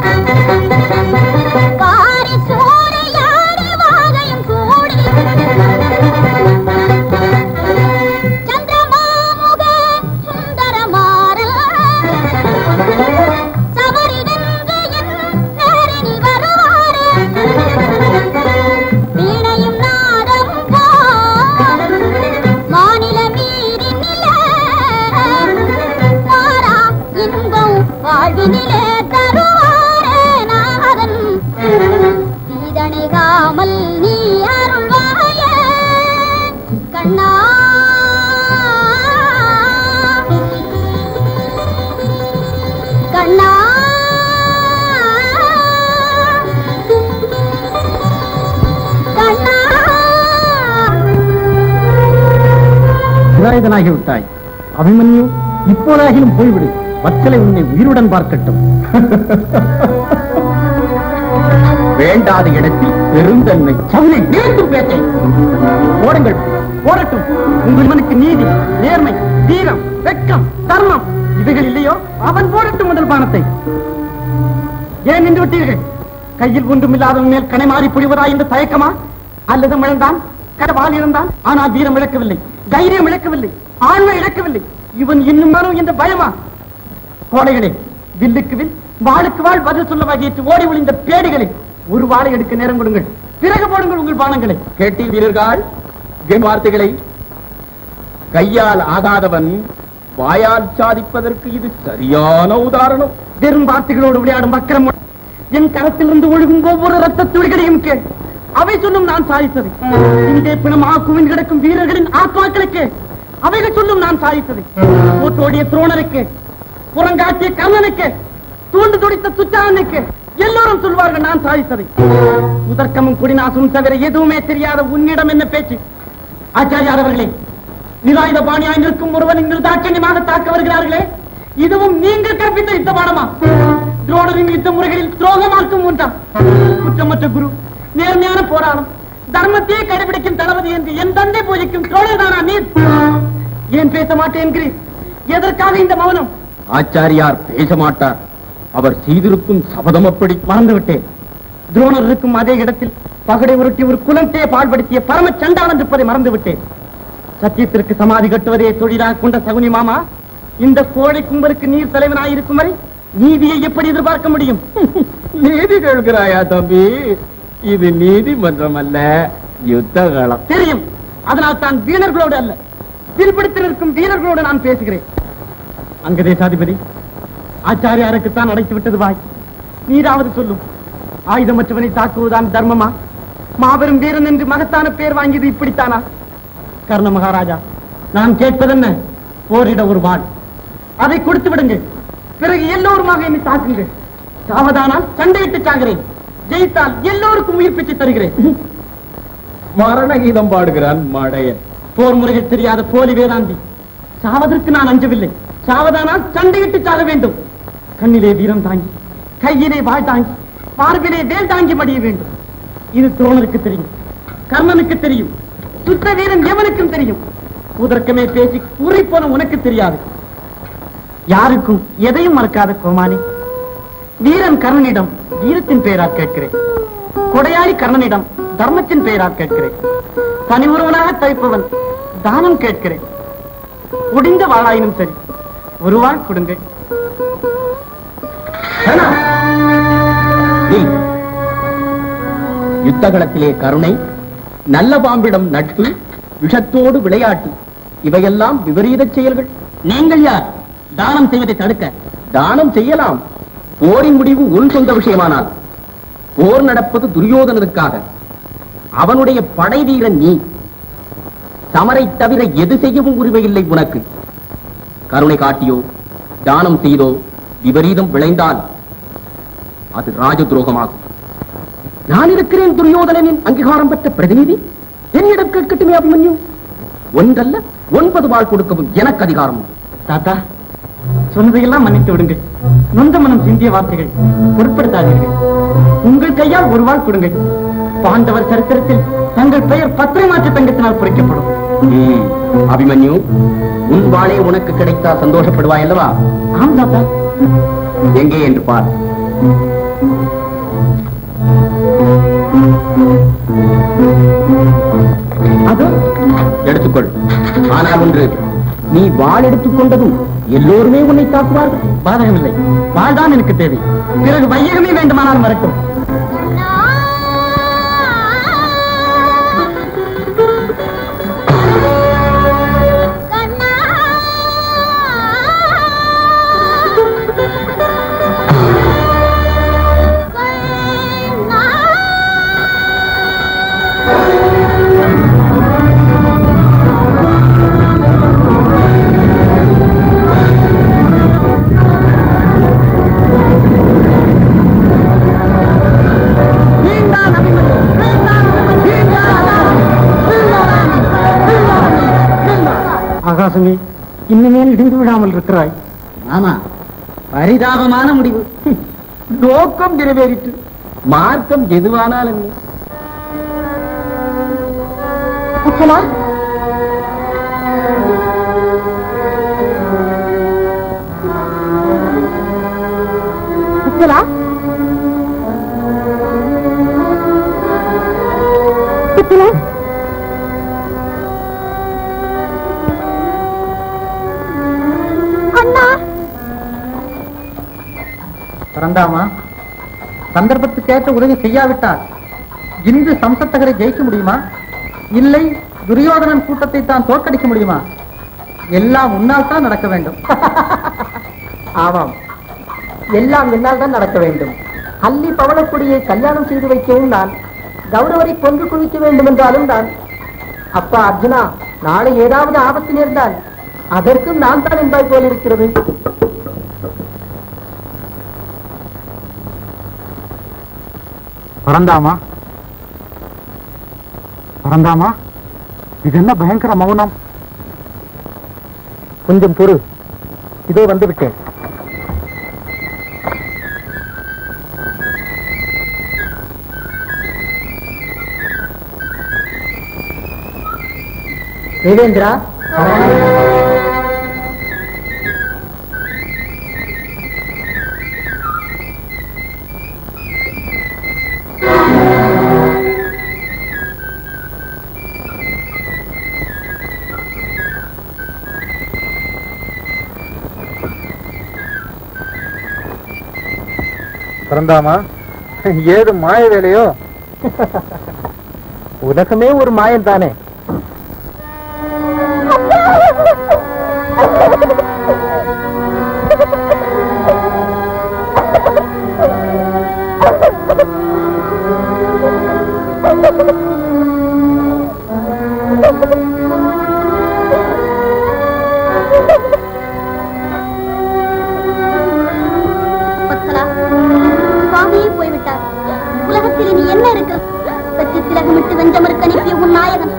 சிராயுதனாகி விட்டாய் அபிமன்யு இப்போதாகிலும் போய்விடு. வச்சலை உன்னை உயிருடன் பார்க்கட்டும். [LAUGHS] வேண்டாத இடத்தில் பெருந்தன்மை. சவுளை மீண்டும் பேச்சை. ஓடுங்கள் போடட்டும் உங்கள் மனுக்கு நீதி நேர்மை தீரம் வெக்கம் தர்மம் இவைகள் இல்லையோ? அவன் போடட்டும் முதல் பானத்தை. ஏன் நின்று விட்டீர்கள்? கையில் ஒன்றுமில்லாதவன் மேல் கனை மாறி புரிவதா என்று தயக்கமா? அல்லது மிழந்தான்? கடவால் இருந்தான் ஆனால் வீரம் இழக்கவில்லை தைரியம் இழக்கவில்லை ஆண்மை இழக்கவில்லை. இவன் இன்னும் வரும் என்ற பயமா? கோடைகளே வில்லுக்கு வில் வாளுக்கு வாழ் பதில் சொல்ல வகையிட்டு ஓடி ஒளிந்த பேடிகளை ஒரு வாழை எடுக்க நேரம் கொடுங்கள். பிறகு போடுங்கள் உங்கள் பானங்களை. கேட்டி வீரர்கள் வார்த்தைகளை. கையால் ஆகாதவன் வாயால் சாதிப்பதற்கு இது சரியான உதாரணம். வெறும் வார்த்தைகளோடு விளையாடும் வக்கரம். என் கரத்திலிருந்து ஒழுகும் ஒவ்வொரு ரத்த துளிகளையும் கேள். அவை சொல்லும் நான் சாதித்தது. இங்கே பிணமா குவிந்து கிடக்கும் வீரர்களின் ஆத்மாக்களுக்கு அவைகள் சொல்லும் நான் சாதித்தது. போட்டோடிய துரோணருக்கு புறங்காட்டிய கர்ணனுக்கு தூண்டு துடித்த துச்சாரனுக்கு எல்லோரும் சொல்வார்கள் நான் சாதித்தது. முதற்கமும் குடிநாசும் தவிர எதுவுமே தெரியாத உன்னிடம் என்ன பேச்சு? ஆச்சாரியார் அவர்களே நிராயுத பாணியாய் நிற்கும் ஒருவன் இன்று தாட்சண்யமாக தாக்க வருகிறார்களே? இதுவும் நீங்கள் கற்பித்த யுத்த பாடமா துரோணரின் யுத்த முறைகளில் துரோகமாக்கும் ஒன்றா? குற்றமற்ற குரு நேர்மையான போராடும் தர்மத்தையே கடைபிடிக்கும் தளபதி என்று என் தந்தை பூஜைக்கும் தோழர்தானா நீர்? ஏன் பேச மாட்டேன் என்கிறீர் எதற்காக இந்த மௌனம்? ஆச்சாரியார் பேச மாட்டார். அவர் செய்திருக்கும் சபதம் அப்படி மறந்து விட்டேன் துரோணர் இருக்கும் அதே இடத்தில் பகடை உருட்டி ஒரு குலத்தையே பாழ்படுத்திய பரம சண்டாளன் இருப்பதை மறந்து விட்டேன் சத்தியத்திற்கு சமாதி கட்டுவதே தொழிலாக கொண்ட சகுனி மாமா? இந்த கோழை கும்பலுக்கு நீர் தலைவனாயிருக்கும் வரை நீதியை எப்படி எதிர்பார்க்க முடியும்? நீதி கேட்கிறாயா தம்பி? இது நீதிமன்றம் அல்ல யுத்த காலம் தெரியும். அதனால் தான் வீரர்களோடு அல்ல. பிற்படுத்தில் இருக்கும் வீரர்களோடு நான் பேசுகிறேன். அங்க தேசாதிபதி ஆச்சாரியாருக்கு தான் அடைத்து விட்டது வாய். நீராவது சொல்லும். ஆயுதமற்றவனை தாக்குவதுதான் தர்மமா? மாபெரும் வீரன் என்று மகத்தான பேர் வாங்கியது இப்படித்தானா? கர்ண மகாராஜா நான் கேட்பதென்ன போரிட ஒரு வாள். அதை கொடுத்து விடுங்க பிறகு எல்லோருமாக என்னை தாக்குங்கள். சாவதானால் சண்டையிட்டு சாகிறேன். ஜெயித்தால் எல்லோருக்கும் உயிர் பிச்சு தருகிறேன். மரண கீதம் பாடுகிறான் மடையன். போர் முறைகள் தெரியாத போலி வேதாந்தி. சாவதற்கு நான் அஞ்சவில்லை. சாவதானால் சண்டையிட்டு சாக வேண்டும். கண்ணிலே வீரம் தாங்கி கையிலே வாழ் தாங்கி மார்பிலே வேல் தாங்கி மடிய வேண்டும். இது துரோணருக்கு தெரியும். கர்ணனுக்கு தெரியும். சுத்த வீரன் எவனுக்கும் தெரியும். உதற்கமே பேசி கூறி போன உனக்கு தெரியாது. யாருக்கும் எதையும் மறக்காத கோமாளி. வீரன் கர்ணனிடம் வீரத்தின் பெயரால் கேட்கிறேன். கொடையாளி கர்ணனிடம் தர்மத்தின் பெயரால் கேட்கிறேன். தனி ஒருவனாக தவிப்பவன் தானம் கேட்கிறேன். முடிந்த வாழாயினும் சரி ஒரு வாழ் கொடுங்க. நில். யுத்த களத்திலே கருணை நல்ல பாம்பிடம் நட்பு விஷத்தோடு விளையாட்டு இவையெல்லாம் விபரீத செயல்கள். நீங்கள் யார்? தானம் செய்வதை தடுக்க. தானம் செய்யலாம். போரின் முடிவு உன் சொந்த விஷயமானால். போர் நடப்பது துரியோதனனுக்காக. அவனுடைய படை வீரன் நீ. சமரை தவிர எது செய்யவும் உரிமை இல்லை உனக்கு. கருணை காட்டியோ தானம் செய்தோ விபரீதம் விளைந்தால் அது ராஜ துரோகமாகும் நான் இருக்கிறேன் துரியோதனனின் அங்கீகாரம் பெற்ற பிரதிநிதி. என்னிடம் கேட்கட்டுமே அபிமன்யு. ஒன்றல்ல ஒன்பது வாழ் கொடுக்கவும் எனக்கு அதிகாரம் தாத்தா சொன்னதையெல்லாம் மன்னித்து விடுங்கள். நொந்த மனம் சிந்திய வார்த்தைகள் பொருட்படுத்தாதீர்கள். உங்கள் கையால் ஒரு வாழ் கொடுங்கள். பாண்டவர் சரித்திரத்தில் தங்கள் பெயர் பத்திரை மாற்று தங்கத்தினால் பொறிக்கப்படும். அபிமன்யு உன் வாளே உனக்கு கிடைத்தா சந்தோஷப்படுவாய் அல்லவா? ஆம் தாத்தா. எங்கே என்று பார். அதோ. எடுத்துக்கொள். ஆனால் ஒன்று நீ வாள் எடுத்துக்கொண்டதும் எல்லோருமே உன்னை தாக்குவார்கள். பாதகமில்லை. வாழ்தான் எனக்கு தேவை. பிறகு வையகமே வேண்டுமானால் மறக்கும். இன்னுமேல் இடிந்து விடாமல் இருக்கிறாய். ஆமா பரிதாபமான முடிவு. நோக்கம் நிறைவேறிற்று. மார்க்கம் எதுவானால் என்ன? வச்சலா பரந்தாமா சந்தர்ப்பத்துக்கேற்ற உதவி செய்யாவிட்டால் இன்று சம்சத்தகரை ஜெயிக்க முடியுமா? இல்லை துரியோதனன் கூட்டத்தை தான் தோற்கடிக்க முடியுமா? எல்லாம் உன்னால் தான் நடக்க வேண்டும். [LAUGHS] ஆமாம். எல்லாம் என்னால் தான் நடக்க வேண்டும். அள்ளி பவளக்குடியை கல்யாணம் செய்து வைக்கவும் நான் கௌரவரை கொன்று குவிக்க வேண்டும் என்றாலும் நான் அப்பா அர்ஜுனா நாளை ஏதாவது ஆபத்து நேர்ந்தால் அதற்கும் நான் தான் என்பாய் போல் இருக்கிறது பரந்தாமா பரந்தாமா இது என்ன பயங்கர மௌனம்? கொஞ்சம் பொறு. இதோ வந்து விட்டேன் தேவேந்திரா? பரந்தாமா ஏது மாய வேலையோ? உலகமே ஒரு மாயம் தானே? வத்சலா உலகத்தில் இனி என்ன இருக்கு? பற்றி திலகமிட்டு வெஞ்சமருக்கு அனுப்பிய உன் நாயகன்.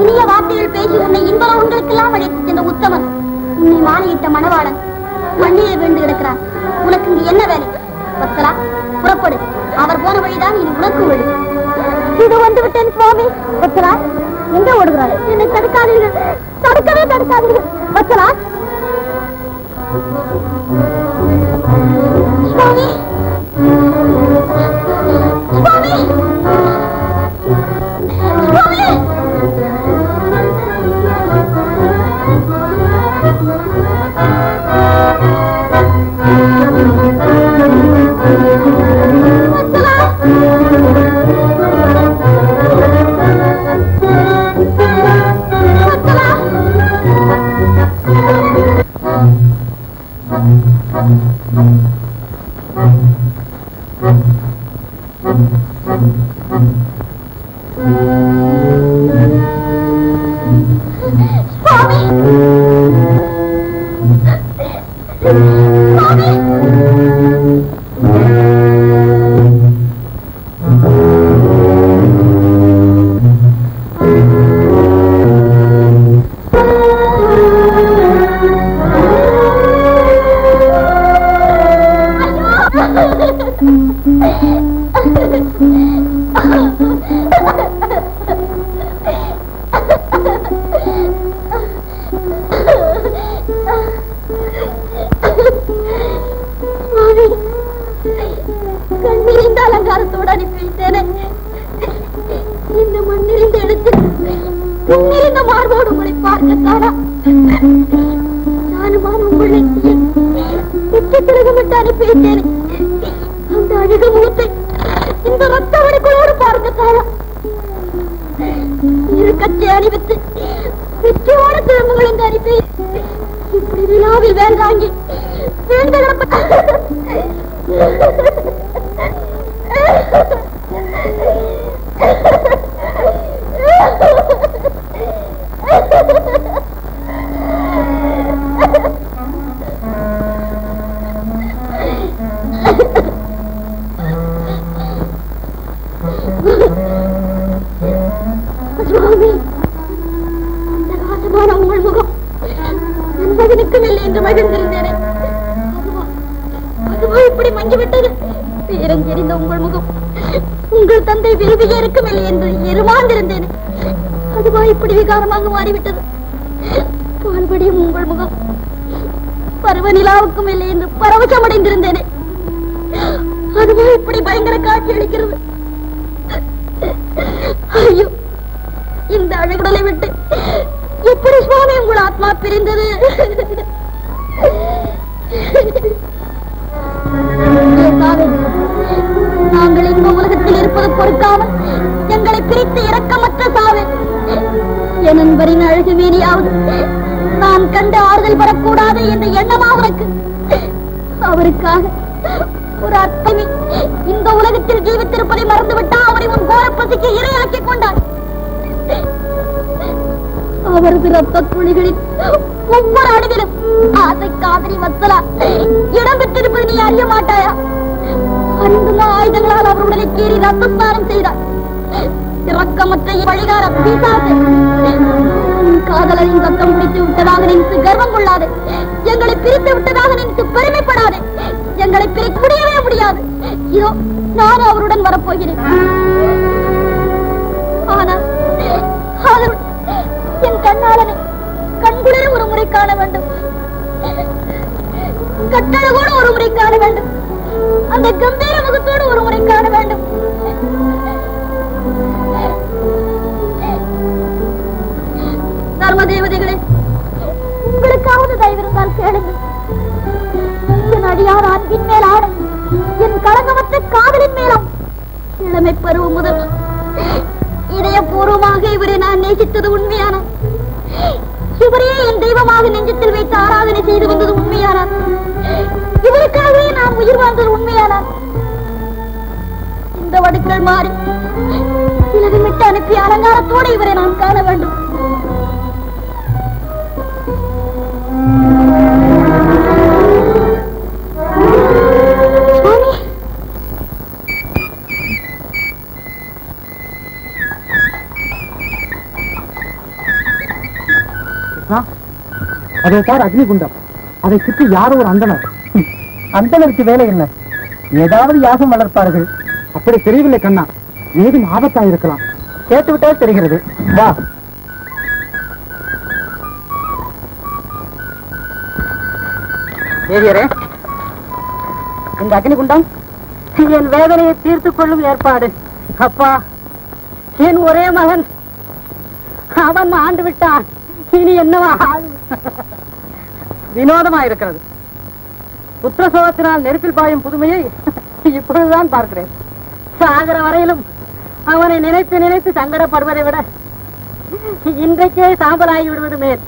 இனிய வார்த்தைகள் பேசி உன்னை இன்பலவங்களுக்கெல்லாம் அழைத்து சென்ற உத்தமன். உன்னை மாலையிட்ட மணவாளன் மண்ணிலே வீண்டு கிடக்கிறார் உனக்கு இங்கு என்ன வேலை? வத்சலா புறப்படு. அவர் போன வழிதான் இனி உனக்கு வழி. இது வந்து விட்டேன் சுவாமி. வத்சலா எங்க ஓடுகிறாய்? என்னை தடுக்காதீர்கள். தடுக்கவே தடுக்காதீர்கள். வத்சலா சுவாமி ஒரு எண்ணமா உனக்கு அவருக்காக ஒரு அத்தமி இந்த உலகத்தில் ஜீவித்திருப்பதை மறந்துவிட்டா அவரை உன் கோர பசிக்கு இரையாக்கிக் கொண்டான் அவரது ரத்த துளிகளில் ஒவ்வொரு அணுவிலும் ஆசை காதலி வத்தலா இடம் பெற்றிருப்பது நீ அறிய மாட்டாயா? அன்புமா ஆயுதங்களால் அவர் உடலை கீறி ரத்தஸ்தானம் செய்தார். இரக்கமற்ற வழிகார பிசாசு காதலரின் ரத்தம் பிடித்து விட்டதாக நினைத்து கர்வம் கொள்ளாது. எங்களை பிரித்து விட்டதாக நினைத்து பெருமைப்படாது. எங்களை பிரிக்க முடியவே முடியாது. இதோ நான் அவருடன் வரப்போகிறேன். ஆனால் என் கண்ணாளனை கண்குளிர ஒரு முறை காண வேண்டும். கட்டழகோடு ஒரு முறை காண வேண்டும். அந்த கம்பீர முகத்தோடு ஒரு முறை காண வேண்டும். நர்ம தேவதைகள் ஏதாவது தயவிருந்தால் கேளுங்கள் என் அடியார் அன்பின் மேல் ஆடும் என் களங்கமற்ற காதலின் மேலும் இளமை பருவம் முதல் இதயபூர்வமாக இவரை நான் நேசித்தது உண்மையான. இவரே என் தெய்வமாக நெஞ்சத்தில் வைத்து ஆராதனை செய்து வந்தது உண்மையானார் இவருக்காகவே நாம் உயிர் வாழ்ந்தது உண்மையானார் இந்த வடுக்கள் மாறி இலகுமிட்டு அனுப்பிய அலங்காரத்தோடு இவரை நான் காண வேண்டும். அதை சார் அக்னிகுண்டம். அதை சுற்றி யாரோ ஒரு அந்தனர் அந்தனருக்கு வேலை என்ன? ஏதாவது யாகம் வளர்ப்பார்கள். அப்படி தெரியவில்லை கண்ணா. ஏதும் ஆபத்தா இருக்கலாம் கேட்டுவிட்டால் தெரிகிறது. வா. தேவியரே இந்த அக்னிகுண்டம் என் வேதனையை தீர்த்துக் கொள்ளும் ஏற்பாடு. அப்பா என் ஒரே மகன். அவன் ஆண்டு விட்டான். இனி என்னவா? வினோதமா இருக்கிறது புத்திர சோகத்தினால் நெருப்பில் பாயும் புதுமையை இப்பொழுதுதான் பார்க்கிறேன். சாகர வரையிலும் அவனை நினைத்து நினைத்து சங்கடப்படுவதை விட இன்றைக்கே சாம்பலாகி விடுவது மேல்.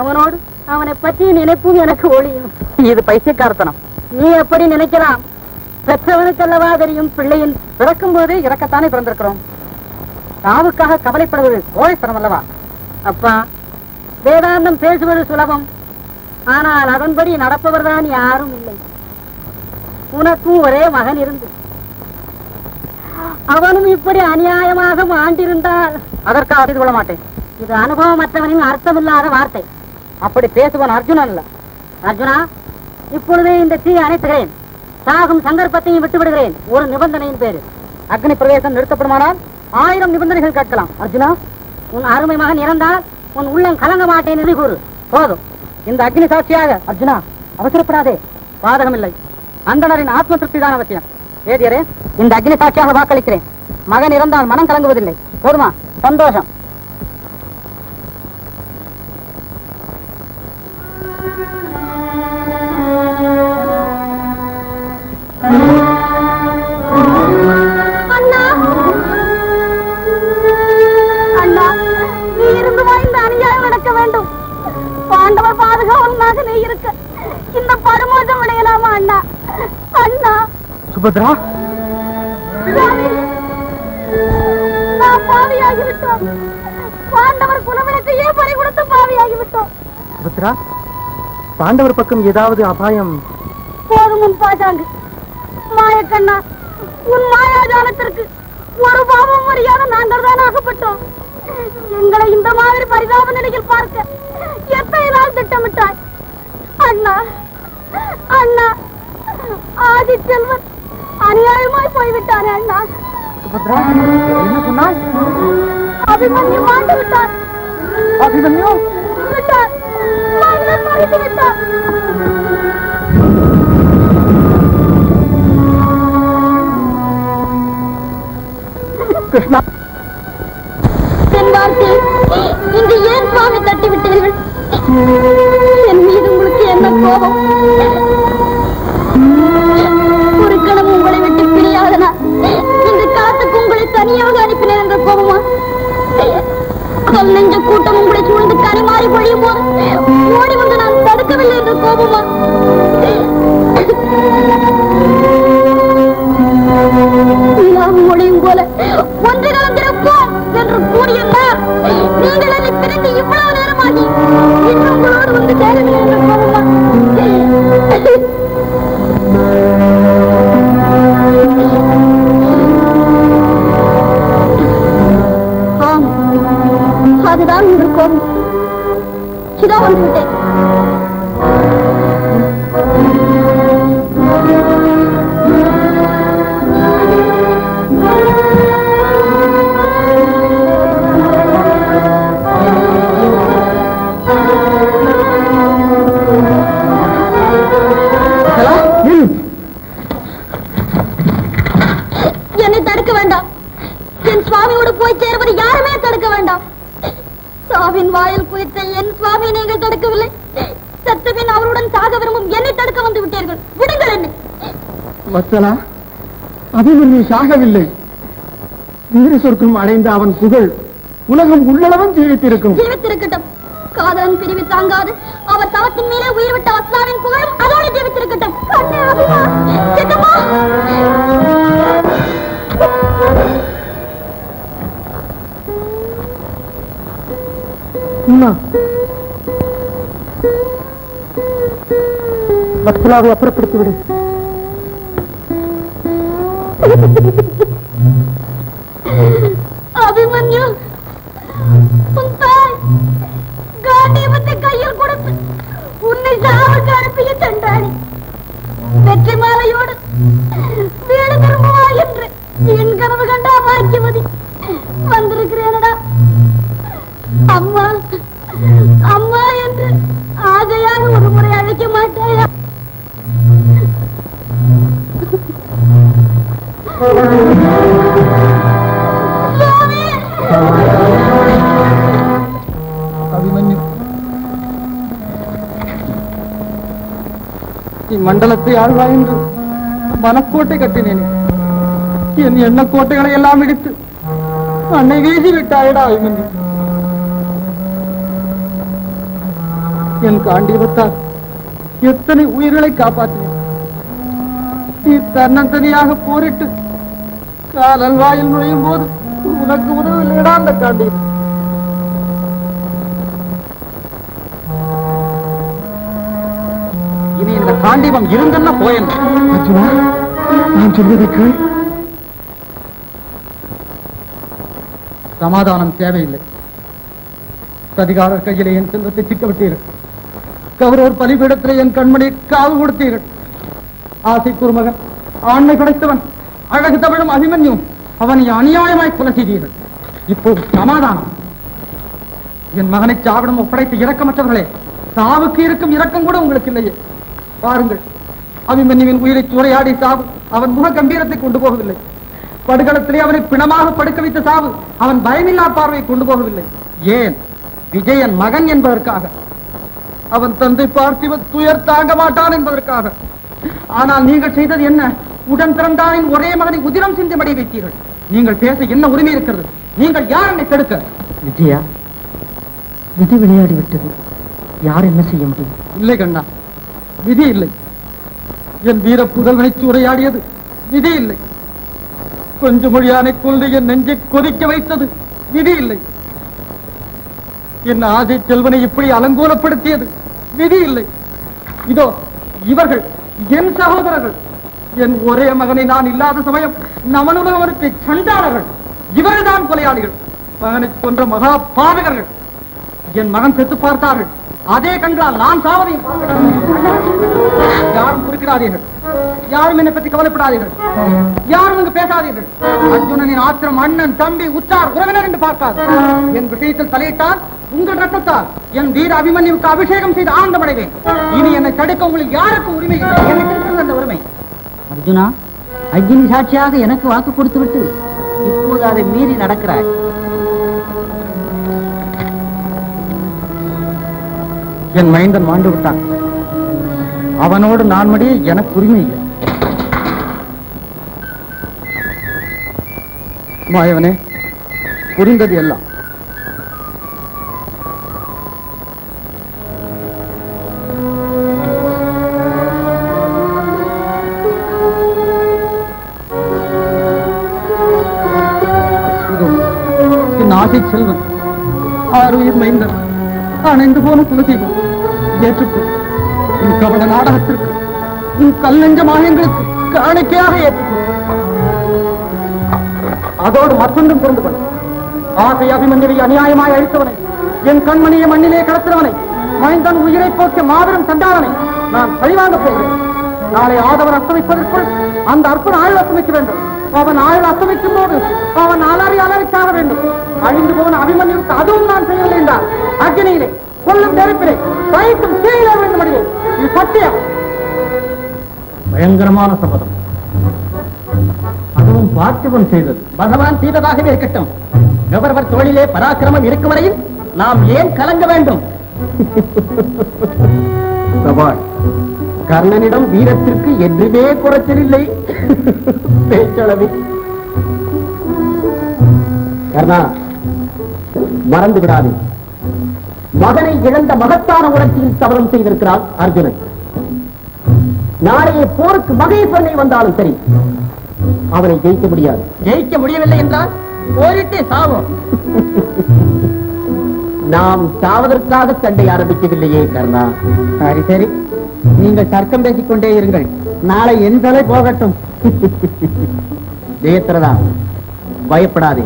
அவனோடு அவனை பற்றி நினைப்பும் எனக்கு ஒளியும். இது பைத்தியக்காரத்தனம். நீ எப்படி நினைக்கலாம்? பெற்றவனுக்கல்லவா தெரியும் பிள்ளையின் பிறக்கும் போதே இறக்கத்தானே பிறந்திருக்கிறோம். சாவுக்காக கவலைப்படுவது கோழைத்தனம் அல்லவா? அப்பா வேதாந்தம் பேசுவது சுலபம். ஆனால் அதன்படி நடப்பவர்தான் யாரும் இல்லை. உனக்கும் ஒரே மகன் இருந்து. அவனும் இப்படி அநியாயமாக மாண்டிருந்தால். அதற்காக செய்து கொள்ள மாட்டேன். இது அனுபவமற்றவனின் அர்த்தமில்லாத வார்த்தை. அப்படி பேசுவன் அர்ஜுனன் அர்ஜுனா இப்பொழுதே இந்த தீயை அணைத்துகிறேன். சாகும் சந்தர்ப்பத்தையும் விட்டு விடுகிறேன் ஒரு நிபந்தனையின் பேரு. அக்னி பிரவேசம் நிறுத்தப்படுமானால் ஆயிரம் நிபந்தனைகள் கேட்கலாம். அர்ஜுனா உன் அருமை மகன் இறந்தால் உன் உள்ளம் கலங்க மாட்டேன் என்று கூறு. போதும். இந்த அக்னி சாட்சியாக அர்ஜுனா அவசரப்படாதே. பாதகமில்லை. அந்தனரின் ஆத்ம திருப்தி தான் அவசியம். ஏதியரே இந்த அக்னி சாட்சியாக வாக்களிக்கிறேன். மகன் இறந்தால் மனம் கலங்குவதில்லை. போதுமா? சந்தோஷம். சுபத்ரா? பாண்டவர் குலவிளக்கையே பறி கொடுத்து பாவியாகி விட்டோம் சுபத்ரா பாண்டவர் பக்கம் ஏதாவது அபாயம்? போதும் உன் பாஜாங்கு. மாயக்கண்ணா உன் மாயாஜாலத்திற்கு ஒரு பாவம் அறியாத நாங்கள் தான் ஆகப்பட்டோம். எங்களை இந்த மாதிரி பரிதாப நிலையில் பார்க்க எத்தனை நாள் திட்டமிட்டாய்? அண்ணா அண்ணா ஆதி செல்வன் அநியாயமாய் போய்விட்டானே அண்ணா சுபத்ரா என்ன சொன்னாய்? அபிமன்யு மாண்டு விட்டான் அபிமன்யு கிருஷ்ணா. என் வார்த்தை இன்று ஏன் சுவாமி தட்டி விட்டீர்கள் என் மீது உங்களுக்கு என்ன கோபம்? தனியாக அனுப்பினேன் என்ற கோபமா? கல் நெஞ்ச கூட்டம் உங்களை சூழ்ந்து கரைமாறி பொழியும் போது ஓடி வந்து நான் தடுக்கவில்லை என்ற கோபமா? நிலாவு ஒளியும் போல ஒன்று கலந்திருப்போம் என்று கூறிய நீங்கள் என்னை பிரிந்து இவ்வளவு நேரமாகி இன்னும் உங்களோடு வந்து சேரவில்லை என்று கோபமா? இதோ வந்து விட்டேன் என்னை தடுக்க வேண்டாம். என் சுவாமியோடு போய் சேர்வது யாருமே தடுக்க வேண்டாம். சாவின் வாயில் போய் என் சுவாமி நீங்கள் தடுக்கவில்லை. சத்தபின் அவருடன் சாக விரும்பும் என்னை தடுக்க வந்து விட்டீர்கள். விடுங்கள் என்னை. வத்சலா அபிமன்யு சாகவில்லை. வீர சொர்க்கம் அடைந்த அவன் புகழ் உலகம் உள்ளளவும் ஜீவித்திருக்கும். ஜீவித்திருக்கட்டும். காதலன் பிரிவு தாங்காது. அவர் தவத்தின் மேலே உயிர் விட்ட அஸ்லாவின் புகழும் அதோடு ஜீவித்திருக்கட்டும். அம்மா வத்சலாவை அப்புறப்படுத்தி விடு. அபிமன்யு உன் தாய் காண்டீபத்தை கையில் கொடுத்து உன்னை அனுப்பிய தண்டாடி வெற்றி மாலையோடு வீடு திரும்புவா என்று என் கனவு கண்டா பாக்கியவதி வந்திருக்கிறேனடா. அம்மா அம்மா என்று ஆகையாக ஒரு முறை அழைக்க மாட்டாயா சுவாமி இம்மண்டலத்தை ஆழ்வாய் என்று மனக்கோட்டை கட்டினேன். என் எண்ண கோட்டைகளை எல்லாம் இடித்து அன்னை வீசி விட்டாயடா அபிமன்யு. என் காண்டீபத்தால் எத்தனை உயிர்களை காப்பாற்றினேன் நீ தன்னந்தனியாக போரிட்டு காலல் வாயில் நுழையும் போது உனக்கு உதவில்லைடா அந்த காண்டீபம் இனி இந்த காண்டீபம் இருந்தல்ல போயன் அர்ஜுனா நான் சொல்வதை கேள். சமாதானம் தேவையில்லை. சதிகாரர் கையிலே என் செல்வத்தை சிக்க விட்டீர்கள் கௌரவர் பலிபீடத்தில் என் கண்மணி காவு கொடுத்தீர்கள். ஆசை குருமகன் ஆண்மை படைத்தவன் அழகு தமிழும் அபிமன்யும் அவனை அநியாயமாய் கொலை செய்தீர்கள். இப்போது சமாதானம். என் மகனை சாவிடம் ஒப்படைத்த இரக்கமற்றவர்களே சாவுக்கு இருக்கும் இரக்கம் கூட உங்களுக்கு இல்லையே. பாருங்கள் அபிமன்யுவின் உயிரை சூறையாடி சாவு அவன் முக கம்பீரத்தை கொண்டு போகவில்லை. படுகளத்திலே அவனை பிணமாக படுக்க வைத்த சாவு அவன் பயமில்லா பார்வையை கொண்டு போகவில்லை. ஏன்? விஜயன் மகன் என்பதற்காக. அவன் தந்தை பார்த்திவ துயர் தாங்க மாட்டான் என்பதற்காக. ஆனால் நீங்கள் செய்தது என்ன? உடன் பிறந்தானின் ஒரே மகனை உதிரம் சிந்தி மடி வைத்தீர்கள். நீங்கள் பேச என்ன உரிமை இருக்கிறது? நீங்கள் யார் என்னை தடுக்க விஜயா விதி விளையாடி விட்டது. யார் என்ன செய்ய முடியும்? இல்லை கண்ணா விதி இல்லை. என் வீர புதல்வனை சூறையாடியது விதி இல்லை. கொஞ்ச மொழியானை கொண்டு என் நெஞ்சை கொதிக்க வைத்தது விதி இல்லை. என் ஆசை செல்வனை இப்படி அலங்கூலப்படுத்தியது. விதி இல்லை. இதோ இவர்கள் என் சகோதரர்கள் என் ஒரே மகனை நான் இல்லாத சமயம் நமனுலகவருக்கு சண்டாளர்கள். இவர்கள்தான் கொலையாளிகள். மகனை கொன்ற மகா பாதகர்கள். என் மகன் செத்து பார்த்தார்கள். அதே கண்டால் நான் சாவதையும் யாரும் குறுக்கிடாதீர்கள். யாரும் என்னை பற்றி கவலைப்படாதீர்கள். யாரும் இங்கு பேசாதீர்கள். அர்ஜுனனின் ஆத்திரம் அண்ணன் தம்பி உற்றார் உறவினர் என்று பார்க்காது. என் விஷயத்தில் தலையிட்டால் உங்கள் ரத்தத்தால் என் வீர அபிமன்யுவுக்கு அபிஷேகம் செய்து ஆனந்தமடைவேன். இனி என்னை தடுக்க உங்களுக்கு யாருக்கும் உரிமை. எனக்கு இருக்கிறது அந்த உரிமை. அர்ஜுனா அக்னி சாட்சியாக எனக்கு வாக்கு கொடுத்து விட்டு இப்போது அதை மீறி நடக்கிறாய். என் மைந்தன் மாண்டு விட்டான். அவனோடு நான் மடிய எனக்கு உரிமை இல்லை. மாயவனே புரிந்தது எல்லாம். அணைந்து போன குலதெய்வம். ஏற்றுக்கொள். உன் கவன நாடகத்திற்கு உன் கல்லஞ்ச மாயங்களுக்கு காணிக்கையாக ஏற்றுக்கொள். அதோடு மற்றொன்றும் புரிந்து கொள் ஆசை அபிமன்யவை அநியாயமாய் அழித்தவனை என் கண்மணியை மண்ணிலே கடத்தினவனை மைந்தன் உயிரை போக்கிய மாபெரும் சண்டாளனை நான் பழிவாங்கப் போகிறேன். நாளை ஆதவர் அஸ்தமிப்பதற்குள் அந்த அற்பன் ஆயுள் அஸ்தமிக்க வேண்டும். அவன் ஆயுள் அஸ்தமிக்கும் போது அவன் அலறி அலறி வேண்டும். அழிந்து போன அபிமன்யுக்கு அதுவும் நான் செய்யவில்லை என்றார் அக்னியிலே கொல்லும் நெருப்பிலே பயத்தும் கீழே அடியே இது சத்தியம். பயங்கரமான சபதம். அதுவும் பார்த்திபன் செய்தது. பகவான் செய்ததாகவே இருக்கட்டும். கவர்வர் தொழிலே பராக்கிரமம் இருக்கும் வரையில் நாம் ஏன் கலங்க வேண்டும்? சவால் கர்ணனிடம் வீரத்திற்கு என்றுமே குறைச்சலில்லை பேச்சளவில் கர்ணா மறந்து விடாதே. மகனை இழந்த மகத்தான உணர்ச்சியில் சபதம் செய்திருக்கிறான் அர்ஜுனன். நாளைய போருக்கு மகேஸ்வரனை வந்தாலும் சரி அவனை ஜெயிக்க முடியாது. ஜெயிக்க முடியவில்லை என்றால் போரிட்டே சாவோம். [LAUGHS] நாம் சாவதற்காக சண்டை ஆரம்பிக்கவில்லையே கர்ணா. சரி சரி. நீங்கள் தர்க்கம் பேசிக் கொண்டே இருங்கள். நாளை என் தலை போகட்டும். ஜெயத்ரதா பயப்படாதே.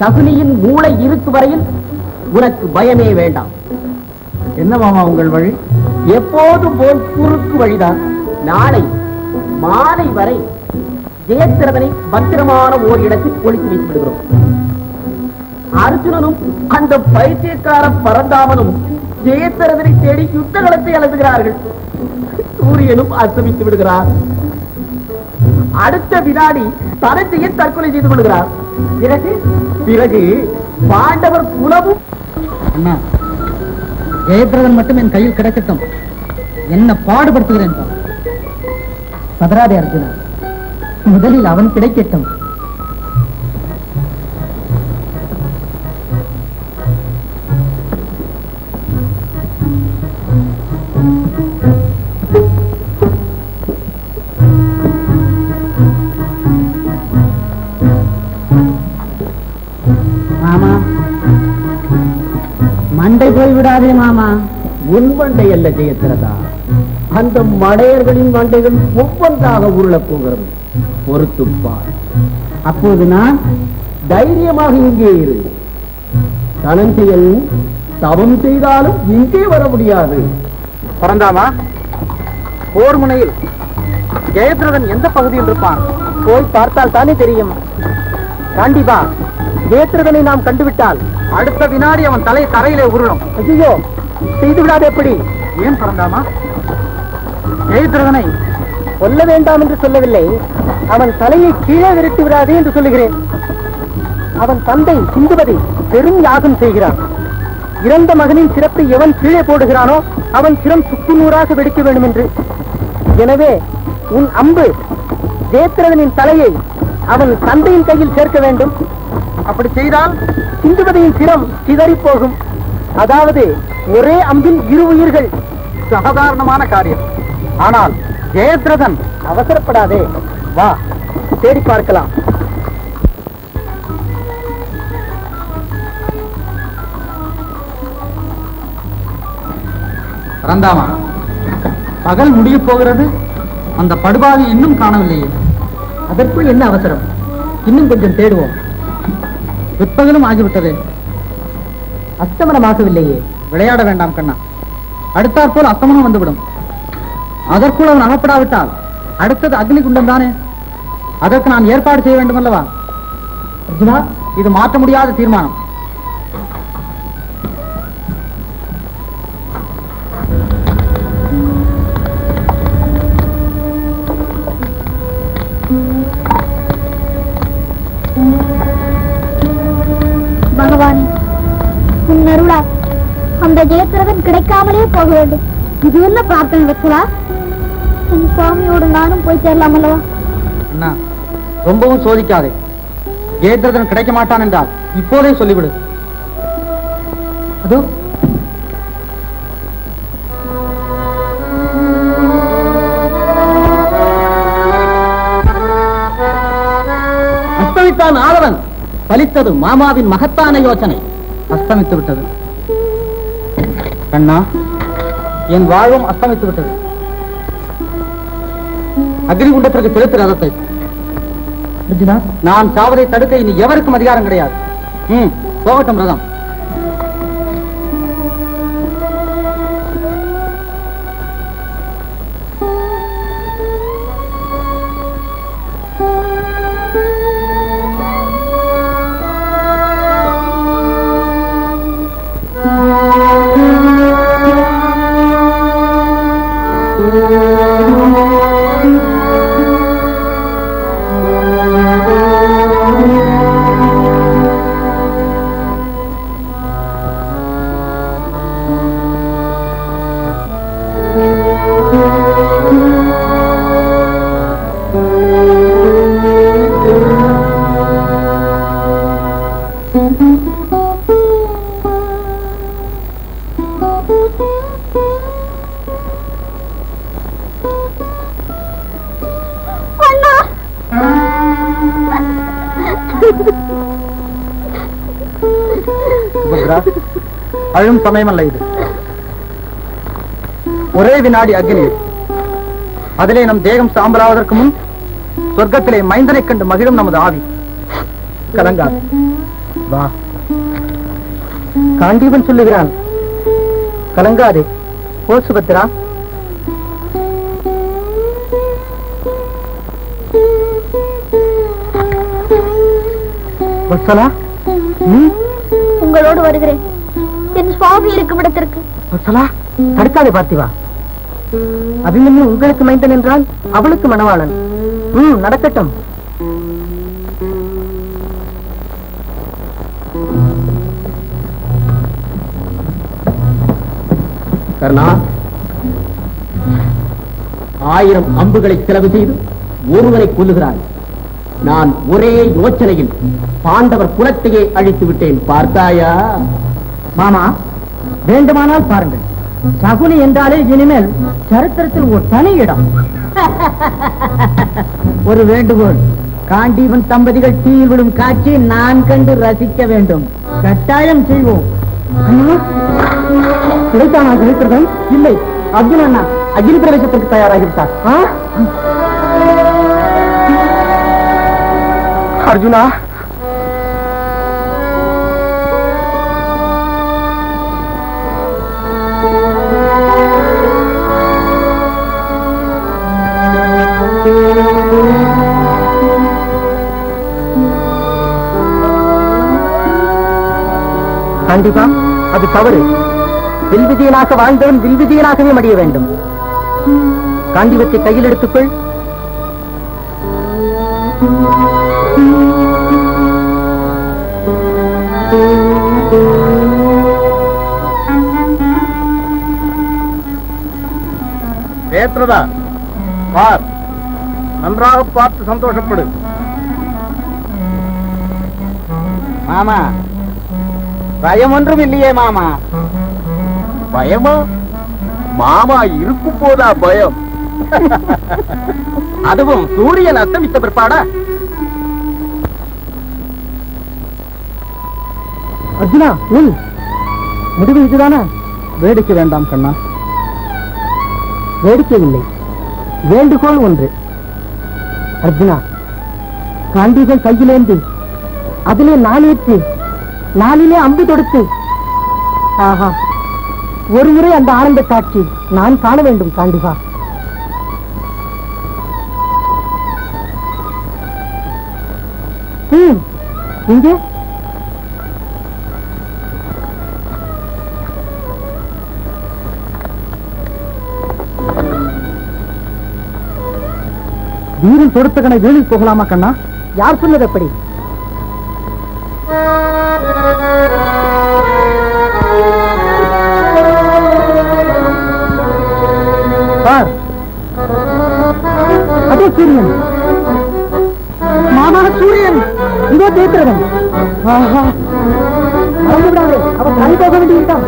சகுனியின் மூளை இருக்கு வரையில் உனக்கு பயமே வேண்டாம். என்ன மாமா உங்கள் வழி? எப்போதும் போல் குறுக்கு வழிதான். நாளை மாலை வரை ஜெயத்திரதனை பத்திரமான ஓர் இடத்தில் ஒழித்து வைத்து விடுகிறோம். அர்ஜுனனும் அந்த பைத்தியக்கார பரந்தாமனும் ஜெயத்திரதனை தேடி யுத்த களத்தை அழுதுகிறார்கள் சூரியனும் அஸ்தமித்து விடுகிறார். அடுத்த வினாடி தனத்தையே தற்கொலை செய்து கொள்கிறார். பிறகு பிறகு பாண்டவர் குலமும் அண்ணா ஜெயபிரதன் மட்டும் என் கையில் கிடைக்கட்டும். என்ன பாடுபடுத்துகிறேன் பதராதே அர்ஜுனா முதலில் அவன் கிடைக்கட்டும். உன் மண்டை அல்ல ஜெயத்திரதா. அந்த மடையர்களின் மண்டைகள் ஒவ்வொன்றாக உருளப் போகிறது. பொறுத்துப்பார். அப்போது நான் தைரியமாக இங்கே இரு. தனஞ்செயல் தவம் செய்தாலும் இங்கே வர முடியாது. பரந்தாமா போர் முனையில் ஜெயத்ரதன் எந்த பகுதியில் இருப்பான்? போய் பார்த்தால் தானே தெரியும். கண்டிப்பா ஜெயத்ரதனை நாம் கண்டுவிட்டால் அடுத்த வினாடி அவன் தலை தரையிலே உருளும். ஐயோ செய்து விடாது எப்படி? ஏன் பரந்தாமா? ஜெயத்ரதனை சொல்ல வேண்டாம் என்று சொல்லவில்லை. அவன் தலையை கீழே விரட்டி விடாதே என்று சொல்லுகிறேன். அவன் தந்தை சிந்துவதை பெரும் யாகம் செய்கிறான். இறந்த மகனின் சிறப்பை எவன் கீழே போடுகிறானோ அவன் சிரம் சுக்குநூறாக வெடிக்க வேண்டும் என்று எனவே உன் அம்பு ஜெயத்ரதனின் தலையை அவன் தந்தையின் கையில் சேர்க்க வேண்டும். அப்படி செய்தால் சிந்துவதையின் சிரம் சிதறி போகும் அதாவது ஒரே அம்பில் இரு உயிர்கள். சாதாரணமான காரியம். ஆனால் ஜெயத்ரதன் அவசரப்படாதே. வா தேடி பார்க்கலாம். ரந்தாமா பகல் முடியப் போகிறது. அந்த படுபாவி இன்னும் காணவில்லையே. அதற்குள் என்ன அவசரம்? இன்னும் கொஞ்சம் தேடுவோம். பிற்பகலும் ஆகிவிட்டது. அஸ்தமனமாகவில்லையே. விளையாட வேண்டாம் கண்ணா. அடுத்தாற்போல் அசமனம் வந்துவிடும். அதற்குள் அவன் அகப்படாவிட்டால் அடுத்தது அக்னி குண்டம் தானே? அதற்கு நான் ஏற்பாடு செய்ய வேண்டும் அல்லவா இது மாற்ற முடியாத தீர்மானம். கிடைக்காமலே போக வேண்டும். இது என்ன பிரார்த்தனை வச்சலா என் சுவாமியோடு நானும் போய் சேரலாம் அல்லவா அண்ணா ரொம்பவும் சோதிக்காதே. ஜெயத்ரதன் கிடைக்க மாட்டான் என்றால் இப்போதே சொல்லிவிடு. அது. அஸ்தமித்தான் ஆளவன் பலித்தது மாமாவின் மகத்தான யோசனை. அஸ்தமித்து விட்டது கண்ணா என் வாழ்வும் அஸ்தமித்து விட்டது அக்னிகுண்டத்திற்கு செலுத்து ரதத்தை. நான் சாவதை தடுக்க இனி எவருக்கும் அதிகாரம் கிடையாது. ம் போகட்டும் ரதம். அழும் சமயமல்ல இது ஒரே வினாடி அக்னி அதிலே நம் தேகம் சாம்பலாவதற்கு முன் சொர்க்கத்திலே மைந்தனை கண்டு மகிழும் நமது ஆவி கலங்கா வா காண்டீபன் சொல்லுகிறான் கலங்காதே போ சுபத்ரா வத்சலா நீ உங்களோடு வருகிறேன் சுவாமி இருக்கும் இடத்திற்கு. தடுக்காதே பார்த்திவா. அபிமன்யு உங்களுக்கு மைந்தன் என்றால் அவளுக்கு மணவாளன். ம் நடக்கட்டும். கர்ணா ஆயிரம் அம்புகளை செலவு செய்து ஒருவரை கொல்லுகிறாய். நான் ஒரே யோசனையில் பாண்டவர் குலத்தையே அழித்து விட்டேன் பார்த்தாயா? மாமா வேண்டுமானால் பாருங்கள். சகுனி என்றாலே இனிமேல் சரித்திரத்தில் ஒரு தனி இடம். [LAUGHS] ஒரு வேண்டுகோள். காண்டீவன் தம்பதிகள் தீயில் விடும் காட்சி நான் கண்டு ரசிக்க வேண்டும். கட்டாயம் செய்வோம். கிடைத்தானா இல்லை. அர்ஜுன் அண்ணா அக்னி பிரவேசத்திற்கு தயாராகிவிட்டார்? அர்ஜுனா கண்டிப்பா அது தவறு. வில்விஜயனாக வாழ்ந்தவன் வில்விஜயனாகவே மடிய வேண்டும். காந்திவத்தை கையில் எடுத்துக்கொள். நேத்ரதா பார். நன்றாக பார்த்து சந்தோஷப்படு. மாமா பயம் ஒன்றும் இல்லையே மாமா. பயமா? மாமா இருக்கும் போதா பயம். அதுவும் சூரியன் அஸ்தமித்த பிற்பாடா? அர்ஜுனா நில் முடிவு இதுதானா? வேடிக்கை வேண்டாம் கண்ணா. வேடிக்கை இல்லை வேண்டுகோள் ஒன்று. அர்ஜுனா காண்டிகள் கையிலேந்து அதிலே நாளேற்றி நாளிலே அம்பு தொடுத்து. ஆஹா. ஒரு முறை அந்த ஆனந்த காட்சி நான் காண வேண்டும் காண்டிகா இங்கே? வீரம் தொடுத்த கணை வேலில் போகலாமா கண்ணா? யார் சொன்னது எப்படி సూర్యన్ మామా సూర్యన్ ఇదో తీర్థం ఆహా. అవును தனி போக வேண்டியிருக்கான்